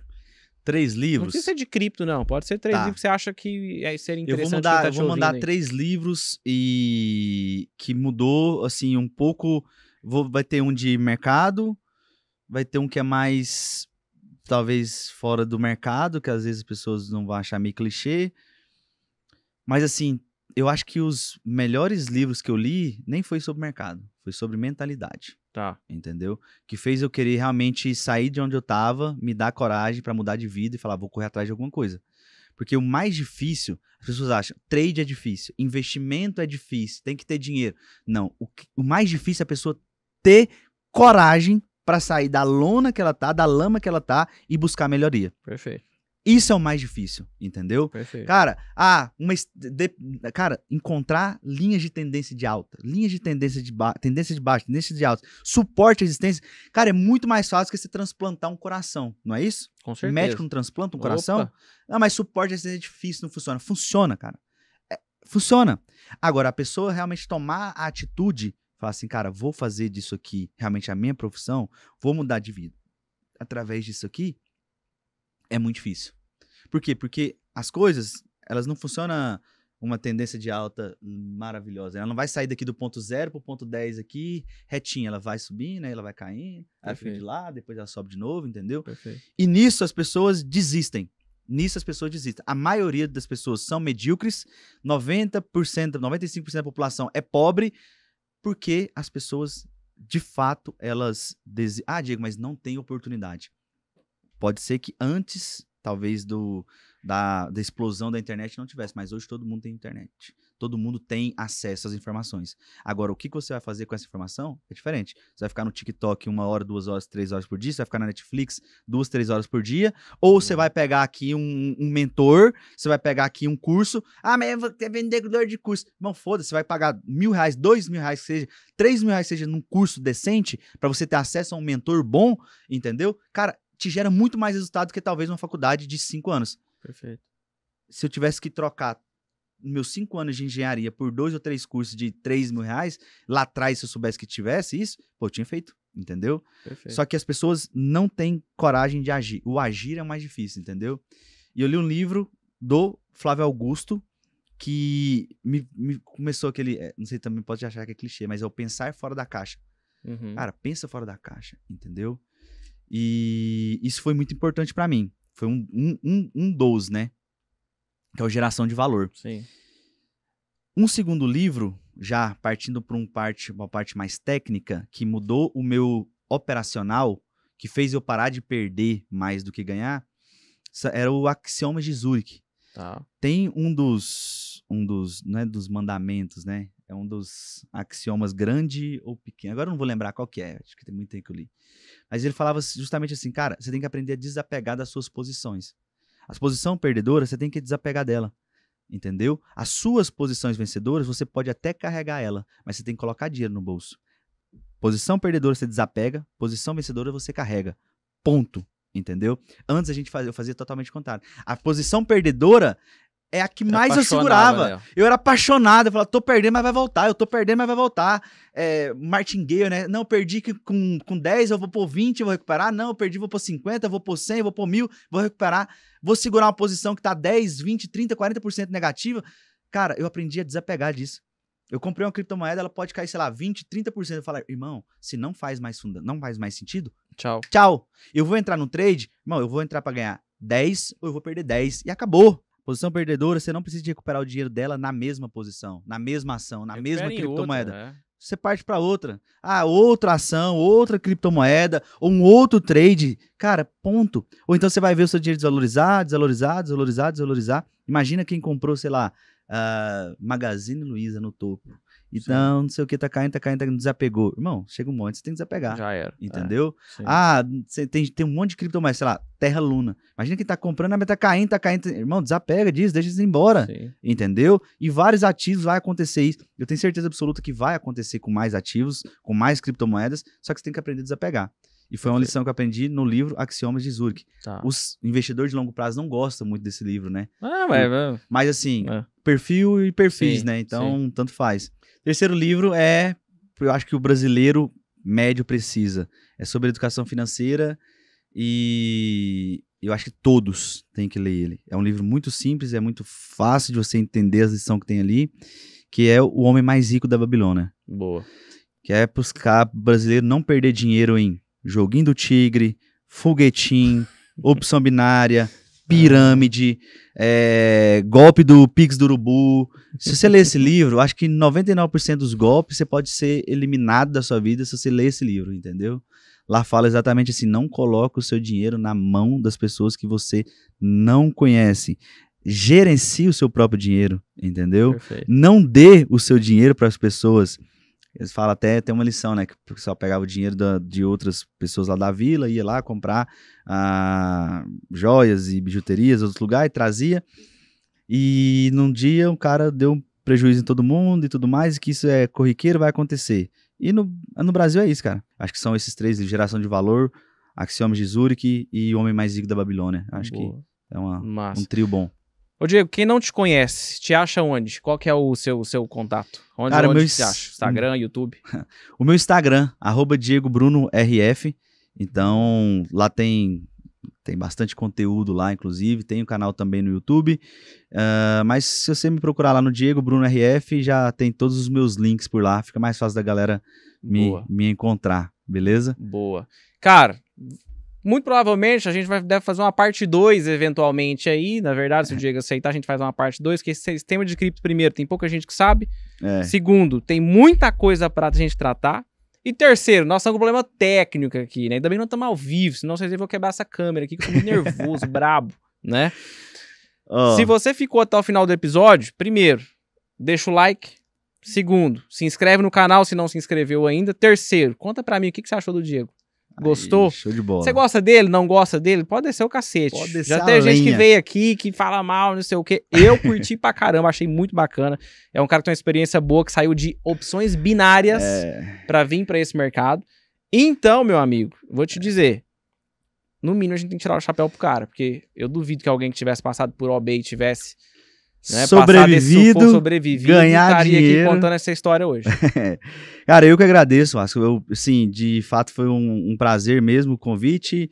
Três Não livros. precisa ser de cripto, não. Pode ser três Tá. livros que você acha que é, seria Eu interessante. vou quem mandar, tá eu vou mandar aí. três livros e que mudou assim um pouco. Vou, vai ter um de mercado, vai ter um que é mais talvez fora do mercado, que às vezes as pessoas não vão achar meio clichê. Mas assim, eu acho que os melhores livros que eu li nem foi sobre mercado, foi sobre mentalidade Tá. entendeu? Que fez eu querer realmente sair de onde eu tava, me dar coragem pra mudar de vida e falar, vou correr atrás de alguma coisa. Porque o mais difícil, as pessoas acham, trade é difícil, investimento é difícil, tem que ter dinheiro. Não, o, que- o mais difícil é a pessoa ter coragem pra sair da lona que ela tá, da lama que ela tá e buscar melhoria. Perfeito. Isso é o mais difícil, entendeu? Perfeito. Cara, ah, uma de- cara, encontrar linhas de tendência de alta, linhas de tendência de ba tendência de baixa, tendência de alta, suporte à existência, cara, é muito mais fácil que você transplantar um coração, não é isso? Com O certeza. médico não transplanta um coração? Opa. Não, mas suporte à existência é difícil, não funciona. Funciona, cara. É, funciona. Agora, a pessoa realmente tomar a atitude, falar assim, cara, vou fazer disso aqui realmente a minha profissão, vou mudar de vida através disso aqui, é muito difícil. Por quê? Porque as coisas, elas não funcionam uma tendência de alta maravilhosa. Ela não vai sair daqui do ponto zero pro ponto 10 aqui, retinha. Ela vai subindo, aí ela vai caindo, aí ela fica de lado, depois ela sobe de novo, entendeu? Perfeito. E nisso as pessoas desistem. Nisso as pessoas desistem. A maioria das pessoas são medíocres, 90%, 95% da população é pobre, porque as pessoas, de fato, elas. Desi... Ah, Diego, mas não tem oportunidade. Pode ser que antes, talvez, do, da, da explosão da internet não tivesse, mas hoje todo mundo tem internet. Todo mundo tem acesso às informações. Agora, o que que você vai fazer com essa informação é diferente. Você vai ficar no TikTok uma hora, duas horas, três horas por dia, você vai ficar na Netflix duas, três horas por dia, ou você vai pegar aqui um, um mentor, você vai pegar aqui um curso. Ah, mas eu vou ter vendedor de curso. Não, foda-se, você vai pagar mil reais, dois mil reais, que seja, três mil reais, seja num curso decente, pra você ter acesso a um mentor bom, entendeu? Cara, te gera muito mais resultado que talvez uma faculdade de cinco anos. Perfeito. Se eu tivesse que trocar meus cinco anos de engenharia por dois ou três cursos de três mil reais, lá atrás, se eu soubesse que tivesse isso, pô, eu tinha feito, entendeu? Perfeito. Só que as pessoas não têm coragem de agir. O agir é mais difícil, entendeu? E eu li um livro do Flávio Augusto que me, me começou aquele. é, Não sei, também pode achar que é clichê, mas é o pensar fora da caixa. Uhum. Cara, pensa fora da caixa, entendeu? E isso foi muito importante pra mim. Foi um, um, um, um dos, né? Que é o Geração de Valor. Sim. Um segundo livro, já partindo para um parte, uma parte mais técnica, que mudou o meu operacional, que fez eu parar de perder mais do que ganhar, era o Axiomas de Zurich. Tá. Tem um dos, um dos, não é dos mandamentos, né? É um dos axiomas grande ou pequeno. Agora eu não vou lembrar qual que é, acho que tem muito tempo que eu li. Mas ele falava justamente assim, cara, você tem que aprender a desapegar das suas posições. As posição perdedora, você tem que desapegar dela. Entendeu? As suas posições vencedoras, você pode até carregar ela, mas você tem que colocar dinheiro no bolso. Posição perdedora você desapega, posição vencedora você carrega. Ponto. Entendeu? Antes a gente fazia, eu fazia totalmente contrário. A posição perdedora é a que mais eu segurava. nela. Eu era apaixonado, eu falava, tô perdendo, mas vai voltar, eu tô perdendo, mas vai voltar. É, martingale, né? Não, eu perdi que com, com 10, eu vou pôr 20, eu vou recuperar. Não, eu perdi, vou pôr 50, eu vou pôr 100, eu vou pôr 1000, vou recuperar. Vou segurar uma posição que tá 10, 20, 30, 40% negativa. Cara, eu aprendi a desapegar disso. Eu comprei uma criptomoeda, ela pode cair, sei lá, 20, 30%. Eu falo, irmão, se não faz mais funda, não faz mais sentido, Tchau. tchau. Eu vou entrar no trade, irmão, eu vou entrar pra ganhar 10 ou eu vou perder 10 e acabou. Posição perdedora, você não precisa de recuperar o dinheiro dela na mesma posição, na mesma ação, na mesma Recupera em criptomoeda. outra, é. Você parte pra outra. Ah, outra ação, outra criptomoeda, ou um outro trade. Cara, ponto. Ou então você vai ver o seu dinheiro desvalorizar, desvalorizar, desvalorizar, desvalorizar. Imagina quem comprou, sei lá, ah, Magazine Luiza no topo. Então, não sei o que, tá caindo, tá caindo, tá caindo, desapegou. Irmão, chega um monte, você tem que desapegar. Já era. Entendeu? É, sim. Ah, você tem, tem um monte de criptomoeda, sei lá, Terra Luna. Imagina quem tá comprando, mas tá caindo, tá caindo. Irmão, desapega disso, deixa isso embora. Sim. Entendeu? E vários ativos vai acontecer isso. Eu tenho certeza absoluta que vai acontecer com mais ativos, com mais criptomoedas, só que você tem que aprender a desapegar. E foi uma lição que eu aprendi no livro Axiomas de Zurich. Tá. Os investidores de longo prazo não gostam muito desse livro, né? Ah, mas, mas- Mas assim, é. perfil e perfis, Sim, né? Então, tanto faz. Terceiro livro é, eu acho que o brasileiro médio precisa. É sobre educação financeira E eu acho que todos têm que ler ele. É um livro muito simples, é muito fácil de você entender as lições que tem ali, que é O Homem Mais Rico da Babilônia. Boa. Que é para os brasileiros não perder dinheiro em joguinho do tigre, foguetim, [laughs] opção binária, pirâmide, é, golpe do Pix do Urubu. Se você ler esse [laughs] livro, acho que 99% dos golpes você pode ser eliminado da sua vida se você ler esse livro, entendeu? Lá fala exatamente assim: não coloque o seu dinheiro na mão das pessoas que você não conhece. Gerencie o seu próprio dinheiro, entendeu? Perfeito. Não dê o seu dinheiro para as pessoas. Eles falam até, tem uma lição, né? Que o pessoal pegava o dinheiro da- de outras pessoas lá da vila, ia lá comprar ah, joias e bijuterias em outros lugares, trazia. E num dia um cara deu um prejuízo em todo mundo e tudo mais, e que isso é corriqueiro, vai acontecer. E no, no Brasil é isso, cara. Acho que são esses três, geração de valor, Axiomas de Zurich e o Homem Mais Rico da Babilônia. Acho Boa. que é uma- um trio bom. Ô, Diego, quem não te conhece, te acha onde? Qual que é o seu, seu contato? Onde, Cara, onde meu te acha? Instagram, YouTube? [laughs] O meu Instagram, arroba Diego Bruno RF. Então, lá tem, tem bastante conteúdo lá, inclusive. Tem o canal também no YouTube. Ah, mas se você me procurar lá no Diego Bruno RF, já tem todos os meus links por lá. Fica mais fácil da galera me, Boa. me encontrar, beleza? Boa. Cara, muito provavelmente a gente vai, deve fazer uma parte 2 eventualmente aí. Na verdade, se o Diego aceitar, a gente faz uma parte 2, porque esse sistema de cripto, primeiro, tem pouca gente que sabe. É. Segundo, tem muita coisa pra gente tratar. E terceiro, nós estamos com um problema técnico aqui, né? Ainda bem que não estamos ao vivo, senão vocês vão quebrar essa câmera aqui, que eu tô muito nervoso, [laughs] brabo, né? Ó, Se você ficou até o final do episódio, primeiro, deixa o like. Segundo, se inscreve no canal se não se inscreveu ainda. Terceiro, conta pra mim o que, que você achou do Diego. Aí, Gostou? show de bola. Você gosta dele? Não gosta dele? Pode descer o cacete. Pode descer Já tem gente que lenha. veio aqui que fala mal, não sei o quê. Eu curti pra caramba, achei muito bacana. É um cara que tem uma experiência boa, que saiu de opções binárias É, pra vir pra esse mercado. Então, meu amigo, vou te dizer. No mínimo, a gente tem que tirar o chapéu pro cara, porque eu duvido que alguém que tivesse passado por OB e tivesse né, sobrevivido. sufoco, sobrevivido, ganhar estaria dinheiro. aqui contando essa história hoje. [laughs] Cara, eu que agradeço, Vasco. Eu, sim, de fato foi um, um prazer mesmo o convite.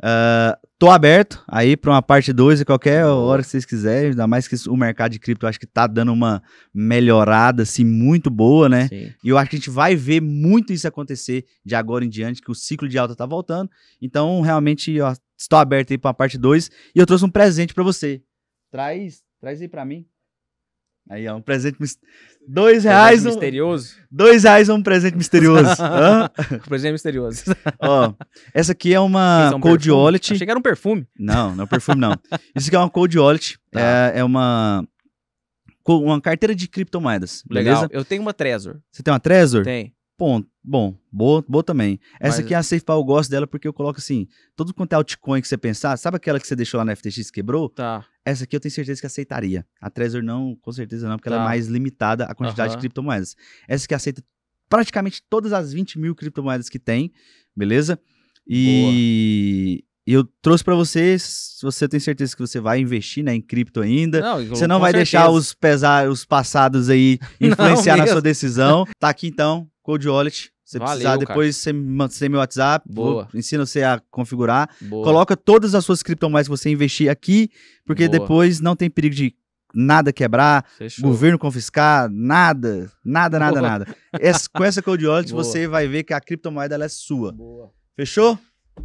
Ah, tô aberto aí para uma parte 2 a qualquer hora que vocês quiserem. Ainda mais que o mercado de cripto eu acho que tá dando uma melhorada assim muito boa, né? Sim. E eu acho que a gente vai ver muito isso acontecer de agora em diante, que o ciclo de alta tá voltando. Então, realmente, ó, estou aberto aí para a parte 2 e eu trouxe um presente para você. Traz, traz aí para mim. Aí, ó, um presente mis- dois reais, Presente um, misterioso. dois reais é [laughs] [laughs] um presente misterioso. Hã? Presente misterioso. Ó, essa aqui é uma é um Cold? Wallet. Achei que era um perfume. Não, não é perfume, não. [laughs] Isso aqui é uma Cold Wallet. Tá. É, é uma, uma carteira de criptomoedas. Legal. Beleza? Eu tenho uma Trezor. Você tem uma Trezor? Tem. Bom, bom, boa, boa também. Essa Mas- aqui é a SafePal, eu gosto dela porque eu coloco assim, todo quanto é altcoin que você pensar, sabe aquela que você deixou lá na FTX que quebrou? Tá. Essa aqui eu tenho certeza que aceitaria. A Trezor não, com certeza não, porque ela Tá. é mais limitada a quantidade Aham. de criptomoedas. Essa aqui aceita praticamente todas as 20 mil criptomoedas que tem, beleza? E e eu trouxe pra você, se você tem certeza que você vai investir né, em cripto ainda. Não, Você não vai deixar os pesar, os passados aí [laughs] influenciar na sua decisão. Tá aqui então, Code Wallet. Se você Valeu, precisar, depois você você tem meu WhatsApp. vou- Boa. ensino você a configurar. Boa. Coloca todas as suas criptomoedas que você investir aqui, porque Boa. depois não tem perigo de nada quebrar, Fechou. governo confiscar, nada, nada, nada, Boa. nada. Essa- com essa Code Wallet você vai ver que a criptomoeda ela é sua. Boa. Fechou?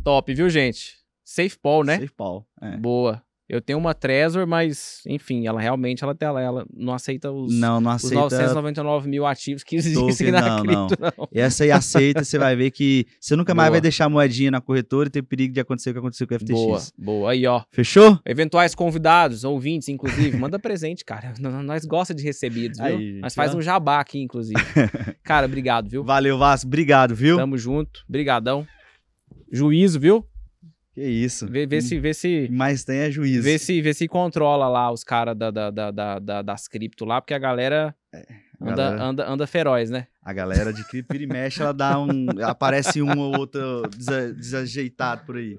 Top, viu, gente? Safe Paul, né? SafePal. É. Boa. Eu tenho uma Trezor, mas, enfim, ela realmente ela, ela, ela não aceita os, Não, não os aceita. 999 mil ativos que existem na não, não. cripto, não. Essa aí aceita, você vai ver que você nunca mais Boa. vai deixar moedinha na corretora e ter perigo de acontecer o que aconteceu com o FTX. Boa, boa. Aí, ó. Fechou? Eventuais convidados, ouvintes, inclusive, manda presente, cara. [laughs] Nós gosta de recebidos, viu? Aí, Nós gente, faz ó. um jabá aqui, inclusive. [laughs] cara, obrigado, viu? Valeu, Vasco. Obrigado, viu? Tamo junto. Brigadão. Juízo, viu? Que isso. Vê, vê se, vê se, mais tem é juízo. vê se, vê se controla lá os caras da, da, da, da, da- das cripto lá, porque a galera A anda, galera, anda, anda feroz, né? a galera de cripto e mexe, ela dá um. aparece um ou outro desa- desajeitado por aí.